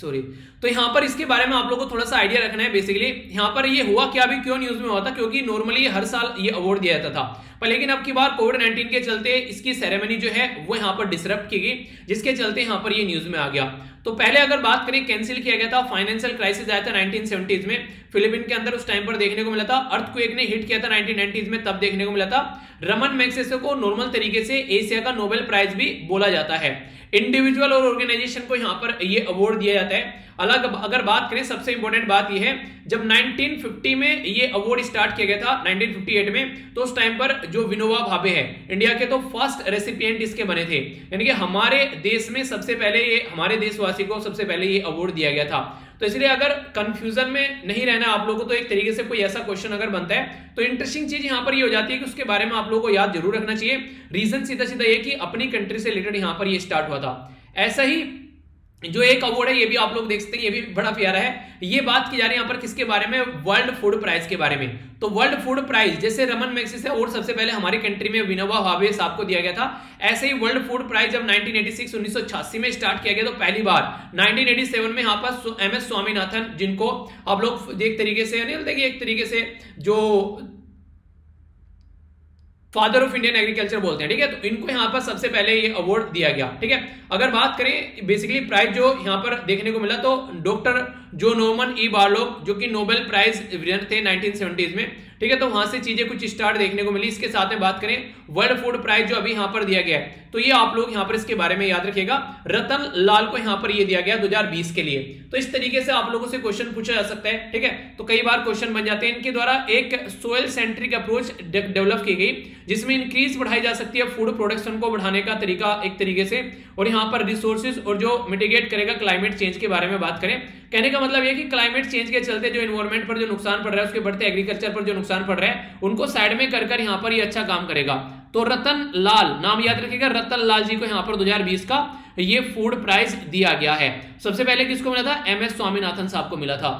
सॉरी तो यहाँ पर इसके बारे में आप लोगों को थोड़ा सा आइडिया रखना है बेसिकली यहाँ पर ये हुआ क्या अभी क्यों न्यूज़ में हुआ था? क्योंकि नॉर्मली हर साल ये अवार्ड दिया जाता था। पर लेकिन अब की बार कोविड 19 के चलते इसकी सेरेमनी जो है, वो यहाँ पर डिसरप्ट की गई, जिसके चलते यहाँ पर ये न्यूज़ में आ गया। तो पहले अगर बात करें कैंसिल किया गया था फाइनेंशियल क्राइसिस आया था 1970s में। फिलीपीन के अंदर उस टाइम पर देखने को मिला था अर्थ को एक ने हिट किया था 1990s में, तब देखने को मिला था। रमन मैक्सेसो को नॉर्मल तरीके से एशिया का नोबेल प्राइज भी बोला जाता है। इंडिविजुअल और ऑर्गेनाइजेशन को यहाँ पर ये अवार्ड दिया जाता है। अलग अगर बात करें, सबसे इंपॉर्टेंट बात यह है, जब 1950 में ये अवार्ड स्टार्ट किया गया था 1958 में तो उस टाइम पर जो विनोबा भावे है इंडिया के तो फ़र्स्ट रेसिपियंट इसके बने थे। यानी कि हमारे देश में सबसे पहले ये, हमारे देशवासी को सबसे पहले ये अवार्ड दिया गया था। तो इसलिए अगर कंफ्यूजन में नहीं रहना आप लोगों को तो एक तरीके से कोई ऐसा क्वेश्चन अगर बनता है तो इंटरेस्टिंग चीज़ यहाँ पर ये यह हो जाती है कि उसके बारे में आप लोगों को याद ज़रूर रखना चाहिए। रीजन सीधा सीधा ये कि अपनी कंट्री से रिलेटेड यहाँ पर ये स्टार्ट हुआ था। ऐसा ही जो एक अवार्ड है, ये भी आप लोग देख सकते हैं, ये भी बड़ा प्यारा है। ये बात की जा रही है यहाँ पर किसके बारे में? वर्ल्ड फ़ूड प्राइज के बारे में। तो वर्ल्ड फ़ूड प्राइज जैसे रमन मैक्सिस है, और सबसे पहले हमारी कंट्री में विनोबा भावे साहब को दिया गया था। ऐसे ही वर्ल्ड फ़ूड प्राइज जब 1986 1986 में स्टार्ट किया गया तो पहली बार। 1987 में यहाँ पर एम एस स्वामीनाथन जिनको आप लोग एक तरीके से नहीं देखिए एक तरीके से जो फादर ऑफ़ इंडियन एग्रीकल्चर बोलते हैं, ठीक है? तो इनको यहाँ पर सबसे पहले ये अवार्ड दिया गया, ठीक है? अगर बात करें बेसिकली प्राइज जो यहाँ पर देखने को मिला तो डॉक्टर जो नोमन ई बार्लोक जो कि नोबेल प्राइज विनर थे 1970s में ठीक है तो वहाँ से चीज़ें कुछ स्टार्ट देखने को मिली। इसके साथ में बात करें वर्ल्ड फ़ूड प्राइज जो अभी यहाँ पर दिया गया है। तो ये आप लोग यहाँ पर इसके बारे में याद रखिएगा। रतन लाल को यहाँ पर ये दिया गया 2020 के लिए। तो इस तरीके से आप लोगों से क्वेश्चन पूछा जा सकता है, ठीक है? तो कई बार क्वेश्चन बन जाते हैं। इनके द्वारा एक सोयल सेंट्रिक अप्रोच डेवलप की गई, जिसमें इंक्रीज बढ़ाई जा सकती है फ़ूड प्रोडक्शन को बढ़ाने का तरीका एक तरीके से। और यहाँ पर रिसोर्सेज और जो मिटिगेट करेगा क्लाइमेट चेंज के बारे में बात करें। कहने का मतलब यह कि क्लाइमेट चेंज के चलते जो इन्वायरमेंट पर जो नुकसान पड़ रहा है, उसके बढ़ते एग्रीकल्चर पर जो नुकसान पड़ रहा है, उनको साइड में कर कर यहाँ पर ये अच्छा काम करेगा। तो रतन लाल, नाम याद रखिएगा, रतन लाल जी को यहाँ पर 2020 का ये फ़ूड प्राइज दिया गया है। सबसे पहले किसको मिला था? एम एस स्वामीनाथन साहब को मिला था।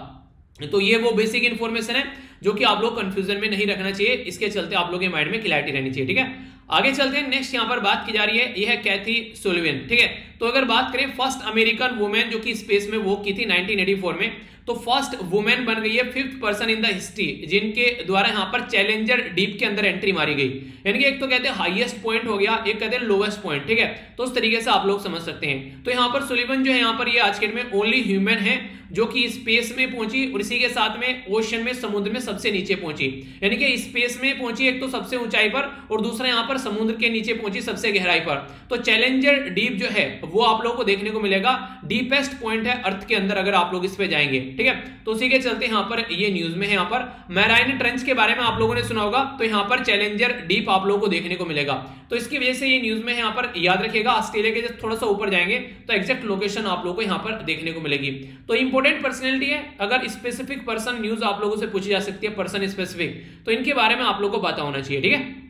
तो ये वो बेसिक इन्फॉर्मेशन है, जो कि आप लोग कंफ्यूजन में नहीं रखना चाहिए, इसके चलते आप लोग के माइंड में क्लैरिटी रहनी चाहिए, ठीक है? आगे चलते हैं नेक्स्ट यहाँ पर बात की जा रही है, यह है कैथी सोलिविन ठीक है? तो अगर बात करें फ़र्स्ट अमेरिकन वुमेन जो कि स्पेस में वो की थी 1984 में तो फ़र्स्ट वुमेन बन गई है fifth person in the history जिनके द्वारा यहाँ पर चैलेंजर डीप के अंदर एंट्री मारी गई। यानी कि एक तो कहते हैं हाईएस्ट पॉइंट हो गया, एक कहते हैं लोवेस्ट पॉइंट ठीक है? तो उस तरीके से आप लोग समझ सकते हैं। तो यहाँ पर सुलिवन जो है, यहाँ पर ये आज के डेट में ओनली ह्यूमन है, जो कि स्पेस में पहुँची और इसी के साथ में ओशन में, समुद्र में सबसे नीचे पहुँची। यानी कि स्पेस में पहुँची एक तो सबसे ऊंचाई पर और दूसरा यहाँ पर समुद्र के नीचे पहुँची सबसे गहराई पर। तो चैलेंजर डीप जो है, वो आप लोगों को देखने को मिलेगा। डीपेस्ट पॉइंट है अर्थ के अंदर, अगर आप लोग इस पे जाएँगे ठीक है? तो उसी के चलते यहाँ पर ये न्यूज़ में है यहाँ पर मैराइन ट्रेंच के बारे में आप लोगों ने सुना होगा तो यहाँ पर चैलेंजर डीप आप लोगों को देखने को मिलेगा। तो इसकी वजह से ये न्यूज़ में यहाँ पर, याद रखिएगा ऑस्ट्रेलिया के जब थोड़ा सा ऊपर जाएँगे तो एक्जैक्ट लोकेशन आप लोगों को यहाँ पर देखने को मिलेगी। तो इंपॉर्टेंट पर्सनैलिटी है, अगर स्पेसिफिक पर्सन न्यूज़ आप लोगों से पूछी जा सकती है पर्सन स्पेसिफिक तो इनके बारे में आप लोग को पता होना चाहिए, ठीक है?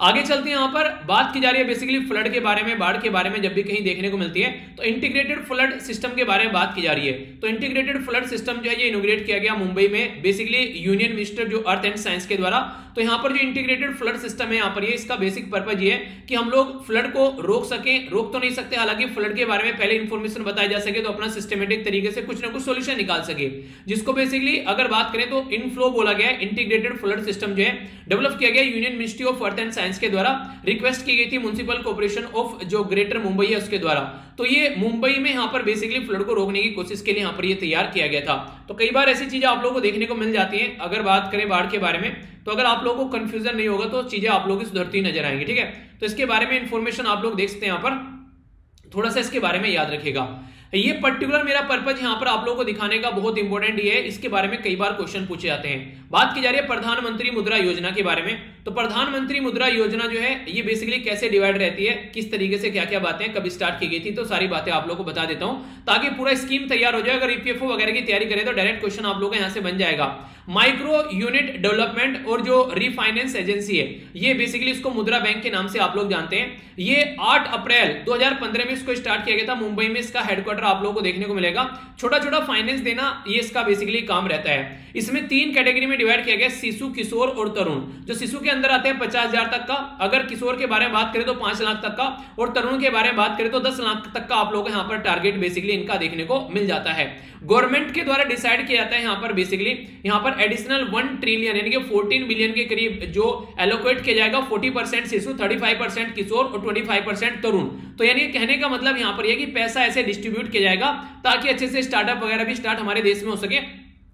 आगे चलते हैं यहाँ पर। बात की जा रही है बेसिकली फ्लड के बारे में, बाढ़ के बारे में जब भी कहीं देखने को मिलती है तो इंटीग्रेटेड फ्लड सिस्टम के बारे में बात की जा रही है। तो इंटीग्रेटेड फ्लड सिस्टम जो है, ये इनोग्रेट किया गया मुंबई में बेसिकली यूनियन मिनिस्टर जो अर्थ एंड साइंस के द्वारा। तो यहाँ पर जो इंटीग्रेटेड फ्लड सिस्टम है, यहाँ पर ये इसका बेसिक पर्पज ये है कि हम लोग फ्लड को रोक सके, रोक तो नहीं सकते, हालाँकि फ्लड के बारे में पहले इंफॉर्मेशन बताया जा सके तो अपना सिस्टमेटिक तरीके से कुछ ना कुछ सोल्यूशन निकाल सके। जिसको बेसिकली अगर बात करें तो इनफ्लो बोला गया इंटीग्रेटेड फ्लड सिस्टम जो है डेवलप किया गया union ministry of earth and science के द्वारा रिक्वेस्ट की गई थी म्यूनसिपल कॉर्पोरेशन ऑफ़ जो ग्रेटर मुंबई है उसके द्वारा। तो ये मुंबई में यहाँ पर बेसिकली फ्लड को रोकने की कोशिश के लिए यहाँ पर ये तैयार किया गया था। तो कई बार ऐसी चीज़ें आप लोगों को देखने को मिल जाती हैं। अगर बात करें बाढ़ के बारे में तो अगर आप लोगों को कंफ्यूजन नहीं होगा तो चीज़ें आप लोगों की सुधरती नज़र आएँगी, ठीक है? तो इसके बारे में इंफॉर्मेशन आप लोग देख सकते हैं यहाँ पर। थोड़ा सा इसके बारे में याद रखेगा ये पर्टिकुलर मेरा पर्पज यहाँ पर आप लोगों को दिखाने का बहुत इंपॉर्टेंट ये है। इसके बारे में कई बार क्वेश्चन पूछे जाते हैं। बात की जा रही है प्रधानमंत्री मुद्रा योजना के बारे में। तो प्रधानमंत्री मुद्रा योजना जो है, ये बेसिकली कैसे डिवाइड रहती है, किस तरीके से क्या क्या बातें कभी स्टार्ट की गई थी तो सारी बातें आप लोगों को बता देता हूँ, ताकि पूरा स्कीम तैयार हो जाए। अगर ईपीएफओ वगैरह की तैयारी करें तो डायरेक्ट क्वेश्चन आप लोगों का यहाँ से बन जाएगा। माइक्रो यूनिट डेवलपमेंट और जो रिफाइनेंस एजेंसी है, ये बेसिकली इसको मुद्रा बैंक के नाम से आप लोग जानते हैं। ये 8 अप्रैल 2015 में इसको स्टार्ट किया गया था। मुंबई में इसका हेडक्वार्टर आप लोगों को देखने को मिलेगा। छोटा छोटा फाइनेंस देना, ये इसका बेसिकली काम रहता है। इसमें तीन कैटेगरी में डिवाइड किया गया, शिशु, किशोर और तरुण। जो शिशु के अंदर आते हैं पचास हज़ार तक का। अगर किशोर के बारे में बात करें तो पाँच लाख तक का, और तरुण के बारे में बात करें तो दस लाख तक का आप लोग यहाँ पर टारगेट बेसिकली इनका देखने को मिल जाता है। गवर्नमेंट के द्वारा डिसाइड किया जाता है यहाँ पर बेसिकली यहाँ पर एडिशनल वन ट्रिलियन यानी कि फोर्टीन बिलियन के करीब जो एलोकेट किया जाएगा forty percent Shishu thirty five percent Kishore और ट्वेंटी फाइव परसेंट तरुण। तो यानी कहने का मतलब यहाँ पर यह कि पैसा ऐसे डिस्ट्रीब्यूट किया जाएगा ताकि अच्छे से स्टार्टअप वगैरह भी स्टार्ट हमारे देश में हो सके।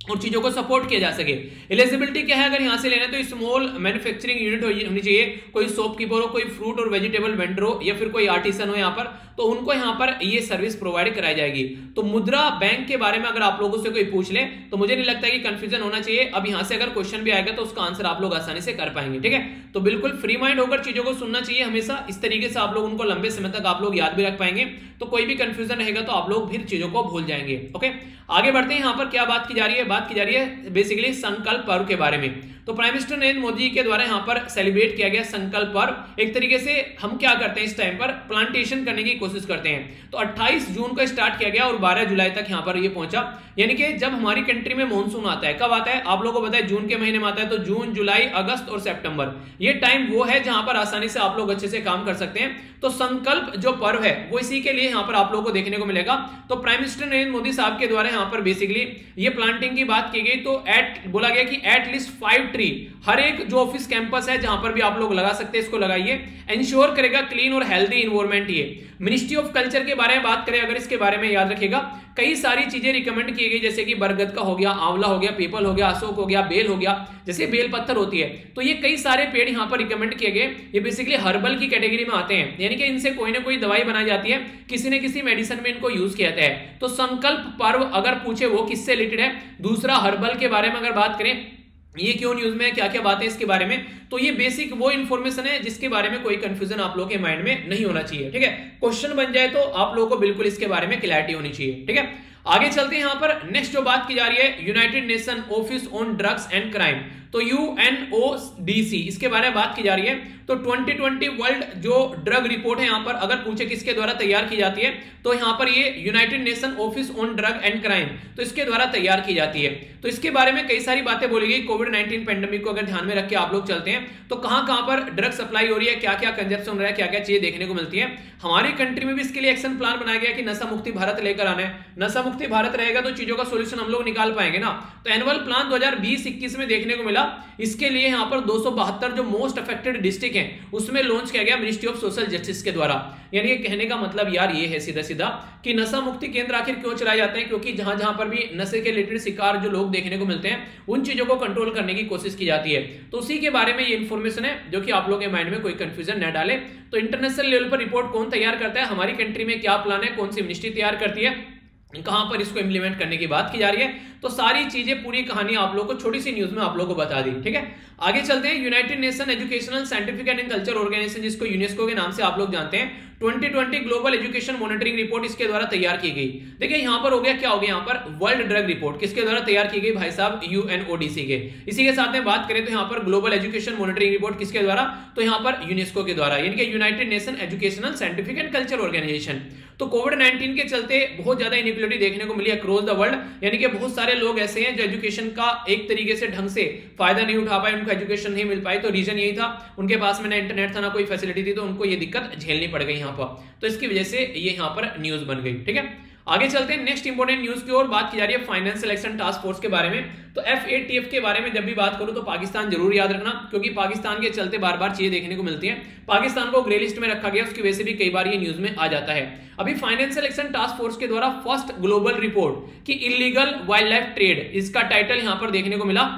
और चीज़ों को सपोर्ट किया जा सके। एलिजिबिलिटी क्या है? अगर यहाँ से लेना है तो स्मॉल मैन्युफैक्चरिंग यूनिट होनी चाहिए। कोई शॉपकीपर हो, कोई फ्रूट और वेजिटेबल वेंडर हो, या फिर कोई आर्टिसन हो यहाँ पर तो उनको यहाँ पर ये सर्विस प्रोवाइड कराई जाएगी। तो मुद्रा बैंक के बारे में अगर आप लोगों से कोई पूछ ले तो मुझे नहीं लगता कि कंफ्यूजन होना चाहिए। अब यहाँ से अगर क्वेश्चन भी आएगा तो उसका आंसर आप लोग आसानी से कर पाएँगे, ठीक है? तो बिल्कुल फ्री माइंड होकर चीज़ों को सुनना चाहिए हमेशा। इस तरीके से आप लोग उनको लंबे समय तक आप लोग याद भी रख पाएँगे। तो कोई भी कंफ्यूजन रहेगा तो आप लोग फिर चीज़ों को भूल जाएँगे, ओके? आगे बढ़ते हैं, यहाँ पर क्या बात की जा रही है? बात की जा रही है बेसिकली संकल्प पर्व के बारे में। तो प्राइम मिनिस्टर नरेंद्र मोदी के द्वारा यहाँ पर सेलिब्रेट किया गया संकल्प पर्व एक तरीके से हम क्या करते हैं इस टाइम पर प्लांटेशन करने की कोशिश करते हैं। तो 28 जून को स्टार्ट किया गया और 12 जुलाई तक यहाँ पर ये पहुँचा। यानी कि जब हमारी कंट्री में मानसून आता है, कब आता है? आप लोगों को है, जून के महीने में आता है तो जून, जुलाई, अगस्त और सेप्टेम्बर ये टाइम वो है जहाँ पर आसानी से आप लोग अच्छे से काम कर सकते हैं। तो संकल्प जो पर्व है, वो इसी के लिए यहाँ पर आप लोगों को देखने को मिलेगा। तो प्राइम मिनिस्टर नरेंद्र मोदी साहब के द्वारा यहाँ पर बेसिकली ये प्लांटिंग की बात की गई। तो एट बोला गया कि एटलीस्ट फाइव ट्री हर एक जो ऑफ़िस कैंपस है, जहाँ पर भी आप लोग लगा सकते हैं, इसको लगाइए। इंश्योर करेगा क्लीन और हेल्दी इन्वायरमेंट ये। मिनिस्ट्री ऑफ़ कल्चर के बारे में बात करें, अगर इसके बारे में याद रखेगा कई सारी चीज़ें रिकमेंड की गई जैसे कि बरगद का हो गया, आंवला हो गया पीपल हो गया, अशोक हो गया, बेल हो गया, जैसे बेल पत्थर होती है। तो ये कई सारे पेड़ यहाँ पर रिकमेंड किए गए। ये बेसिकली हर्बल की कैटेगरी में आते हैं। यानी कि इनसे कोई ना कोई दवाई बनाई जाती है, किसी न किसी मेडिसिन में इनको यूज़ किया जाता है। तो संकल्प पर्व अगर पूछे वो किससे रिलेटेड है? दूसरा हर्बल के बारे में अगर बात करें ये क्यों न्यूज़ में क्या क्या बातें इसके बारे में? तो ये बेसिक वो इन्फॉर्मेशन है जिसके बारे में कोई कंफ्यूजन आप लोगों के माइंड में नहीं होना चाहिए, ठीक है? क्वेश्चन बन जाए तो आप लोगों को बिल्कुल इसके बारे में क्लैरिटी होनी चाहिए, ठीक है? आगे चलते हैं यहाँ पर। नेक्स्ट जो बात की जा रही है United Nation office on drugs and crime तो यूएनओडीसी इसके बारे में बात की जा रही है। तो 2020 वर्ल्ड जो ड्रग रिपोर्ट है, यहाँ पर अगर पूछे किसके द्वारा तैयार की जाती है तो यहाँ पर ये United Nation office on drug and crime तो इसके द्वारा तैयार की जाती है। तो इसके बारे में कई सारी बातें बोली गई, कोविड नाइन्टीन पेंडेमिक को अगर ध्यान में रख के आप लोग चलते हैं तो कहाँ कहाँ पर ड्रग सप्लाई हो रही है क्या क्या कंजप्शन हो रहा है क्या क्या चीज़ें देखने को मिलती है। हमारी कंट्री में भी इसके लिए एक्शन प्लान बनाया गया कि नशा मुक्ति भारत लेकर आना है। नशा मुक्ति भारत रहेगा तो चीज़ों का सोल्यूशन हम लोग निकाल पाएँगे ना। तो एनुअल प्लान 2020-21 में देखने को मिला इसके लिए यहाँ पर दो जो मोस्ट अफेक्टेड डिस्ट्रिक्ट हैं, उसमें लॉन्च किया गया मिनिस्ट्री ऑफ़ सोशल जस्टिस के द्वारा। यानी ये कहने का मतलब यार ये है सीधा सीधा कि नशा मुक्ति केंद्र आखिर क्यों चलाए जाते हैं? क्योंकि जहाँ जहाँ पर भी नशे के रिलेटेड शिकार जो लोग देखने को मिलते हैं, उन चीज़ों को कंट्रोल करने की कोशिश की जाती है। तो उसी के बारे में ये इन्फॉर्मेशन है, जो कि आप लोग के माइंड में कोई कंफ्यूजन न डाले। तो इंटरनेशनल लेवल पर रिपोर्ट कौन तैयार करता है? हमारी कंट्री में क्या प्लान है? कौन सी मिनिस्ट्री तैयार करती है? कहाँ पर इसको इंप्लीमेंट करने की बात की जा रही है तो सारी चीज़ें, पूरी कहानी आप लोगों को, छोटी सी न्यूज़ में आप लोगों को बता दी, ठीक है? आगे चलते हैं United Nation educational scientific and culture organisation जिसको यूनेस्को के नाम से आप लोग जानते हैं 2020 ग्लोबल एजुकेशन मॉनिटरिंग रिपोर्ट इसके द्वारा तैयार की गई। देखिए, यहाँ पर हो गया, क्या हो गया? यहाँ पर वर्ल्ड ड्रग रिपोर्ट किसके द्वारा तैयार की गई भाई साहब? यूएनओडीसी के। इसी के साथ में बात करें तो यहाँ पर ग्लोबल एजुकेशन मॉनिटरिंग रिपोर्ट किसके द्वारा? तो यहाँ पर यूनेस्को के द्वारा, यानी कि United Nation educational scientific and culture organisation तो कोविड 19 के चलते बहुत ज़्यादा इनिक्वलिटी देखने को मिली अक्रॉस द वर्ल्ड यानी कि बहुत सारे लोग ऐसे हैं जो एजुकेशन का एक तरीके से ढंग से फ़ायदा नहीं उठा पाए, उनको एजुकेशन नहीं मिल पाई। तो रीजन यही था, उनके पास में ना इंटरनेट था, ना कोई फैसिलिटी थी तो उनको ये दिक्कत झेलनी पड़ गई यहाँ पर। तो इसकी वजह से ये यहाँ पर न्यूज़ बन गई, ठीक है? आगे चलते हैं नेक्स्ट इंपोर्टेंट न्यूज़ की ओर बात की जा रही है फाइनेंस सिलेक्शन टास्क फोर्स के बारे में। तो एफएटीएफ के बारे में जब भी बात करूँ तो पाकिस्तान ज़रूर याद रखना, क्योंकि पाकिस्तान के चलते बार बार चीज़ें देखने को मिलती हैं। पाकिस्तान को ग्रे लिस्ट में रखा गया, उसकी वजह से भी कई बार ये न्यूज़ में आ जाता है। अभी फाइनेंस सिलेक्शन टास्क फोर्स के द्वारा फ़र्स्ट ग्लोबल रिपोर्ट की इलीगल वाइल्ड लाइफ ट्रेड इसका टाइटल यहाँ पर देखने को मिला।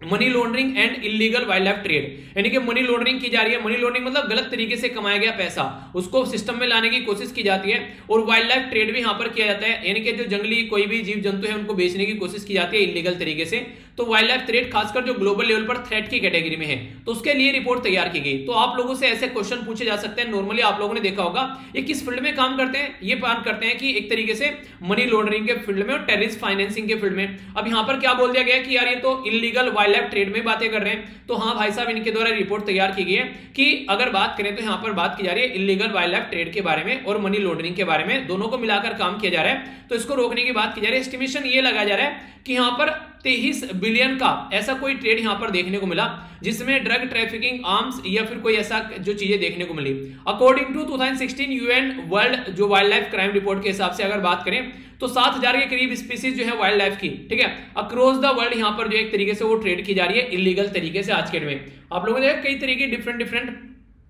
Money laundering and illegal wild life trade यानी कि मनी लॉन्ड्रिंग की जा रही है। मनी लॉन्ड्रिंग मतलब गलत तरीके से कमाया गया पैसा। उसको सिस्टम में लाने की कोशिश की जाती है और वाइल्ड लाइफ ट्रेड भी यहाँ पर किया जाता है। यानी कि जो जंगली कोई भी जीव जंतु है, उनको बेचने की कोशिश की जाती है इलीगल तरीके से। तो वाइल्ड लाइफ थ्रेट खासकर जो ग्लोबल लेवल पर थ्रेट की कैटेगरी में है तो उसके लिए रिपोर्ट तैयार की गई। तो आप लोगों से ऐसे क्वेश्चन पूछे जा सकते हैं। नॉर्मली आप लोगों ने देखा होगा ये किस फ़ील्ड में काम करते हैं। ये काम करते हैं कि एक तरीके से मनी लॉन्ड्रिंग के फ़ील्ड में और टेरिस फाइनेंसिंग के फ़ील्ड में। अब यहाँ पर क्या बोल दिया गया कि यार ये तो इलीगल वाइल्ड लाइफ ट्रेड में बातें कर रहे हैं। तो हाँ भाई साहब, इनके द्वारा रिपोर्ट तैयार की गई है कि अगर बात करें तो यहाँ पर बात की जा रही है इलीगल वाइल्ड लाइफ ट्रेड के बारे में और मनी लॉन्ड्रिंग के बारे में। दोनों को मिलाकर काम किया जा रहा है। तो इसको रोकने की बात की जा रही है। एस्टिमेशन ये लगाया जा रहा है कि यहाँ पर तेईस बिलियन का ऐसा कोई ट्रेड यहाँ पर देखने को मिला, जिसमें ड्रग ट्रैफिकिंग आर्म्स या फिर कोई ऐसा जो चीज़ें देखने को मिली। अकॉर्डिंग टू 2016 यूएन वर्ल्ड जो वाइल्ड लाइफ क्राइम रिपोर्ट के हिसाब से अगर बात करें तो सात हज़ार के करीब स्पीसीज जो है वाइल्ड लाइफ की, ठीक है? अक्रॉस द वर्ल्ड यहाँ पर जो एक तरीके से वो ट्रेड की जा रही है इलीगल तरीके से आज के डेट में। आप लोगों ने कई तरीके डिफरेंट डिफरेंट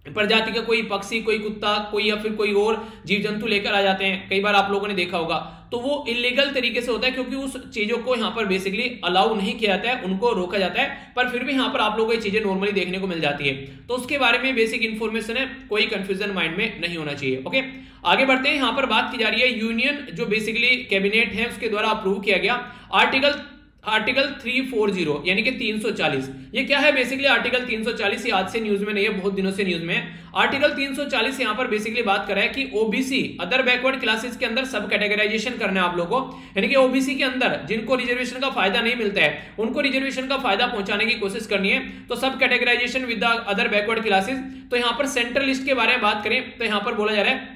प्रजाति का कोई पक्षी, कोई कुत्ता, कोई या फिर कोई और जीव जंतु लेकर आ जाते हैं। कई बार आप लोगों ने देखा होगा। तो वो इलीगल तरीके से होता है क्योंकि उस चीज़ों को यहाँ पर बेसिकली अलाउ नहीं किया जाता है, उनको रोका जाता है, पर फिर भी यहाँ पर आप लोगों को ये चीज़ें नॉर्मली देखने को मिल जाती है। तो उसके बारे में बेसिक इन्फॉर्मेशन है, कोई कंफ्यूजन माइंड में नहीं होना चाहिए ओके आगे बढ़ते हैं, यहाँ पर बात की जा रही है यूनियन जो बेसिकली कैबिनेट है, उसके द्वारा अप्रूव किया गया। आर्टिकल आर्टिकल 340 यानी कि 340 ये क्या है? बेसिकली आर्टिकल 340 ये आज से न्यूज़ में नहीं है, बहुत दिनों से न्यूज़ में आर्टिकल 340 यहाँ पर बेसिकली बात कर रहा है कि ओबीसी अदर बैकवर्ड क्लासेस के अंदर सब कैटेगराइजेशन करना है आप लोगों को। यानी कि ओबीसी के अंदर जिनको रिजर्वेशन का फ़ायदा नहीं मिलता है, उनको रिजर्वेशन का फ़ायदा पहुँचाने की कोशिश करनी है तो सब categorisation with other backward classes तो यहाँ पर सेंट्रल लिस्ट के बारे में बात करें तो यहाँ पर बोला जा रहा है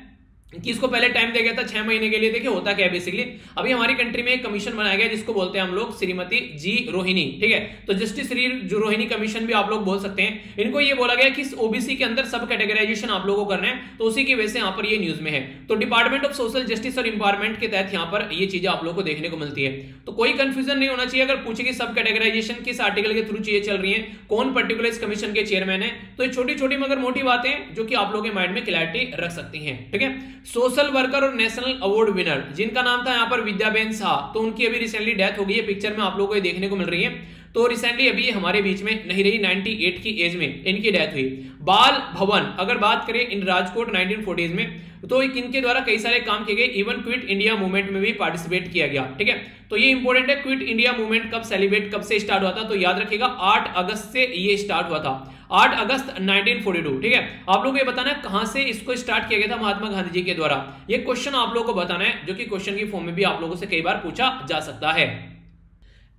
कि इसको पहले टाइम दिया गया था छह महीने के लिए। देखिए, होता क्या है बेसिकली अभी हमारी कंट्री में एक कमीशन बनाया गया, जिसको बोलते हैं हम लोग श्रीमती जी रोहिणी, ठीक है? तो जस्टिस श्री रोहिणी कमीशन भी आप लोग बोल सकते हैं। इनको ये बोला गया कि ओबीसी के अंदर सब कैटेगराइजेशन आप लोगों को करना है तो उसी की वजह से यहाँ पर ये न्यूज़ में है। तो डिपार्टमेंट ऑफ़ सोशल जस्टिस और इंपावरमेंट के तहत यहाँ पर ये चीज़ें आप लोग को देखने को मिलती है। तो कोई कंफ्यूजन नहीं होना चाहिए, अगर पूछे सब कैटेगराइजेशन किस आर्टिकल के थ्रू चीज़ें चल रही है, कौन पर्टिकुलर इस कमीशन के चेयरमैन है तो ये छोटी छोटी मगर मोटी बातें जो कि आप लोग के माइंड में क्लैरिटी रख सकती है, ठीक है? सोशल वर्कर और नेशनल अवार्ड विनर, जिनका नाम था यहाँ पर विद्याबेन शाह। तो उनकी अभी रिसेंटली डेथ हो गई है। पिक्चर में आप लोगों को देखने को मिल रही है। तो रिसेंटली अभी हमारे बीच में नहीं रही 98 की एज में इनकी डेथ हुई। बाल भवन, अगर बात करें इन राजकोट 1940s में तो इनके द्वारा कई सारे काम किए गए। इवन क्विट इंडिया मूवमेंट में भी पार्टिसिपेट किया गया, ठीक है? तो ये इंपॉर्टेंट है क्विट इंडिया मूवमेंट कब सेलिब्रेट कब से स्टार्ट हुआ था तो याद रखिएगा 8 अगस्त से ये स्टार्ट हुआ था। 8 अगस्त 1942 ठीक है? आप लोगों को ये बताना है कहाँ से इसको स्टार्ट किया गया था महात्मा गांधी जी के द्वारा। ये क्वेश्चन आप लोगों को बताना है, जो कि क्वेश्चन की फॉर्म में भी आप लोगों से कई बार पूछा जा सकता है।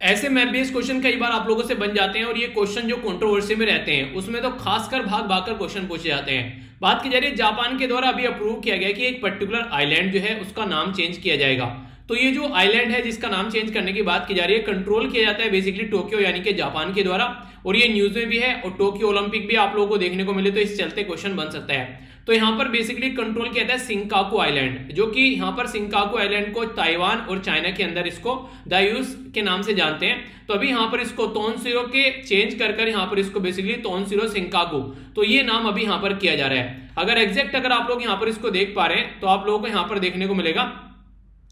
ऐसे मैप बेस्ड क्वेश्चन कई बार आप लोगों से बन जाते हैं और ये क्वेश्चन जो कंट्रोवर्सी में रहते हैं, उसमें तो खासकर भाग भाग कर क्वेश्चन पूछे जाते हैं। बात की जा रही है जापान के द्वारा अभी अप्रूव किया गया कि एक पर्टिकुलर आइलैंड जो है, उसका नाम चेंज किया जाएगा। तो ये जो आइलैंड है, जिसका नाम चेंज करने की बात की जा रही है कंट्रोल किया जाता है बेसिकली टोक्यो यानी कि जापान के द्वारा। और ये न्यूज़ में भी है, और टोक्यो ओलंपिक भी आप लोगों को देखने को मिले तो इस चलते क्वेश्चन बन सकता है। तो यहाँ पर बेसिकली कंट्रोल किया जाता है सिंकाकू आइलैंड जो कि यहाँ पर सिंकाकू आइलैंड को ताइवान और चाइना के अंदर इसको दायूस के नाम से जानते हैं। तो अभी यहाँ पर इसको तोन सिरो के चेंज कर कर यहाँ पर इसको बेसिकली तोन सिरो सिंकाकू तो ये नाम अभी यहाँ पर किया जा रहा है। अगर एग्जैक्ट अगर आप लोग यहाँ पर इसको देख पा रहे हैं तो आप लोगों को यहाँ पर देखने को मिलेगा।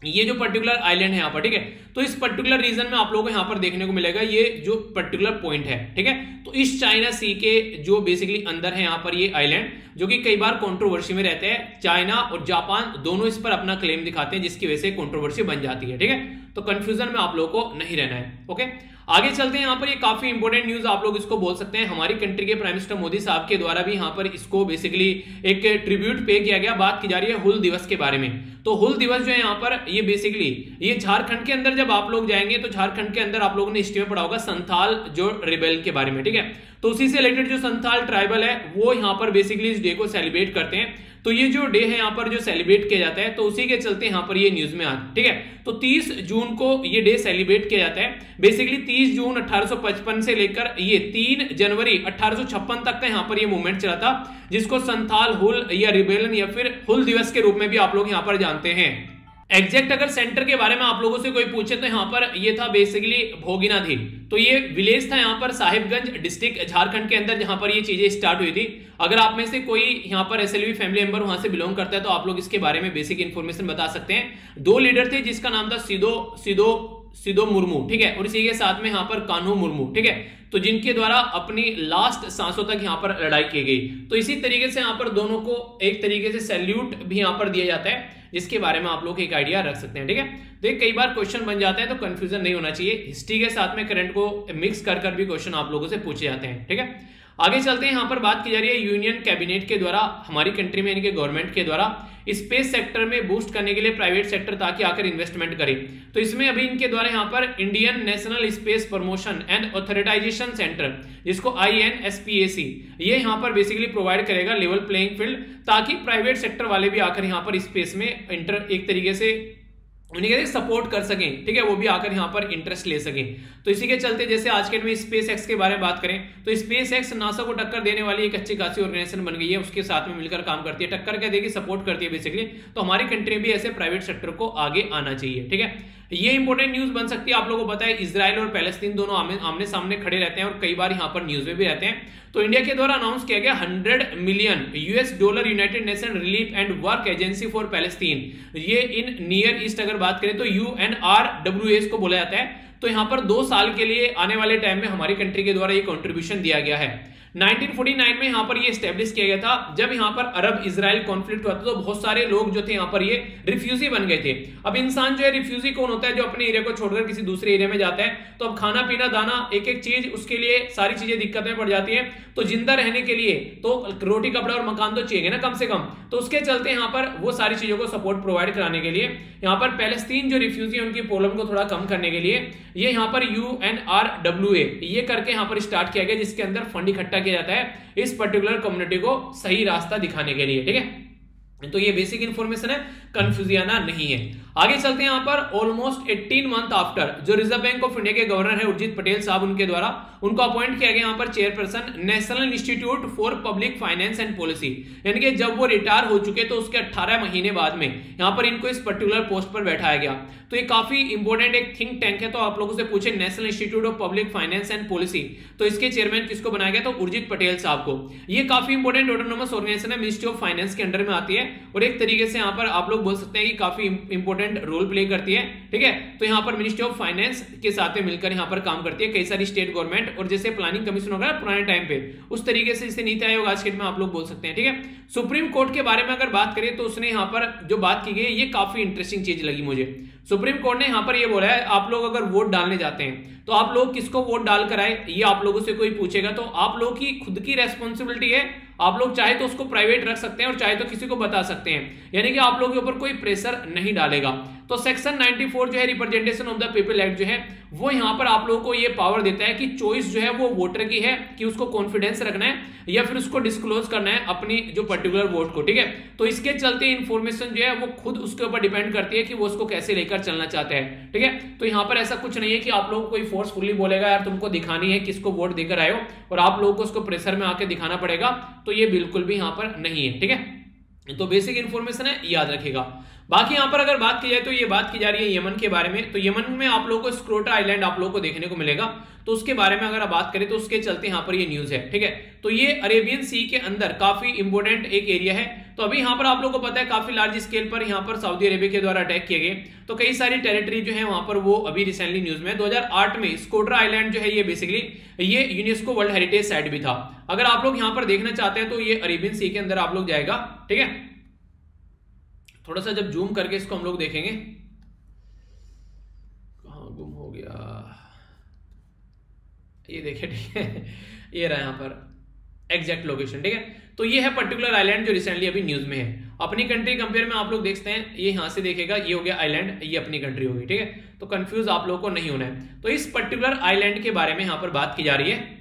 ये जो पर्टिकुलर आइलैंड है यहाँ पर, ठीक है? तो इस पर्टिकुलर रीजन में आप लोगों को यहाँ पर देखने को मिलेगा ये जो पर्टिकुलर पॉइंट है, ठीक है? तो इस चाइना सी के जो बेसिकली अंदर है यहाँ पर ये आइलैंड जो कि कई बार कंट्रोवर्सी में रहते हैं चाइना और जापान दोनों इस पर अपना क्लेम दिखाते हैं, जिसकी वजह से कॉन्ट्रोवर्सी बन जाती है, ठीक है? तो कंफ्यूजन में आप लोगों को नहीं रहना है ओके आगे चलते हैं, यहाँ पर ये काफ़ी इंपॉर्टेंट न्यूज़ आप लोग इसको बोल सकते हैं। हमारी कंट्री के प्राइम मिनिस्टर मोदी साहब के द्वारा भी यहाँ पर इसको बेसिकली एक ट्रिब्यूट पे किया गया। बात की जा रही है हुल दिवस के बारे में। तो हुल दिवस जो है यहाँ पर ये बेसिकली ये झारखंड के अंदर जब आप लोग जाएँगे तो झारखंड के अंदर आप लोगों ने हिस्ट्री में पढ़ा होगा संथाल जो रिबेल के बारे में, ठीक है? तो उसी से रिलेटेड जो संथाल ट्राइबल है, वो यहाँ पर बेसिकली इस डे को सेलिब्रेट करते हैं। तो ये जो डे है यहाँ पर जो सेलिब्रेट किया जाता है तो उसी के चलते यहाँ पर ये न्यूज़ में आ ठीक है? तो 30 जून को ये डे सेलिब्रेट किया जाता है। बेसिकली 30 जून 1855 से लेकर ये 3 जनवरी 1856 तक का यहाँ पर ये मूवमेंट चला था, जिसको संथाल हुल या रिबेलन या फिर हुल दिवस के रूप में भी आप लोग यहाँ पर जानते हैं। एग्जैक्ट अगर सेंटर के बारे में आप लोगों से कोई पूछे तो यहाँ पर ये था बेसिकली भोगिना थी तो ये विलेज था यहाँ पर साहिबगंज डिस्ट्रिक्ट झारखंड के अंदर जहाँ पर ये चीज़ें स्टार्ट हुई थी। अगर आप में से कोई यहाँ पर एस फैमिली मेंबर वहाँ से बिलोंग करता है तो आप लोग इसके बारे में बेसिक इन्फॉर्मेशन बता सकते हैं। दो लीडर थे जिसका नाम था सिदो सिदो सिदो मुर्मू, ठीक है? और इसी के साथ में यहाँ पर कान्हू मुर्मू, ठीक है? तो जिनके द्वारा अपनी लास्ट सांसों तक यहाँ पर लड़ाई की गई। तो इसी तरीके से यहाँ पर दोनों को एक तरीके से सैल्यूट भी यहाँ पर दिया जाता है, जिसके बारे में आप लोग एक आइडिया रख सकते हैं, ठीक है? तो ये कई बार क्वेश्चन बन जाते हैं तो कंफ्यूजन नहीं होना चाहिए। हिस्ट्री के साथ में करंट को मिक्स कर कर भी क्वेश्चन आप लोगों से पूछे जाते हैं, ठीक है? आगे चलते हैं, यहाँ पर बात की जा रही है यूनियन कैबिनेट के द्वारा, हमारी कंट्री में इनके गवर्नमेंट के द्वारा स्पेस सेक्टर में बूस्ट करने के लिए प्राइवेट सेक्टर ताकि आकर इन्वेस्टमेंट करे। तो इसमें अभी इनके द्वारा यहाँ पर Indian national space promotion and authorisation centre जिसको I N S P A C ये यहाँ पर बेसिकली प्रोवाइड करेगा लेवल प्लेइंग फ़ील्ड ताकि प्राइवेट सेक्टर वाले भी आकर यहाँ पर स्पेस में इंटर एक तरीके से उन्हें कहते सपोर्ट कर सकें, ठीक है? वो भी आकर यहाँ पर इंटरेस्ट ले सकें। तो इसी के चलते जैसे आज के में स्पेस एक्स के बारे में बात करें तो स्पेस एक्स नासा को टक्कर देने वाली एक अच्छी खासी ऑर्गेनाइजेशन बन गई है, उसके साथ में मिलकर काम करती है, टक्कर क्या देगी? सपोर्ट करती है बेसिकली तो हमारी कंट्री भी ऐसे प्राइवेट सेक्टर को आगे आना चाहिए, ठीक है? ये इंपॉर्टेंट न्यूज़ बन सकती है। आप लोगों को पता है, इसराइल और पैलेस्तीन दोनों आमने सामने खड़े रहते हैं और कई बार यहाँ पर न्यूज़ में भी रहते हैं। तो इंडिया के द्वारा अनाउंस किया गया 100 million US dollar United Nation relief and work agency for Palestine ये इन नियर ईस्ट अगर बात करें तो यूएनआरडब्ल्यूएस को बोला जाता है। तो यहाँ पर दो साल के लिए आने वाले टाइम में हमारी कंट्री के द्वारा ये कॉन्ट्रीब्यूशन दिया गया है। 1949 में यहाँ पर ये स्टेब्लिश किया गया था। जब यहाँ पर अरब इसराइल कॉन्फ्लिक्ट हुआ था तो बहुत सारे लोग जो थे यहाँ पर ये रिफ्यूजी बन गए थे। अब इंसान जो है रिफ्यूजी कौन होता है जो अपने एरिया को छोड़कर किसी दूसरे एरिया में जाता है? तो अब खाना, पीना, दाना एक एक चीज़, उसके लिए सारी चीज़ें दिक्कत में पड़ जाती है। तो ज़िंदा रहने के लिए तो रोटी, कपड़ा और मकान तो चाहिए ना कम से कम। तो उसके चलते यहाँ पर वो सारी चीज़ों को सपोर्ट प्रोवाइड कराने के लिए, यहाँ पर पैलेस्तीन जो रिफ्यूजी है, उनकी प्रॉब्लम को थोड़ा कम करने के लिए, ये यहाँ पर U N R W A ये करके यहाँ पर स्टार्ट किया गया, जिसके अंदर फंड इकट्ठा किया जाता है इस पर्टिकुलर कम्युनिटी को सही रास्ता दिखाने के लिए, ठीक है? तो ये बेसिक इन्फॉर्मेशन है। कंफ्यूजियाना नहीं है। आगे चलते हैं यहाँ पर ऑलमोस्ट 18 मंथ आफ्टर जो रिज़र्व बैंक ऑफ़ इंडिया के गवर्नर है उर्जित पटेल साहब उनके द्वारा, उनको अपॉइंट किया गया यहाँ पर chairperson national institute for public finance and policy यानी कि जब वो रिटायर हो चुके तो उसके 18 महीने बाद में यहाँ पर इनको इस पर्टिकुलर पोस्ट पर बैठाया गया। तो ये काफ़ी इंपॉर्टेंट एक थिंक टैंक है तो आप लोगों से पूछे national institute of public finance and policy तो इसके चेयरमैन किसको बनाया गया? तो उर्जित पटेल साहब को। ये काफ़ी इंपॉर्टेंट ऑटोनोमस ऑर्गेनाइजेशन है मिनिस्ट्री ऑफ़ फाइनेंस के अंडर में आती है, और एक तरीके से यहाँ पर आप लोग बोल सकते हैं कि काफ़ी इंपॉर्टेंट रोल प्ले करती है, ठीक है? तो यहाँ पर मिनिस्ट्री ऑफ़ फाइनेंस के साथ में मिलकर यहाँ पर काम करती है, कई सारी स्टेट गवर्नमेंट और जैसे प्लानिंग कमीशन होगा पुराने टाइम पे, उस तरीके से इसे नीति आयोग आज के में आप लोग बोल सकते हैं, ठीक है? सुप्रीम कोर्ट के बारे में अगर बात करें तो उसने यहाँ पर जो बात की गई ये काफ़ी इंटरेस्टिंग चीज़ लगी मुझे। सुप्रीम कोर्ट ने यहाँ पर ये बोला है, आप लोग अगर वोट डालने जाते हैं तो आप लोग किसको वोट डालकर आए, ये आप लोगों से कोई पूछेगा तो आप लोग की खुद की रेस्पॉन्सिबिलिटी है आप लोग चाहे तो उसको प्राइवेट रख सकते हैं और चाहे तो किसी को बता सकते हैं। यानी कि आप लोग के ऊपर कोई प्रेशर नहीं डालेगा। तो सेक्शन 94 जो है representation of the people act जो है, वो यहाँ पर आप लोगों को ये पावर देता है कि चॉइस जो है, वो वोटर की है कि उसको कॉन्फिडेंस रखना है या फिर उसको डिस्क्लोज करना है अपनी जो पर्टिकुलर वोट को, ठीक है? तो इसके चलते इंफॉर्मेशन जो है, वो खुद उसके ऊपर डिपेंड करती है कि वो उसको कैसे लेकर चलना चाहते हैं, ठीक है? तो यहाँ पर ऐसा कुछ नहीं है कि आप लोगों को फोर्सफुली बोलेगा, यार, तुमको दिखानी है किसको वोट देकर आयो और आप लोगों को उसको प्रेशर में आके दिखाना पड़ेगा तो ये बिल्कुल भी यहाँ पर नहीं है, ठीक है? तो बेसिक इन्फॉर्मेशन है, याद रखेगा बाकी यहाँ पर अगर बात की जाए तो ये बात की जा रही है यमन के बारे में तो यमन में आप लोगों को स्क्रोटा आइलैंड आप लोगों को देखने को मिलेगा। तो उसके बारे में अगर आप बात करें तो उसके चलते यहाँ पर ये न्यूज़ है, ठीक है? तो ये अरेबियन सी के अंदर काफ़ी इंपोर्टेंट एक एरिया है। तो अभी यहाँ पर आप लोगों को पता है काफ़ी लार्ज स्केल पर यहाँ पर सऊदी अरेबिया के द्वारा अटैक किए गए। तो कई सारी टेरिटरी जो है वहाँ पर वो अभी रिसेंटली न्यूज़ में 2008 में स्कोड्रा आइलैंड जो है ये बेसिकली ये यूनेस्को वर्ल्ड हेरिटेज साइट भी था। अगर आप लोग यहाँ पर देखना चाहते हैं तो ये अरेबियन सी के अंदर आप लोग जाएगा, ठीक है? थोड़ा सा जब जूम करके इसको हम लोग देखेंगे। कहा गुम हो गया? ये देखिए, ठीक है। ये रहा यहाँ पर एग्जैक्ट लोकेशन ठीक है? तो ये है पर्टिकुलर आइलैंड जो रिसेंटली अभी न्यूज़ में है। अपनी कंट्री कंपेयर में आप लोग देखते हैं, ये यहाँ से देखेगा, ये हो गया आइलैंड ये अपनी कंट्री होगी, ठीक है? तो कंफ्यूज आप लोगों को नहीं होना है। तो इस पर्टिकुलर आइलैंड के बारे में यहाँ पर बात की जा रही है।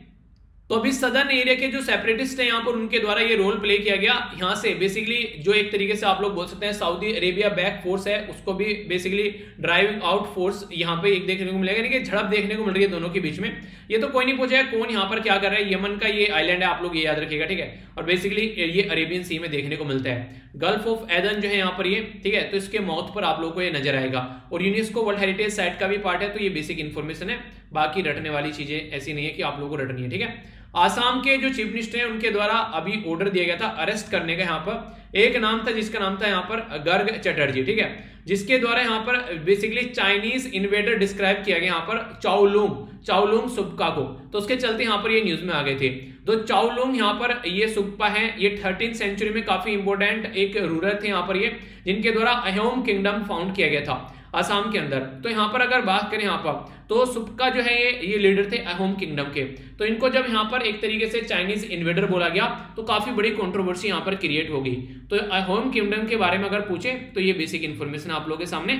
तो अभी सदर्न एरिया के जो सेपरेटिस्ट हैं यहाँ पर, उनके द्वारा ये रोल प्ले किया गया। यहाँ से बेसिकली जो एक तरीके से आप लोग बोल सकते हैं सऊदी अरेबिया बैक फोर्स है, उसको भी बेसिकली ड्राइविंग आउट फोर्स यहाँ पे एक देखने को मिलेगा। यानी कि झड़प देखने को मिल रही है दोनों के बीच में। ये तो कोई नहीं पूछा कौन यहाँ पर क्या कर रहा है यमन का ये आइलैंड है, आप लोग ये याद रखिएगा, ठीक है? और बेसिकली ये अरेबियन सी में देखने को मिलता है। गल्फ ऑफ़ एदन जो है यहाँ पर ये, ठीक है? तो इसके माउथ पर आप लोग को ये नज़र आएगा। और यूनेस्को वर्ल्ड हेरिटेज साइट का भी पार्ट है तो ये बेसिक इन्फॉर्मेशन है। बाकी रटने वाली चीज़ें ऐसी नहीं है कि आप लोगों को रटनी है, ठीक है? आसाम के जो चीफ मिनिस्टर हैं, उनके द्वारा अभी ऑर्डर दिया गया था अरेस्ट करने का यहाँ पर। एक नाम था, जिसका नाम था यहाँ पर गर्ग चटर्जी, ठीक है? जिसके द्वारा यहाँ पर बेसिकली चाइनीज़ इन्वेडर डिस्क्राइब किया गया यहाँ पर चाउलूंग चाउलूंग सुबका को। तो उसके चलते यहाँ पर ये न्यूज़ में आ गए थे। तो चाउलूंग यहाँ पर ये सुबपा है, ये थर्टीन सेंचुरी में काफ़ी इंपोर्टेंट एक रूरल थे यहाँ पर ये, जिनके द्वारा अहोम किंगडम फाउंड किया गया था। आसाम के अंदर। तो यहाँ पर अगर बात करें यहाँ पर तो सुपका जो है ये ये लीडर थे अहोम किंगडम के। तो इनको जब यहाँ पर एक तरीके से चाइनीज़ इन्वेडर बोला गया तो काफ़ी बड़ी कंट्रोवर्सी यहाँ पर क्रिएट होगी। तो अहोम किंगडम के बारे में अगर पूछे तो ये बेसिक इन्फॉर्मेशन आप लोगों के सामने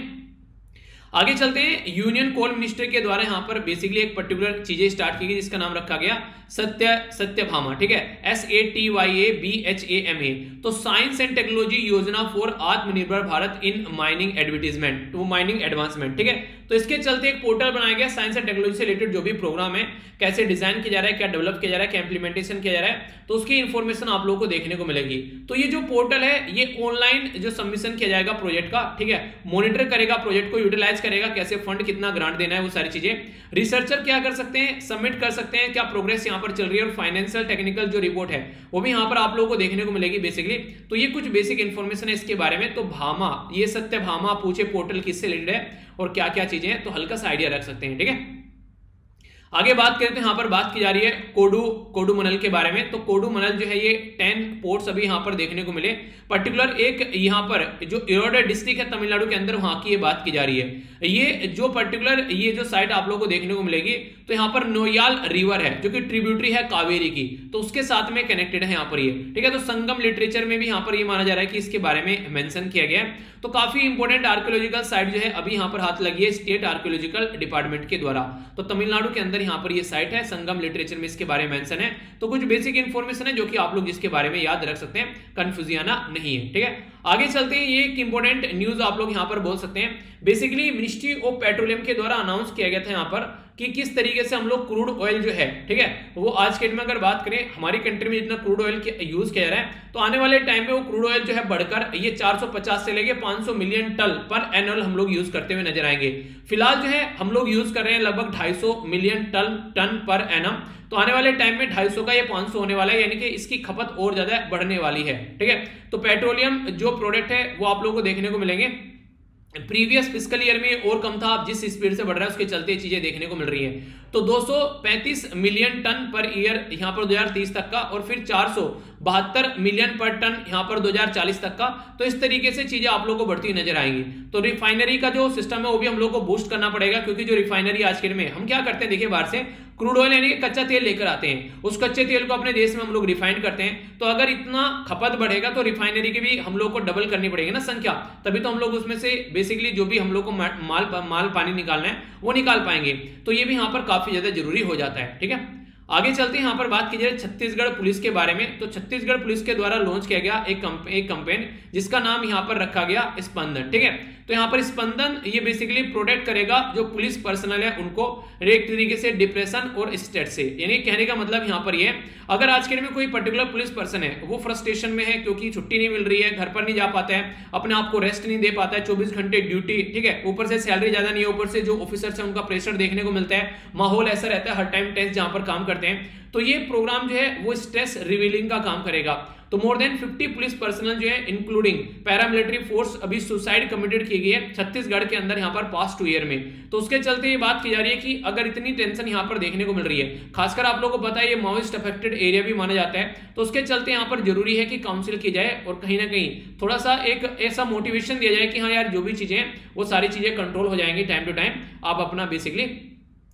आगे चलते हैं यूनियन कोल मिनिस्टर के द्वारा यहाँ पर बेसिकली एक पर्टिकुलर चीज़ें स्टार्ट की गई जिसका नाम रखा गया सत्य सत्य भामा ठीक है? S A T Y A B H A M A तो साइंस एंड टेक्नोलॉजी योजना for Atmanirbhar Bharat in mining advertisement to mining advancement ठीक है? तो इसके चलते एक पोर्टल बनाया गया साइंस एंड टेक्नोलॉजी से रिलेटेड जो भी प्रोग्राम है, कैसे डिज़ाइन किया जा रहा है, क्या डेवलप किया जा रहा है, क्या इंप्लीमेंटेशन किया जा रहा है तो उसकी इंफॉर्मेशन आप लोगों को देखने को मिलेगी। तो ये जो पोर्टल है, ये ऑनलाइन जो सबमिशन किया जाएगा प्रोजेक्ट का, ठीक है मॉनिटर करेगा प्रोजेक्ट को यूटिलाइज करेगा, कैसे फंड कितना ग्रांट देना है, वो सारी चीज़ें। रिसर्चर क्या कर सकते हैं सबमिट कर सकते हैं, क्या प्रोग्रेस यहाँ पर चल रही है और फाइनेंशियल टेक्निकल जो रिपोर्ट है, वो भी यहाँ पर आप लोगों को देखने को मिलेगी बेसिकली तो ये कुछ बेसिक इन्फॉर्मेशन है इसके बारे में। तो भामा, ये सत्य भामा पूछे पोर्टल किससे रिलेटेड है? और क्या क्या चीज़ें हैं तो हल्का सा आइडिया रख सकते हैं, ठीक है? आगे बात करें तो यहाँ पर बात की जा रही है कोडू कोडू मनल के बारे में। तो कोडू मनल जो है, ये टेन पोर्ट्स अभी यहाँ पर देखने को मिले। पर्टिकुलर एक यहाँ पर जो इरोडा डिस्ट्रिक्ट है तमिलनाडु के अंदर, वहाँ की ये बात की जा रही है। ये जो पर्टिकुलर ये जो साइट आप लोगों को देखने को मिलेगी तो यहाँ पर नोयाल रिवर है, जो कि ट्रिब्यूटरी है कावेरी की। तो उसके साथ में कनेक्टेड है यहाँ पर ये, ठीक है? तो संगम लिटरेचर में भी यहाँ पर ये माना जा रहा है कि इसके बारे में मेंशन किया गया है। तो काफ़ी इंपोर्टेंट आर्कोलॉजिकल साइट जो है, अभी यहाँ पर हाथ लगी है स्टेट आर्कोलॉजिकल डिपार्टमेंट के द्वारा। तो तमिलनाडु के अंदर यहाँ पर ये साइट है, संगम लिटरेचर में इसके बारे में मेंशन है। तो कुछ बेसिक इन्फॉर्मेशन है जो कि आप लोग जिसके बारे में याद रख सकते हैं कंफ्यूजियाना नहीं है, ठीक है? आगे चलते हैं, ये एक इंपॉर्टेंट न्यूज़ आप लोग यहाँ पर बोल सकते हैं। बेसिकली मिनिस्ट्री ऑफ़ पेट्रोलियम के द्वारा अनाउंस किया गया था यहाँ पर कि किस तरीके से हम लोग क्रूड ऑयल जो है, ठीक है? वो आज के डेट में अगर बात करें, हमारी कंट्री में जितना क्रूड ऑयल यूज़ किया जा रहा है तो आने वाले टाइम में वो क्रूड ऑयल जो है बढ़कर ये 450 से लेके 500 मिलियन टन पर एनुअल हम लोग यूज़ करते हुए नज़र आएँगे। फ़िलहाल जो है, हम लोग यूज़ कर रहे हैं लगभग 250 मिलियन टन टन पर एनम तो आने वाले टाइम में 250 का ये 500 होने वाला है, यानी कि इसकी खपत और ज़्यादा बढ़ने वाली है, ठीक है? तो पेट्रोलियम जो प्रोडक्ट है, वो आप लोगों को देखने को मिलेंगे। प्रीवियस फ़िज़िकल ईयर में और कम था आप जिस स्पीड से बढ़ रहा है, उसके चलते चीज़ें देखने को मिल रही हैं। तो 235 मिलियन टन पर ईयर यहाँ पर 2030 तक का और फिर चार सौ बहत्तर मिलियन पर टन यहाँ पर 2040 तक का। तो इस तरीके से चीज़ें आप लोगों को बढ़ती नज़र आएँगी। तो रिफाइनरी का जो सिस्टम है वो भी हम लोग को बूस्ट करना पड़ेगा, क्योंकि जो रिफाइनरी आज के में हम क्या करते हैं, देखिए बाहर से क्रूड ऑयल यानी कच्चा तेल लेकर आते हैं। उस कच्चे तेल को अपने देश में हम लोग रिफाइंड करते हैं। तो अगर इतना खपत बढ़ेगा तो रिफाइनरी की भी हम लोग को डबल करनी पड़ेगी ना संख्या। तभी तो हम लोग उसमें से बेसिकली जो भी हम लोग को माल माल पानी निकालना है, वो निकाल पाएँगे। तो ये भी यहाँ पर काफ़ी ज़्यादा ज़रूरी हो जाता है, ठीक है? आगे चलते हैं, यहाँ पर बात की जाए छत्तीसगढ़ पुलिस के बारे में। तो छत्तीसगढ़ पुलिस के द्वारा लॉन्च किया गया एक एक कंपेन जिसका नाम यहाँ पर रखा गया स्पंदन, ठीक है? तो यहाँ पर स्पंदन ये बेसिकली प्रोटेक्ट करेगा जो पुलिस पर्सनल है उनको एक तरीके से डिप्रेशन और स्टेट से। यानी कहने का मतलब यहाँ पर ये, अगर आज के डेट में कोई पर्टिकुलर पुलिस पर्सन है, वो फ्रस्ट्रेशन में है क्योंकि छुट्टी नहीं मिल रही है, घर पर नहीं जा पाता है, अपने आप को रेस्ट नहीं दे पाता है, चौबीस घंटे ड्यूटी ठीक है, ऊपर से सैलरी ज़्यादा नहीं है, ऊपर से जो ऑफिसर है उनका प्रेशर देखने को मिलता है, माहौल ऐसा रहता है, हर टाइम टेस्ट जहाँ पर काम करते हैं तो ये प्रोग्राम जो है वो स्ट्रेस रिवीलिंग का काम करेगा। तो मोर देन 50 पुलिस पर्सनल जो है इंक्लूडिंग पैरामिलिट्री फोर्स अभी सुसाइड कमिटेड की गई है, छत्तीसगढ़ के अंदर यहाँ पर पास्ट टू ईयर में। तो उसके चलते ये बात की जा रही है कि अगर इतनी टेंशन यहाँ पर देखने को मिल रही है, खासकर आप लोगों को पता है ये माओइस्ट अफेक्टेड एरिया भी माना जाता है तो उसके चलते यहाँ पर ज़रूरी है कि काउंसिल की जाए और कहीं ना कहीं थोड़ा सा एक ऐसा मोटिवेशन दिया जाए कि हाँ यार, जो भी चीज़ें वो सारी चीज़ें कंट्रोल हो जाएँगी टाइम टू टाइम आप अपना बेसिकली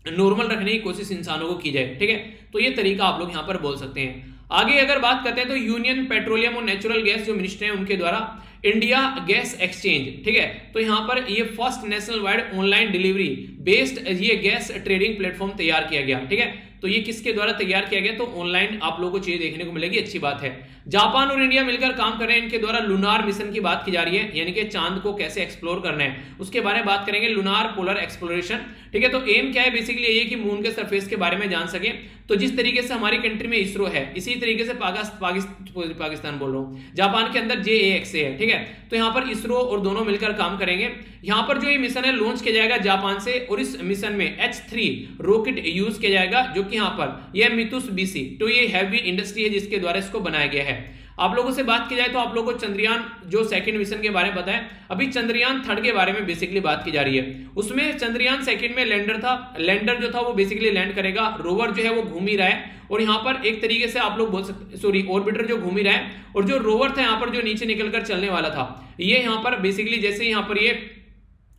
नॉर्मल रखने की कोशिश इंसानों को की जाए, ठीक है? तो ये तरीका आप लोग यहाँ पर बोल सकते हैं। आगे अगर बात करते हैं तो यूनियन पेट्रोलियम और नेचुरल गैस जो मिनिस्ट्री है उनके द्वारा इंडिया गैस एक्सचेंज, ठीक है? तो यहाँ पर ये first national wide online delivery based ये गैस ट्रेडिंग प्लेटफॉर्म तैयार किया गया, ठीक है? तो ये किसके द्वारा तैयार किया गया? तो ऑनलाइन आप लोगों को चीज़ देखने को मिलेगी, अच्छी बात है। जापान और इंडिया मिलकर काम कर रहे हैं। इनके द्वारा लुनार मिशन की बात की जा रही है, यानी कि चाँद को कैसे एक्सप्लोर करना है। उसके बारे में बात करेंगे लुनार पोलर एक्सप्लोरेशन ठीक है तो एम क्या है? बेसिकली ये कि मून के सरफेस के बारे में जान सके। तो जिस तरीके से हमारी कंट्री में इसरो है, इसी तरीके से पाकिस्तान बोल रहा हूँ। जापान के अंदर जे है, ठीक है? तो यहाँ पर इसरो और दोनों मिलकर काम करेंगे। यहाँ पर जो ये मिशन है लॉन्च किया जाएगा जापान से, और इस मिशन में एच थ्री रॉकेट यूज़ किया जाएगा, जो कि यहाँ पर, यह मिथुस बीसी तो ये हैवी इंडस्ट्री है जिसके द्वारा इसको बनाया गया है। आप लोगों से बात की जाए तो आप लोगों को चंद्रयान जो सेकंड मिशन के बारे में पता है, अभी चंद्रयान थर्ड के बारे में बेसिकली बात की जा रही है। उसमें चंद्रयान सेकंड में लैंडर था लैंडर जो था वो बेसिकली लैंड करेगा रोवर जो है वो घूम ही रहा है। और यहाँ पर एक तरीके से आप लोग बोल सकते सॉरी ऑर्बिटर जो घूम ही रहा है। और जो रोवर था यहाँ पर जो नीचे निकलकर चलने वाला था, ये यहाँ पर बेसिकली जैसे यहाँ पर ये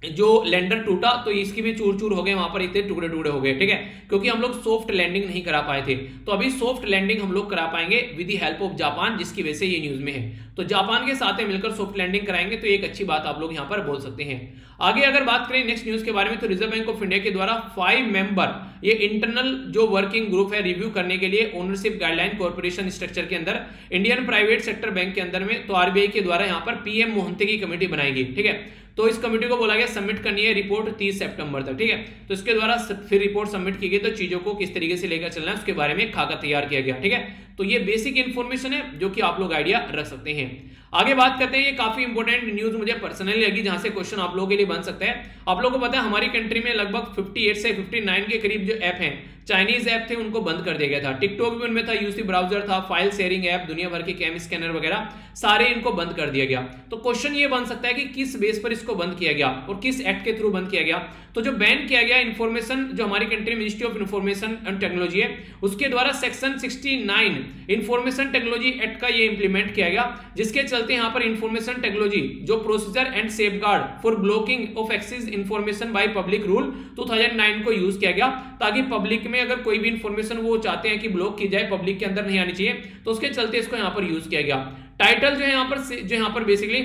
जो लैंडर टूटा तो इसकी भी चूर चूर हो गए, वहाँ पर इतने टुकड़े टुकड़े हो गए, ठीक है? क्योंकि हम लोग सॉफ्ट लैंडिंग नहीं करा पाए थे। तो अभी सॉफ्ट लैंडिंग हम लोग करा पाएँगे विद हेल्प ऑफ़ जापान जिसकी वजह से ये न्यूज़ में है। तो जापान के साथ मिलकर सॉफ्ट लैंडिंग कराएँगे तो एक अच्छी बात आप लोग यहाँ पर बोल सकते हैं। आगे अगर बात करें नेक्स्ट न्यूज़ के बारे में तो रिज़र्व बैंक ऑफ़ इंडिया के द्वारा फाइव मेंबर ये इंटरनल जो वर्किंग ग्रुप है रिव्यू करने के लिए ओनरशिप गाइडलाइन कॉर्पोरेशन स्ट्रक्चर के अंदर इंडियन प्राइवेट सेक्टर बैंक के अंदर में तो आरबीआई के द्वारा यहाँ पर पीएम मोहंती की कमेटी बनाएगी ठीक है? तो इस कमेटी को बोला गया सबमिट करनी है रिपोर्ट 30 सितंबर तक, ठीक है? तो इसके द्वारा फिर रिपोर्ट सबमिट की गई तो चीज़ों को किस तरीके से लेकर चलना है, उसके बारे में खाका तैयार किया गया, ठीक है? तो ये बेसिक इन्फॉर्मेशन है जो कि आप लोग आइडिया रख सकते हैं। आगे बात करते हैं, ये काफ़ी इंपॉर्टेंट न्यूज़ मुझे पर्सनली लगी, जहाँ से क्वेश्चन आप लोगों के लिए बन सकता है। आप लोगों को पता है, हमारी कंट्री में लगभग 58 से 59 के करीब जो ऐप हैं चाइनीज़ ऐप थे, उनको बंद कर दिया गया था। टिकटॉक भी उनमें था यूसी ब्राउज़र था फ़ाइल शेयरिंग ऐप दुनिया भर के कैम स्कैनर वगैरह, सारे इनको बंद कर दिया गया। तो क्वेश्चन ये बन सकता है कि किस बेस पर इसको बंद किया गया और किस एक्ट के थ्रू बंद किया गया। तो जो बैन किया गया इन्फॉर्मेशन जो हमारी country ministry of information and technology है, उसके द्वारा सेक्शन 69 इन्फॉर्मेशन टेक्नोलॉजी एक्ट का ये इंप्लीमेंट किया गया, जिसके चलते यहाँ पर इन्फॉर्मेशन टेक्नोलॉजी जो procedure and safe for blocking of access information by public rule 2009 को यूज़ किया गया, ताकि पब्लिक में अगर कोई भी इंफॉर्मेशन वो चाहते हैं कि ब्लॉक की जाए पब्लिक के अंदर नहीं आनी चाहिए तो उसके चलते इसको यहाँ पर यूज़ किया गया। टाइटल जो है यहाँ पर जो यहाँ पर बेसिकली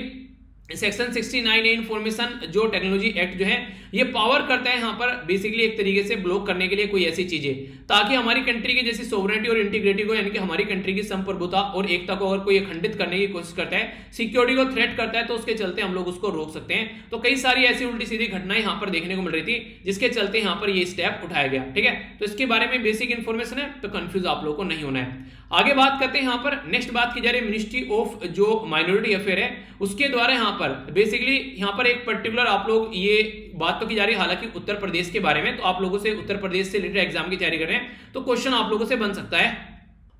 सेक्शन 69 इन्फॉर्मेशन जो टेक्नोलॉजी एक्ट जो है, ये पावर करता है यहाँ पर बेसिकली एक तरीके से ब्लॉक करने के लिए कोई ऐसी चीज़ें, ताकि हमारी कंट्री की जैसी सोवरेनिटी और इंटीग्रिटी को, यानी कि हमारी कंट्री की संप्रभुता और एकता को अगर कोई खंडित करने की कोशिश करता है सिक्योरिटी को थ्रेट करता है तो उसके चलते हम लोग उसको रोक सकते हैं। तो कई सारी ऐसी उल्टी सीधी घटनाएँ यहाँ पर देखने को मिल रही थी, जिसके चलते यहाँ पर ये स्टेप उठाया गया, ठीक है? तो इसके बारे में बेसिक इन्फॉर्मेशन है तो कंफ्यूज आप लोग को नहीं होना है। आगे बात करते हैं यहाँ पर नेक्स्ट बात की जा रही है मिनिस्ट्री ऑफ़ जो माइनॉरिटी अफेयर है, उसके द्वारा यहाँ बेसिकली यहाँ पर एक पर्टिकुलर आप लोग ये बात तो की जा रही है, हालाँकि उत्तर प्रदेश के बारे में तो आप लोगों से उत्तर प्रदेश से रिलेटेड एग्ज़ाम की तैयारी कर रहे हैं तो क्वेश्चन आप लोगों से बन सकता है।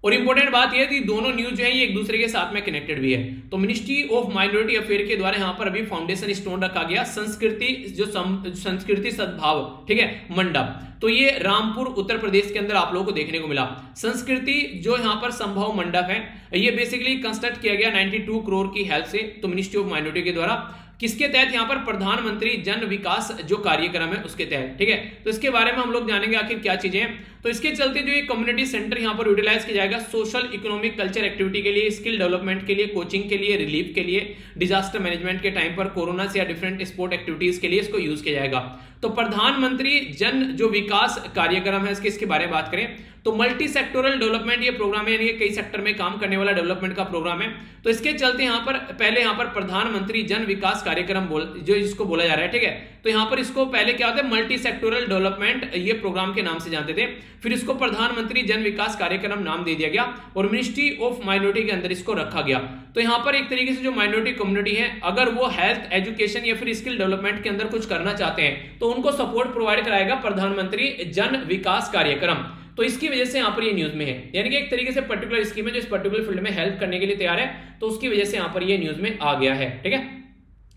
और इंपॉर्टेंट बात यह थी, दोनों न्यूज़ जो है, ये एक दूसरे के साथ में कनेक्टेड भी है। तो मिनिस्ट्री ऑफ़ माइनॉरिटी अफेयर के द्वारा यहाँ पर अभी फाउंडेशन स्टोन रखा गया, संस्कृति जो संस्कृति सद्भाव, ठीक है, मंडप। तो ये रामपुर, उत्तर प्रदेश के अंदर आप लोगों को देखने को मिला। संस्कृति जो यहाँ पर संभव मंडप है, ये बेसिकली कंस्ट्रक्ट किया गया 92 करोड़ की हेल्प से तो मिनिस्ट्री ऑफ़ माइनॉरिटी के द्वारा। किसके तहत यहाँ पर? प्रधानमंत्री जन विकास जो कार्यक्रम है, उसके तहत, ठीक है। तो इसके बारे में हम लोग जानेंगे आखिर क्या चीज़ें तो इसके चलते जो ये कम्युनिटी सेंटर यहाँ पर यूटिलाइज किया जाएगा सोशल इकोनॉमिक कल्चर एक्टिविटी के लिए स्किल डेवलपमेंट के लिए कोचिंग के लिए रिलीफ के लिए डिजास्टर मैनेजमेंट के टाइम पर कोरोना से या डिफरेंट स्पोर्ट एक्टिविटीज़ के लिए इसको यूज़ किया जाएगा। तो प्रधानमंत्री जन जो विकास कार्यक्रम है इसके इसके बारे में बात करें तो मल्टी सेक्टोरल डेवलपमेंट ये प्रोग्राम है, यानी कई सेक्टर में काम करने वाला डेवलपमेंट का प्रोग्राम है। तो इसके चलते यहाँ पर, पहले यहाँ पर प्रधानमंत्री जन विकास कार्यक्रम बोल, जो इसको बोला जा रहा है, ठीक है? तो यहाँ पर इसको पहले क्या होता है मल्टी सेक्टोरल डेवलपमेंट ये प्रोग्राम के नाम से जानते थे। फिर इसको प्रधानमंत्री जन विकास कार्यक्रम नाम दे दिया गया और मिनिस्ट्री ऑफ़ माइनॉरिटी के अंदर इसको रखा गया। तो यहाँ पर एक तरीके से जो माइनॉरिटी कम्युनिटी है, अगर वो हेल्थ एजुकेशन या फिर स्किल डेवलपमेंट के अंदर कुछ करना चाहते हैं तो उनको सपोर्ट प्रोवाइड कराएगा प्रधानमंत्री जन विकास कार्यक्रम। तो इसकी वजह से यहाँ पर ये न्यूज़ में है। यानी कि एक तरीके से पर्टिकुलर स्कीम है जो इस पर्टिकुलर फ़ील्ड में हेल्प करने के लिए तैयार है तो उसकी वजह से यहाँ पर ये न्यूज़ में आ गया है। ठीक है?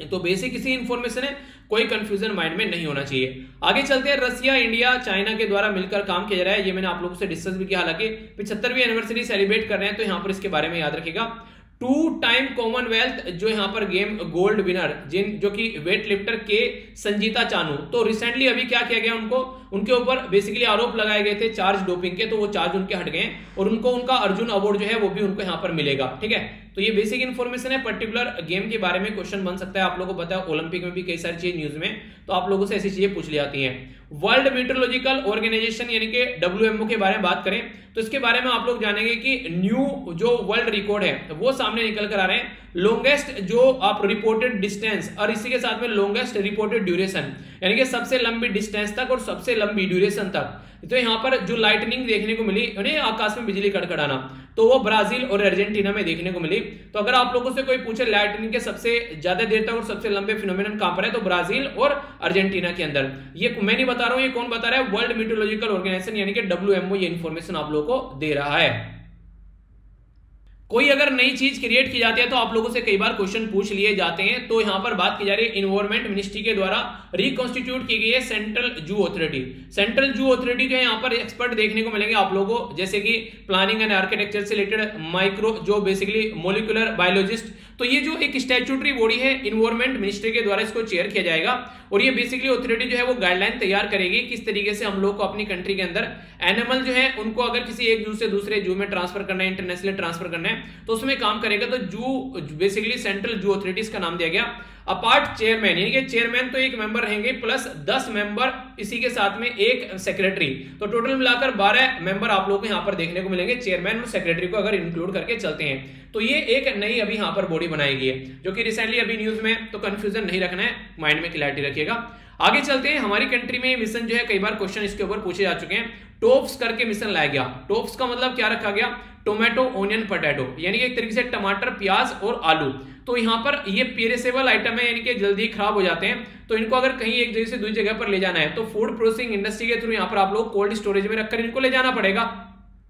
तो बेसिक इसी इंफॉर्मेशन है। कोई कंफ्यूजन माइंड में नहीं होना चाहिए। आगे चलते हैं, रसिया, इंडिया, चाइना के द्वारा मिलकर काम किया जा रहा है। ये मैंने आप लोगों से डिस्कस भी किया, हालाँकि पिछहत्तरवीं एनिवर्सरी सेलिब्रेट कर रहे हैं तो यहाँ पर इसके बारे में याद रखेगा टू टाइम कॉमनवेल्थ जो यहाँ पर गेम गोल्ड विनर जिन जो कि वेट लिफ्टर के संजीता चानू। तो रिसेंटली अभी क्या किया गया उनको? उनके ऊपर बेसिकली आरोप लगाए गए थे चार्ज डोपिंग के तो वो चार्ज उनके हट गए और उनको उनका अर्जुन अवार्ड जो है, वो भी उनको यहाँ पर मिलेगा, ठीक है? तो ये बेसिक इन्फॉर्मेशन है पर्टिकुलर गेम के बारे में क्वेश्चन बन सकता है। आप लोगों को पता है ओलंपिक में भी कई सारी चीज़ न्यूज़ में तो आप लोगों से ऐसी चीज़ें पूछ ली जाती हैं। वर्ल्ड मीटरोलॉजिकल ऑर्गेनाइजेशन यानी कि डब्ल्यू के बारे में बात करें तो इसके बारे में आप लोग जानेंगे कि न्यू जो वर्ल्ड रिकॉर्ड है, वो सामने निकल कर आ रहे हैं। लॉन्गेस्ट जो आप रिपोर्टेड डिस्टेंस और इसी के साथ में लॉन्गेस्ट रिपोर्टेड ड्यूरेशन यानी कि सबसे लंबी डिस्टेंस तक और सबसे लंबी ड्यूरेशन तक। तो यहाँ पर जो लाइटनिंग देखने को मिली उन्हें आकाश में बिजली कड़कड़ाना तो वो ब्राज़ील और अर्जेंटीना में देखने को मिली। तो अगर आप लोगों से कोई पूछे लाइटनिंग के सबसे ज़्यादा देर तक और सबसे लंबे फिनोमिनन कहाँ पर है तो ब्राज़ील और अर्जेंटीना के अंदर। ये मैं नहीं बता रहा हूँ, ये कौन बता रहा है? वर्ल्ड मीटोलॉजिकल ऑर्गेनाइजेशन यानी कि डब्ल्यू ये इन्फॉर्मेशन आप लोगों को दे रहा है। कोई अगर नई चीज़ क्रिएट की जाती है तो आप लोगों से कई बार क्वेश्चन पूछ लिए जाते हैं। तो यहाँ पर बात की जा रही है इन्वायरमेंट मिनिस्ट्री के द्वारा रिकॉन्स्टिट्यूट की गई है central zoo authority central zoo authority जो है यहाँ पर एक्सपर्ट देखने को मिलेंगे आप लोगों को जैसे कि प्लानिंग एंड आर्किटेक्चर से रिलेटेड माइक्रो जो बेसिकली मोलिकुलर बायोलॉजिस्ट तो ये जो एक स्टेचुटरी बॉडी है इन्वायरमेंट मिनिस्ट्री के द्वारा इसको चेयर किया जाएगा। और ये बेसिकली ऑथोरिटी जो है वो गाइडलाइन तैयार करेगी किस तरीके से हम लोग को अपनी कंट्री के अंदर एनिमल जो है, उनको अगर किसी एक जू से दूसरे जू में ट्रांसफ़र करना है इंटरनेशनल ट्रांसफ़र करना है तो उसमें काम करेगा। तो जू बेसिकली सेंट्रल जू ऑथोरिटीज का नाम दिया गया। अपार्ट चेयरमैन यानी कि चेयरमैन तो एक मेंबर रहेंगे प्लस दस मेंबर इसी के साथ में एक सेक्रेटरी तो टोटल मिलाकर बारह मेंबर आप लोग को यहाँ पर देखने को मिलेंगे चेयरमैन और सेक्रेटरी को अगर इंक्लूड करके चलते हैं। तो ये एक नई अभी यहाँ पर बॉडी बनाई गई है, जो कि रिसेंटली अभी न्यूज़ में तो कंफ्यूजन नहीं रखना है माइंड में क्लैरिटी रखिएगा। आगे चलते हैं, हमारी कंट्री में मिशन जो है, कई बार क्वेश्चन इसके ऊपर पूछे जा चुके हैं। टोप्स करके मिशन लाया गया। टोप्स का मतलब क्या रखा गया? टोमेटो ओनियन पोटैटो, यानी कि एक तरीके से टमाटर, प्याज और आलू। तो यहाँ पर ये पेरेसेबल आइटम है, यानी कि जल्दी खराब हो जाते हैं। तो इनको अगर कहीं एक जगह से दूसरी जगह पर ले जाना है तो फ़ूड प्रोसेसिंग इंडस्ट्री के थ्रू यहाँ पर आप लोग कोल्ड स्टोरेज में रखकर इनको ले जाना पड़ेगा।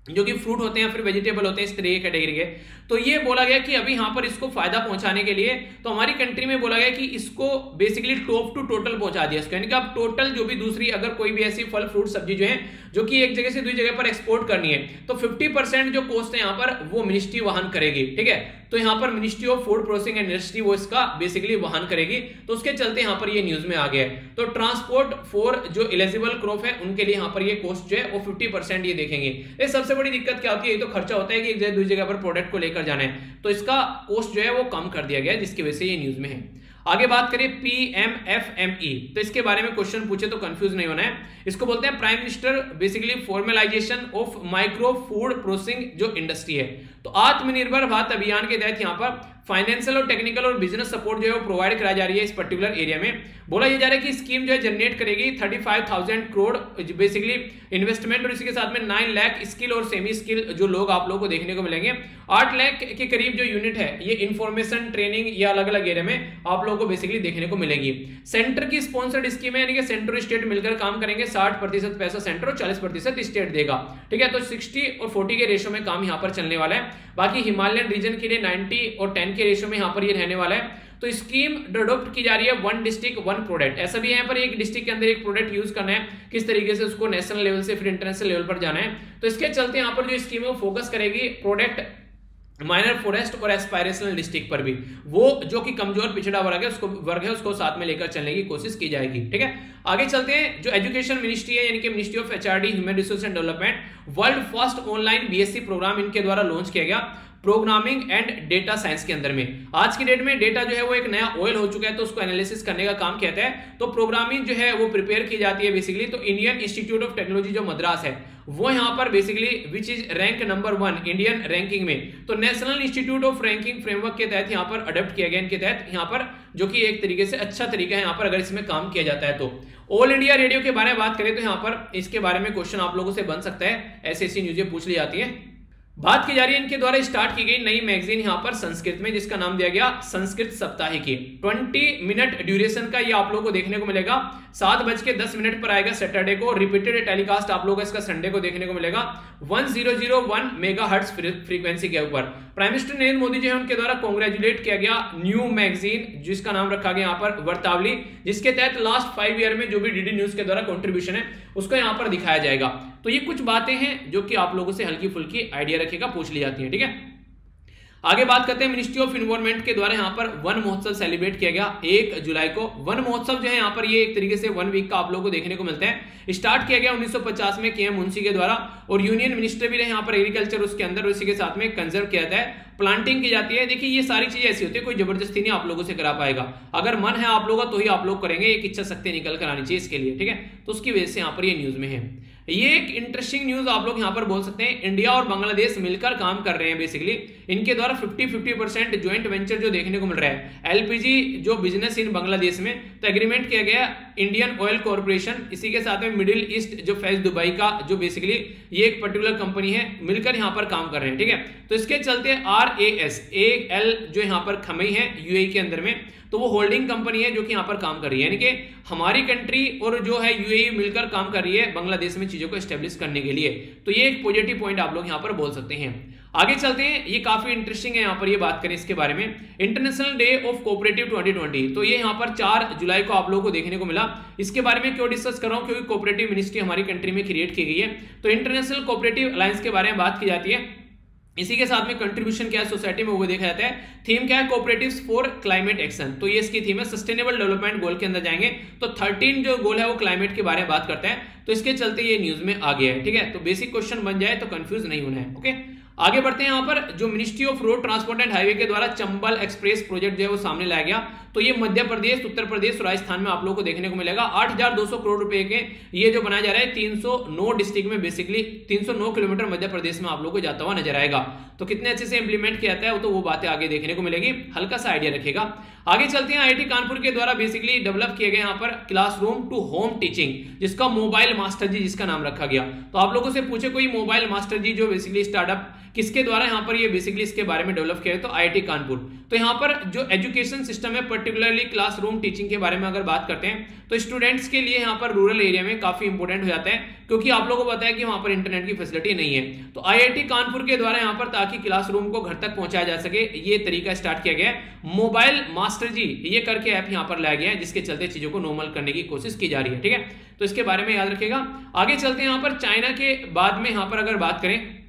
जो कि फ्रूट होते हैं फिर वेजिटेबल होते हैं, इस तरीके कैटेगरी के। तो ये बोला गया कि अभी यहाँ पर इसको फ़ायदा पहुँचाने के लिए तो हमारी कंट्री में बोला गया कि इसको बेसिकली टॉप टू टोटल पहुँचा दिया इसको। यानी कि अब टोटल जो भी दूसरी अगर कोई भी ऐसी फल फ्रूट सब्ज़ी जो है, जो कि एक जगह से दूसरी जगह पर एक्सपोर्ट करनी है तो 50 परसेंट जो कोस्ट है यहाँ पर, वो मिनिस्ट्री वाहन करेगी, ठीक है? तो यहाँ पर ministry of food processing and industry, वो इसका बेसिकली वहन करेगी। तो उसके चलते यहाँ पर ये न्यूज़ में आ गया है। तो ट्रांसपोर्ट फॉर जो एलिजिबल क्रॉप है, उनके लिए यहाँ पर ये कॉस्ट जो है, वो फिफ्टी ये देखेंगे। ये सबसे बड़ी दिक्कत क्या होती है? ये तो खर्चा होता है कि एक जगह दूसरी जगह पर प्रोडक्ट को लेकर जाना है। तो इसका कॉस्ट जो है, वो कम कर दिया गया जिसकी वजह से ये न्यूज़ में है। आगे बात करें P M F M E तो इसके बारे में क्वेश्चन पूछे तो कंफ्यूज नहीं होना है। इसको बोलते हैं prime minister basically formalisation of micro food processing जो इंडस्ट्री है। तो आत्मनिर्भर भारत अभियान के तहत यहाँ पर फाइनेंशियल और टेक्निकल और बिज़नेस सपोर्ट जो है वो प्रोवाइड कराई जा रही है इस पर्टिकुलर एरिया में। बोला जा रहा है कि स्कीम जो है जनरेट करेगी 35,000 करोड़ बेसिकली इन्वेस्टमेंट और इसके साथ में 9 लाख स्किल और सेमी स्किल जो लोग आप लोगों को देखने को मिलेंगे। 8 लाख के करीब जो यूनिट है ये इन्फॉर्मेशन ट्रेनिंग या अलग अलग एरिया में आप लोगों को बेसिकली देखने को मिलेगी। सेंटर की स्पॉन्सर्ड स्कीम है यानी कि सेंटर स्टेट मिलकर काम करेंगे। साठ प्रतिशत पैसा सेंटर और चालीस प्रतिशत स्टेट देगा। ठीक है तो सिक्सटी और फोर्टी के रेशो में काम यहाँ पर चलने वाला है। बाकी हिमालयन रीजन के लिए नाइनटी और टेन के रेशो में यहाँ पर ये रहने वाला है। तो स्कीम अडोप्ट की जा रही है वन डिस्ट्रिक्ट वन प्रोडक्ट ऐसा भी यहाँ पर एक डिस्ट्रिक्ट के अंदर एक प्रोडक्ट यूज़ करना है, किस तरीके से उसको नेशनल लेवल से फिर इंटरनेशनल लेवल पर जाना है। तो इसके चलते यहाँ पर जो स्कीम है वो फोकस करेगी प्रोडक्ट माइनर फॉरेस्ट और एस्पायरेशनल डिस्ट्रिक्ट पर भी। वो जो कि कमज़ोर, पिछड़ा वर्ग है, उसको, वर्ग है, उसको साथ में लेकर चलने की कोशिश की जाएगी, ठीक है? आगे चलते हैं, जो एजुकेशन मिनिस्ट्री है, यानी कि ministry of HRD human resource and development world first online BSc programme इनके द्वारा लॉन्च किया गया। प्रोग्रामिंग एंड डेटा साइंस के अंदर में। आज की डेट में डेटा जो है वो एक नया ऑयल हो चुका है तो उसको एनालिसिस करने का काम कहता है। तो प्रोग्रामिंग जो है वो प्रिपेयर की जाती है बेसिकली तो इंडियन इंस्टीट्यूट ऑफ़ टेक्नोलॉजी जो मद्रास है, वो यहाँ पर basically which is rank number one Indian ranking में। तो national institute of ranking framework के तहत यहाँ पर अडोप्ट किया गया, इनके तहत यहाँ पर, जो कि एक तरीके से अच्छा तरीका है यहाँ पर अगर इसमें काम किया जाता है तो। ऑल इंडिया रेडियो के बारे में बात करें तो यहाँ पर इसके बारे में क्वेश्चन आप लोगों से बन सकता है, ऐसी ऐसी न्यूजें पूछ ली जाती है। बात की जा रही है इनके द्वारा स्टार्ट की गई नई मैगजीन यहाँ पर संस्कृत में, जिसका नाम दिया गया संस्कृत सप्ताहिकी। 20 मिनट ड्यूरेशन का ये आप लोगों को देखने को मिलेगा। सात बज के दस मिनट पर आएगा सैटरडे को रिपीटेड टेलीकास्ट आप लोगों को इसका संडे को देखने को मिलेगा। 1001 मेगा हर्ट्स फ्रीक्वेंसी के ऊपर। प्राइम मिनिस्टर नरेंद्र मोदी जी है, उनके द्वारा कॉन्ग्रेचुलेट किया गया न्यू मैगजीन जिसका नाम रखा गया यहाँ पर वर्तावली, जिसके तहत लास्ट फाइव ईयर में जो भी डीडी न्यूज़ के द्वारा कॉन्ट्रीब्यूशन है, उसको यहाँ पर दिखाया जाएगा। तो ये कुछ बातें हैं जो कि आप लोगों से हल्की फुल्की आइडिया रखेगा पूछ ली जाती है, ठीक है? आगे बात करते हैं मिनिस्ट्री ऑफ़ इन्वायरमेंट के द्वारा यहाँ पर वन महोत्सव सेलिब्रेट किया गया एक जुलाई को। वन महोत्सव जो है यहाँ पर ये एक तरीके से वन वीक का आप लोगों को देखने को मिलता है। स्टार्ट किया गया 1950 में के एम मुंशी के द्वारा और यूनियन मिनिस्टर भी रहे यहाँ पर एग्रीकल्चर उसके अंदर उसी के साथ में कंजर्व किया जाता है। प्लांटिंग की जाती है। देखिए, ये सारी चीज़ें ऐसी होती है, कोई ज़बरदस्ती नहीं आप लोगों से करा पाएगा। अगर मन है आप लोगों का तो ही आप लोग करेंगे। एक इच्छा शक्ति निकल कर आनी चाहिए इसके लिए, ठीक है? तो उसकी वजह से यहाँ पर ये न्यूज़ में है। ये एक इंटरेस्टिंग न्यूज़ आप लोग यहाँ पर बोल सकते हैं। इंडिया और बांग्लादेश मिलकर काम कर रहे हैं बेसिकली इनके द्वारा 50 50 परसेंट ज्वाइंट वेंचर जो देखने को मिल रहा है। एलपीजी जो बिज़नेस इन बांग्लादेश में तो एग्रीमेंट किया गया इंडियन ऑयल कॉर्पोरेशन इसी के साथ में मिडिल ईस्ट जो फैज दुबई का, जो बेसिकली ये एक पर्टिकुलर कंपनी है, मिलकर यहाँ पर काम कर रहे हैं, ठीक है? तो इसके चलते R A S A L जो यहाँ पर खमई है यूए के अंदर में तो वो होल्डिंग कंपनी है जो कि यहाँ पर काम कर रही है। यानी कि हमारी कंट्री और जो है यूएई मिलकर काम कर रही है बांग्लादेश में चीज़ों को स्टेब्लिश करने के लिए। तो ये एक पॉजिटिव पॉइंट आप लोग यहाँ पर बोल सकते हैं। आगे चलते हैं। ये काफ़ी इंटरेस्टिंग है यहाँ पर ये बात करें इसके बारे में। इंटरनेशनल डे ऑफ़ कोऑपरेटिव 2020 तो ये यहाँ पर 4 जुलाई को आप लोगों को देखने को मिला। इसके बारे में क्यों डिस्कस कर रहा हूँ? क्योंकि कोऑपरेटिव मिनिस्ट्री हमारी कंट्री में क्रिएट की गई है। तो इंटरनेशनल कोऑपरेटिव अलायंस के बारे में बात की जाती है। इसी के साथ में कंट्रीब्यूशन क्या है? सोसाइटी में वो देखा जाता है। थीम क्या है? कोऑपरेटिव फॉर क्लाइमेट एक्शन तो ये इसकी थीम है सस्टेनेबल डेवलपमेंट गोल के अंदर जाएँगे। तो 13 जो गोल है वो क्लाइमेट के बारे में बात करते हैं। तो इसके चलते ये न्यूज़ में आ गया है, ठीक है? तो बेसिक क्वेश्चन बन जाए तो कंफ्यूज नहीं होना है ओके आगे बढ़ते हैं यहाँ पर जो ministry of road transport and highway के द्वारा चंबल एक्सप्रेस प्रोजेक्ट जो है वो सामने लाया गया। तो ये मध्य प्रदेश उत्तर प्रदेश राजस्थान में आप लोगों को देखने को मिलेगा। 8,200 करोड़ रुपए के ये जो बनाया जा रहा है 309 डिस्ट्रिक्ट में बेसिकली 309 किलोमीटर मध्य प्रदेश में आप लोगों को जाता हुआ नज़र आएगा। तो कितने अच्छे से इंप्लीमेंट किया जाता है तो वो बातें आगे देखने को मिलेगी। हल्का सा आइडिया रखेगा आगे चलते हैं आईआईटी कानपुर के द्वारा बेसिकली डेवलप किए गए यहाँ पर क्लासरूम टू होम टीचिंग जिसका मोबाइल मास्टर जी जिसका नाम रखा गया। तो आप लोगों से पूछे कोई मोबाइल मास्टर जी जो बेसिकली स्टार्टअप किसके द्वारा यहाँ पर ये बेसिकली इसके बारे में डेवलप किया है? तो आईआईटी कानपुर। तो यहाँ पर जो एजुकेशन सिस्टम है पर्टिकुलरली क्लासरूम टीचिंग के बारे में अगर बात करते हैं तो स्टूडेंट्स के लिए यहाँ पर रूरल एरिया में काफ़ी इंपॉर्टेंट हो जाता है, क्योंकि आप लोगों को पता है कि वहाँ पर इंटरनेट की फैसिलिटी नहीं है। तो आईआईटी कानपुर के द्वारा यहाँ पर ताकि क्लासरूम को घर तक पहुँचाया जा सके, ये तरीका स्टार्ट किया गया मोबाइल मास्टर जी, ये करके ऐप यहाँ पर लाया गया है, जिसके चलते चीज़ों को नॉर्मल करने की कोशिश की जा रही है, ठीक है? तो इसके बारे में याद रखेगा आगे चलते हैं यहाँ पर चाइना के बाद में यहाँ पर अगर बात करें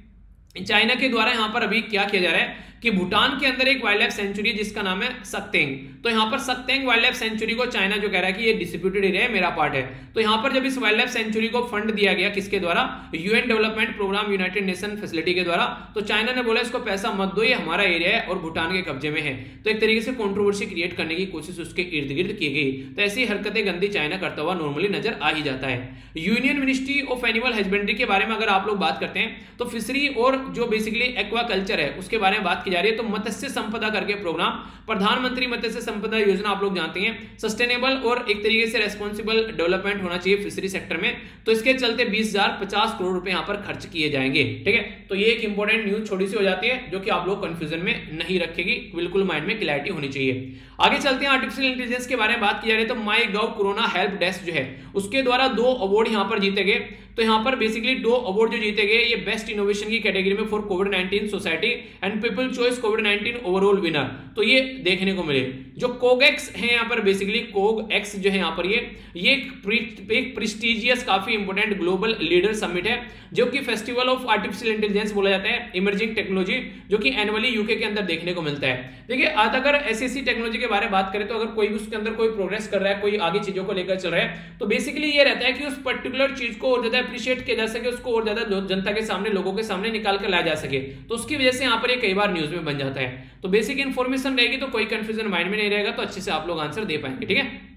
चाइना के द्वारा यहाँ पर अभी क्या किया जा रहा है? कि भूटान के अंदर एक वाइल्ड लाइफ सेंचुरी है, जिसका नाम है सक्तेंग तो यहाँ पर सक्तेंग वाइल्ड लाइफ सेंचुरी को चाइना जो कह रहा है कि ये डिस्प्यूटेड एरिया है, मेरा पार्ट है। तो यहाँ पर जब इस वाइल्ड लाइफ सेंचुरी को फंड दिया गया, किसके द्वारा? UN development programme united nation facility के द्वारा। तो चाइना ने बोला, इसको पैसा मत दो, ये हमारा एरिया है और भूटान के कब्जे में है। तो एक तरीके से कॉन्ट्रोवर्सी क्रिएट करने की कोशिश उसके इर्द गिर्द की गई। तो ऐसी हरकतें गंदी चाइना करता हुआ नॉर्मली नज़र आ ही जाता है। Union ministry of animal husbandry के बारे में अगर आप लोग बात करते हैं तो फिशरी और जो बेसिकली एक्वा कल्चर है, उसके बारे में बात की जा रही है तो मत्स्य संपदा करके प्रोग्राम प्रधानमंत्री मत्स्य संपदा योजना आप लोग जानते हैं। सस्टेनेबल और एक तरीके से रेस्पॉन्सिबल डेवलपमेंट होना चाहिए फिशरी सेक्टर में। तो इसके चलते बीस हज़ार पचास करोड़ रुपए यहाँ पर खर्च किए जाएँगे, ठीक है? तो ये एक इंपॉर्टेंट न्यूज़ छोटी सी हो जाती है, जो कि आप लोग कंफ्यूजन में नहीं रखेगी, बिल्कुल माइंड में क्लैरिटी होनी चाहिए। आगे चलते हैं आर्टिफिशियल इंटेलिजेंस के बारे में बात की जा रही है तो my gov corona help desk जो है, उसके द्वारा दो अवार्ड यहाँ पर जीते गए। तो यहाँ पर बेसिकली दो अवार्ड जो जीते गए, ये बेस्ट इनोवेशन की कैटेगरी में for covid nineteen society and people choice covid nineteen overall winner तो ये देखने को मिले। जो कोगेक्स है यहाँ पर बेसिकली कोग एक्स जो है यहाँ पर ये ये एक प्रिस्टीजियस काफ़ी इंपोर्टेंट ग्लोबल लीडर समिट है, जो कि फेस्टिवल ऑफ़ आर्टिफिशियल इंटेलिजेंस बोला जाता है इमर्जिंग टेक्नोलॉजी जो कि एनुअली यूके के अंदर देखने को मिलता है। देखिए, आज अगर एसएससी टेक्नोलॉजी के बारे में बात करें तो अगर कोई भी उसके अंदर कोई प्रोग्रेस कर रहा है, कोई आगे चीज़ों को लेकर चल रहा है तो बेसिकली ये रहता है कि उस पर्टिकुलर चीज़ को और ज़्यादा अप्रिशिएट किया जा सके, उसको और ज़्यादा जनता के सामने, लोगों के सामने निकाल कर लाया जा सके। तो उसकी वजह से यहाँ पर ये कई बार न्यूज़ में बन जाता है। तो बेसिक इन्फॉर्मेशन रहेगी तो कोई कंफ्यूजन माइंड में नहीं रहेगा तो अच्छे से आप लोग आंसर दे पाएँगे, ठीक है?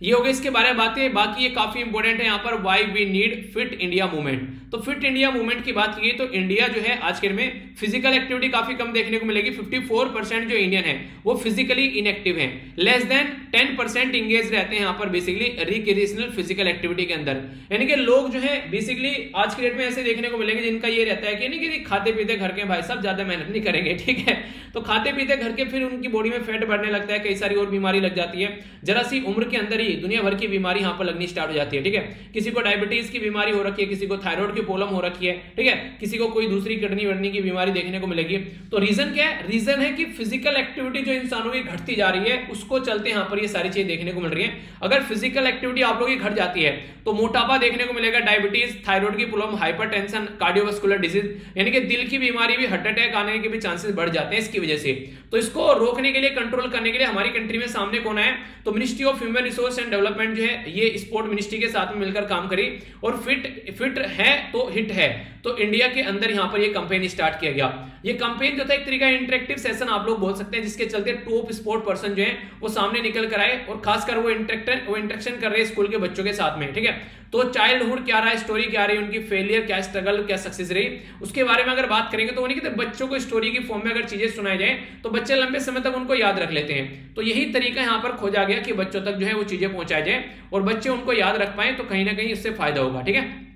ये हो गया इसके बारे में बातें। बाकी ये काफ़ी इंपॉर्टेंट है, यहाँ पर why we need fit India movement तो फिट इंडिया मूवमेंट की बात की तो इंडिया जो है आज के में फ़िज़िकल एक्टिविटी काफ़ी कम देखने को मिलेगी। 54 परसेंट जो इंडियन है, वो फिजिकली इनएक्टिव है। लेस देन 10 परसेंट इंगेज रहते हैं यहाँ पर बेसिकली रिक्रिएशनल फ़िज़िकल एक्टिविटी के अंदर। यानी कि लोग जो है बेसिकली आज के डेट में ऐसे देखने को मिलेंगे जिनका ये रहता है कि नहीं कि खाते पीते घर के भाई साहब, ज़्यादा मेहनत नहीं करेंगे, ठीक है? तो खाते पीते घर के फिर उनकी बॉडी में फैट बढ़ने लगता है, कई सारी और बीमारी लग जाती है। जरा सी उम्र के अंदर ही दुनिया भर की बीमारी यहाँ पर लगनी स्टार्ट हो जाती है, ठीक है? किसी को डायबिटीज़ की बीमारी हो रखी है, किसी को थायराइड की प्रॉब्लम हो रखी है, ठीक है? किसी को कोई दूसरी किडनी वडनी की बीमारी देखने को मिलेगी। तो रीजन क्या है? रीजन है कि फ़िज़िकल एक्टिविटी जो इंसानों की घटती जा रही है, उसको चलते यहाँ पर ये सारी चीज़ें देखने को मिल रही है। अगर फ़िज़िकल एक्टिविटी आप लोगों की घट जाती है तो मोटापा देखने को मिलेगा डायबिटीज़ थायराइड की problem hypertension cardiovascular disease यानी कि दिल की बीमारी भी हार्ट अटैक आने के भी चांसेस बढ़ जाते हैं इसकी वजह से। तो इसको रोकने के लिए कंट्रोल करने के लिए हमारी कंट्री में सामने कौन है? तो ministry of human resource and development जो है, ये स्पोर्ट मिनिस्ट्री के साथ में मिलकर काम करी और फिट फिट है तो हिट है। तो इंडिया के अंदर यहाँ पर ये कंपेन स्टार्ट किया गया। ये कंपेन जो था, एक तरीका इंटरेक्टिव सेशन आप लोग बोल सकते हैं, जिसके चलते टॉप स्पोर्ट पर्सन जो है, वो सामने निकल कर आए और खासकर वो इंटरेक्शन वो इंटरेक्शन कर रहे स्कूल के बच्चों के साथ में, ठीक है? तो चाइल्डहुड क्या रहा है? स्टोरी क्या रही? उनकी फेलियर क्या स्ट्रगल क्या सक्सेस रही? उसके बारे में अगर बात करेंगे तो उन्हीं बच्चों को स्टोरी की फॉर्म में अगर चीज़ें सुनाई जाए तो बच्चे लंबे समय तक उनको याद रख लेते हैं। तो यही तरीका यहाँ पर खोजा गया कि बच्चों तक जो है वो चीज़ें पहुंचाई जाए और बच्चे उनको याद रख पाए तो कहीं ना कहीं इससे फ़ायदा होगा, ठीक है?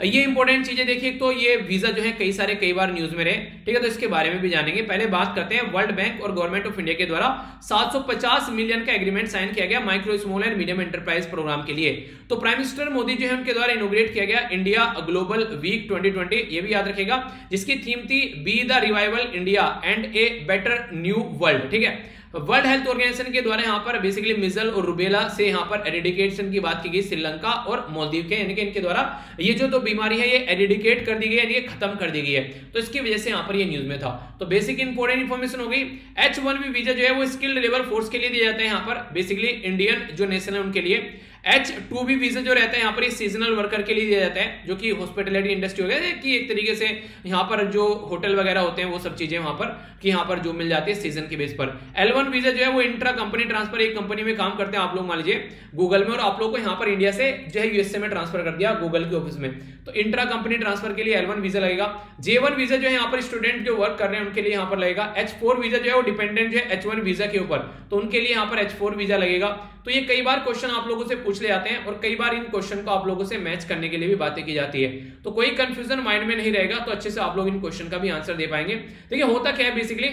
ये इंपॉर्टेंट चीज़ें देखिए तो ये वीज़ा जो है कई सारे, कई बार न्यूज़ में रहे। ठीक है तो इसके बारे में भी जानेंगे। पहले बात करते हैं वर्ल्ड बैंक और गवर्नमेंट ऑफ़ इंडिया के द्वारा 750 मिलियन का एग्रीमेंट साइन किया गया micro small and medium enterprise programme के लिए। तो प्राइम मिनिस्टर मोदी जो है, उनके द्वारा इनोग्रेट किया गया इंडिया ग्लोबल वीक ट्वेंटी ये भी याद रखेगा। जिसकी थीम थी be the revival India and a better new world ठीक है? वर्ल्ड हेल्थ ऑर्गेनाइजेशन के द्वारा यहाँ पर बेसिकली मिजल और रुबेला से यहाँ पर एडिडिकेशन की बात की गई, श्रीलंका और मोलदीव के, यानी कि इनके द्वारा ये जो तो बीमारी है, ये एडिडिकेट कर दी गई यानी खत्म कर दी गई है। तो इसकी वजह से यहाँ पर ये न्यूज़ में था। तो बेसिक इंपोर्टेंट इन्फॉर्मेशन हो गई। एच वीज़ा जो है, वो स्किल्ड लेबर फोर्स के लिए दिया जाता है यहाँ पर। बेसिकली इंडियन जो नेशन है उनके लिए। एच टू बी वीज़ा जो रहता है, यहाँ पर सीजनल वर्कर के लिए दिया जाता है, जो कि हॉस्पिटलिटी इंडस्ट्री हो गया, कि एक तरीके से यहाँ पर जो होटल वगैरह होते हैं, वो सब चीज़ें वहाँ पर, कि यहाँ पर जो मिल जाती है सीज़न के बेस पर। एल वन वीज़ा जो है, वो इंट्रा कंपनी ट्रांसफ़र एक कंपनी में काम करते हैं आप लोग, मान लीजिए गूगल में, और आप लोग को यहाँ पर इंडिया से जो है यूएसए में ट्रांसफ़र कर दिया गूगल के ऑफ़िस में। तो इंट्रा कंपनी ट्रांसफ़र के लिए एल वीज़ा लगेगा। जे वीज़ा जो है, यहाँ पर स्टूडेंट जो वर्क कर रहे हैं, उनके लिए यहाँ पर लगेगा। एच वीज़ा जो है, वो डिपेंडेंट जो है एच वीज़ा के ऊपर। तो उनके लिए यहाँ पर एच वीज़ा लगेगा। तो ये कई बार क्वेश्चन आप लोगों से पूछ ले जाते हैं और कई बार इन क्वेश्चन को आप लोगों से मैच करने के लिए भी बातें की जाती है। तो कोई कंफ्यूजन माइंड में नहीं रहेगा तो अच्छे से आप लोग इन क्वेश्चन का भी आंसर दे पाएँगे। देखिए, होता क्या है बेसिकली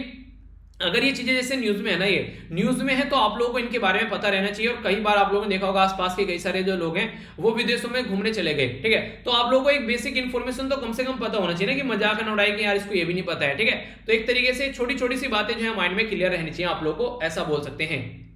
अगर ये चीज़ें जैसे न्यूज़ में है ना ये न्यूज़ में है तो आप लोगों को इनके बारे में पता रहना चाहिए और कई बार आप लोगों ने देखा होगा आसपास के कई सारे जो लोग हैं, वो विदेशों में घूमने चले गए, ठीक है? तो आप लोगों को एक बेसिक इन्फॉर्मेशन तो कम से कम पता होना चाहिए ना कि मज़ाक न उड़ाई कि यार इसको ये भी नहीं पता है, ठीक है? तो एक तरीके से छोटी छोटी सी बातें जो है माइंड में क्लियर रहनी चाहिए, आप लोग को ऐसा बोल सकते हैं।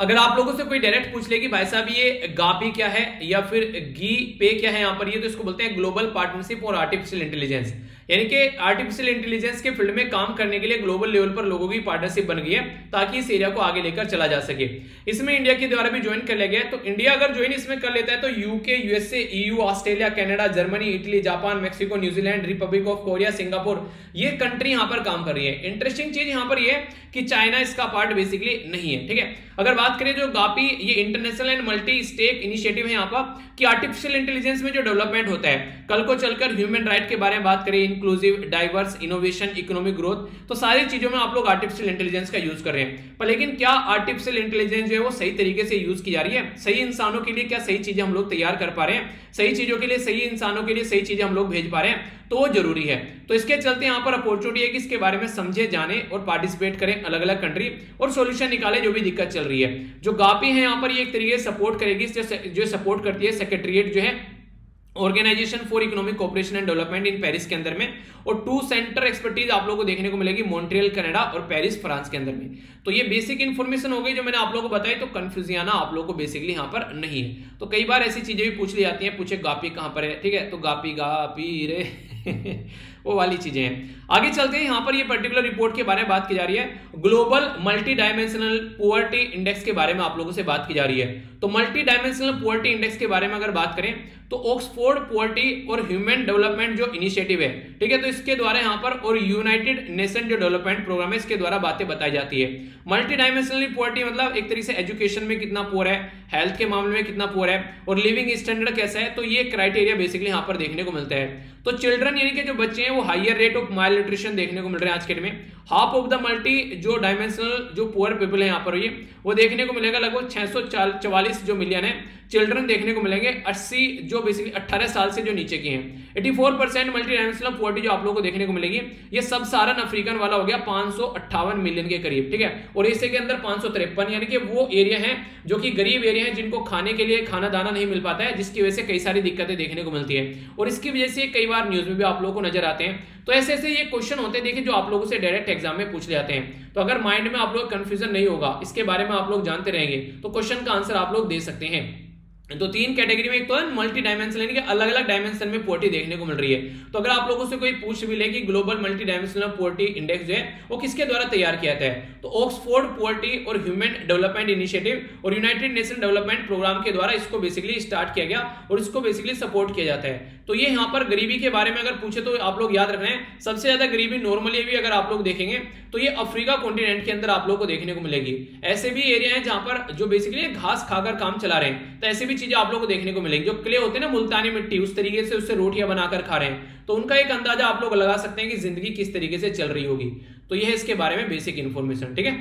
अगर आप लोगों से कोई डायरेक्ट पूछ ले कि भाई साहब ये गापी क्या है या फिर गी पे क्या है यहाँ पर, ये तो इसको बोलते हैं ग्लोबल पार्टनरशिप और आर्टिफिशियल इंटेलिजेंस यानी कि आर्टिफिशियल इंटेलिजेंस के फ़ील्ड में काम करने के लिए ग्लोबल लेवल पर लोगों की पार्टनरशिप बन गई है, ताकि इस एरिया को आगे लेकर चला जा सके। इसमें इंडिया के द्वारा भी ज्वाइन कर लिया गया तो इंडिया अगर ज्वाइन इसमें कर लेता है तो UK USA EU Australia Canada Germany Italy Japan Mexico New Zealand republic of Korea Singapore ये कंट्री यहाँ पर काम कर रही है। इंटरेस्टिंग चीज़ यहाँ पर ये कि चाइना इसका पार्ट बेसिकली नहीं है, ठीक है? अगर बात करें जो गापी ये international and multi stake initiative है यहाँ पर, कि आर्टिफिशियल इंटेलिजेंस में जो डेवलपमेंट होता है, कल को चलकर ह्यूमन राइट के बारे में बात करें inclusive diverse innovation economic growth तो सारी चीज़ों में आप लोग आर्टिफिशियल इंटेलिजेंस का यूज़ कर रहे हैं। पर लेकिन क्या आर्टिफिशियल इंटेलिजेंस जो है वो सही तरीके से यूज़ की जा रही है? सही इंसानों के लिए क्या सही चीज़ें हम लोग तैयार कर पा रहे हैं? सही चीज़ों के लिए, सही इंसानों के लिए सही चीज़ें हम लोग भेज पा रहे हैं? तो वो ज़रूरी है। तो इसके चलते यहाँ पर अपॉर्चुनिटी है कि इसके बारे में समझे, जाने और पार्टिसिपेट करें अलग अलग कंट्री और सोल्यूशन निकाले जो भी दिक्कत चल रही है। जो गापी है यहाँ पर, ये एक तरीके से सपोर्ट करेगी, जो सपोर्ट करती है सेक्रेटरिएट जो है organisation for economic cooperation and development in Paris के अंदर में और टू सेंटर एक्सपर्टीज आप लोगों को देखने को मिलेगी मॉन्ट्रियल कनाडा और पेरिस फ्रांस के अंदर में। तो ये बेसिक इन्फॉर्मेशन हो गई जो मैंने आप लोगों को बताई तो कंफ्यूजियाना आप लोगों को बेसिकली यहाँ पर नहीं है। तो कई बार ऐसी चीज़ें भी पूछ ली जाती है, पूछे गापी कहाँ पर है? ठीक है तो गापी गापी रे। वो वाली चीज़ें हैं। आगे चलते हैं, यहाँ पर ये पर्टिकुलर रिपोर्ट के बारे में बात की जा रही है। Global multi dimensional poverty index के बारे में आप लोगों से बात की जा रही है। तो मल्टी डायमेंशनल पुअर्टी इंडेक्स के बारे में अगर बात करें तो ऑक्सफोर्ड पुअर्टी और ह्यूमन डेवलपमेंट जो इनिशिएटिव है, ठीक है तो इसके द्वारा यहाँ पर और यूनाइटेड नेशन जो डेवलपमेंट प्रोग्राम है, इसके द्वारा बातें बताई जाती है। मल्टी डायमेंशनली पुअर्टी मतलब एक तरीके से एजुकेशन में कितना पुअर है हेल्थ के मामले में कितना पुअर है, और लिविंग स्टैंडर्ड कैसा है तो ये क्राइटेरिया बेसिकली यहाँ पर देखने को मिलता है। तो चिल्ड्रन यानी कि जो बच्चे वो higher rate of malnutrition देखने को मिल रहे हैं आज के डेट में। हाफ़ ऑफ़ द मल्टी जो डायमेंशनल जो पुअर पीपल है यहाँ पर, ये, वो देखने को मिलेगा लगभग छह जो मिलियन है। चिल्ड्रन देखने को मिलेंगे 80 जो बेसिकली 18 साल से जो नीचे की हैं। 84 परसेंट मल्टी डायमेंशनल पोवर्टी जो आप लोगों को देखने को मिलेगी, ये सब सारन अफ्रीकन वाला हो गया पाँच मिलियन के करीब, ठीक है? और इसे के अंदर पाँच यानी कि वो एरिया है जो कि गरीब एरिया है, जिनको खाने के लिए खाना दाना नहीं मिल पाता है, जिसकी वजह से कई सारी दिक्कतें देखने को मिलती है। और इसकी वजह से कई बार न्यूज़ में भी आप लोगों को नज़र आते हैं तो ऐसे ऐसे ये क्वेश्चन होते हैं, देखिए, जो आप लोगों से डायरेक्ट एग्ज़ाम में पूछ जाते हैं। तो अगर माइंड में आप लोग कंफ्यूजन नहीं होगा, इसके बारे में आप लोग जानते रहेंगे तो क्वेश्चन का आंसर आप लोग दे सकते हैं। तो तीन कैटेगरी में एक तो है मल्टी डायमेंशन यानी कि अलग अलग डायमेंशन में पोर्टी देखने को मिल रही है। तो अगर आप लोगों से कोई पूछ भी ले कि global multi dimensional poverty index जो है, वो किसके द्वारा तैयार किया जाता है? तो ऑक्सफोर्ड पोर्टी और ह्यूमन डेवलपमेंट इनिशिएटिव और यूनाइटेड नेशन डेवलपमेंट प्रोग्राम के द्वारा इसको बेसिकली स्टार्ट किया गया और इसको बेसिकली सपोर्ट किया जाता है। तो ये यहाँ पर गरीबी के बारे में अगर पूछे तो आप लोग याद रख रहे हैं सबसे ज़्यादा गरीबी नॉर्मली भी अगर आप लोग देखेंगे तो ये अफ्रीका कॉन्टिनेंट के अंदर आप लोग को देखने को मिलेगी। ऐसे भी एरिया है जहाँ पर जो बेसिकली घास खाकर काम चला रहे हैं। तो ऐसे भी चीज़ें आप लोग को देखने को मिलेगी। जो क्ले होते हैं ना, मुल्तानी मिट्टी, उस तरीके से उससे रोटियाँ बनाकर खा रहे हैं। तो उनका एक अंदाज़ा आप लोग लगा सकते हैं कि ज़िंदगी किस तरीके से चल रही होगी। तो यह इसके बारे में बेसिक इंफॉर्मेशन ठीक है?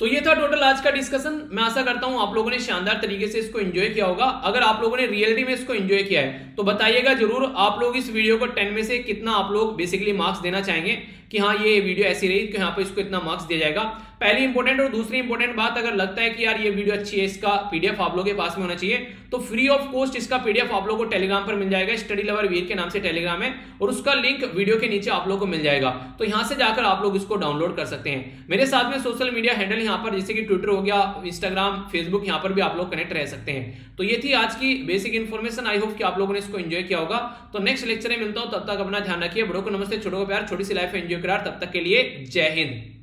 तो ये था टोटल आज का डिस्कशन मैं आशा करता हूँ आप लोगों ने शानदार तरीके से इसको एंजॉय किया होगा। अगर आप लोगों ने रियलिटी में इसको एंजॉय किया है तो बताइएगा ज़रूर आप लोग इस वीडियो को 10 में से कितना आप लोग बेसिकली मार्क्स देना चाहेंगे। कि हाँ ये वीडियो ऐसी रही, कि यहाँ पे इसको इतना मार्क्स दिया जाएगा। पहली इंपॉर्टेंट और दूसरी इंपॉर्टेंट बात अगर लगता है कि यार, ये वीडियो अच्छी है, इसका पीडीएफ आप लोगों के पास में होना चाहिए तो फ्री ऑफ़ कॉस्ट इसका पीडीएफ आप लोगों को टेलीग्राम पर मिल जाएगा। स्टडी लवर वीर के नाम से टेलीग्राम है, और उसका लिंक वीडियो के नीचे आप लोग को मिल जाएगा। तो यहाँ से जाकर आप लोग इसको डाउनलोड कर सकते हैं। मेरे साथ में सोशल मीडिया हैंडल यहाँ पर, जैसे कि ट्विटर हो गया इंस्टाग्राम फेसबुक यहाँ पर भी आप लोग कनेक्ट रह सकते हैं। तो ये थी आज की बेसिक इन्फॉर्मेशन आई होप कि आप लोगों ने इसको एंजॉय किया होगा। तो नेक्स्ट लेक्चर में मिलता हूँ, तब तक अपना ध्यान रखिए। बड़ों को नमस्ते, छोटों को प्यार, छोटी सी लाइफ एंजॉय करा तब तक के लिए जय हिंद।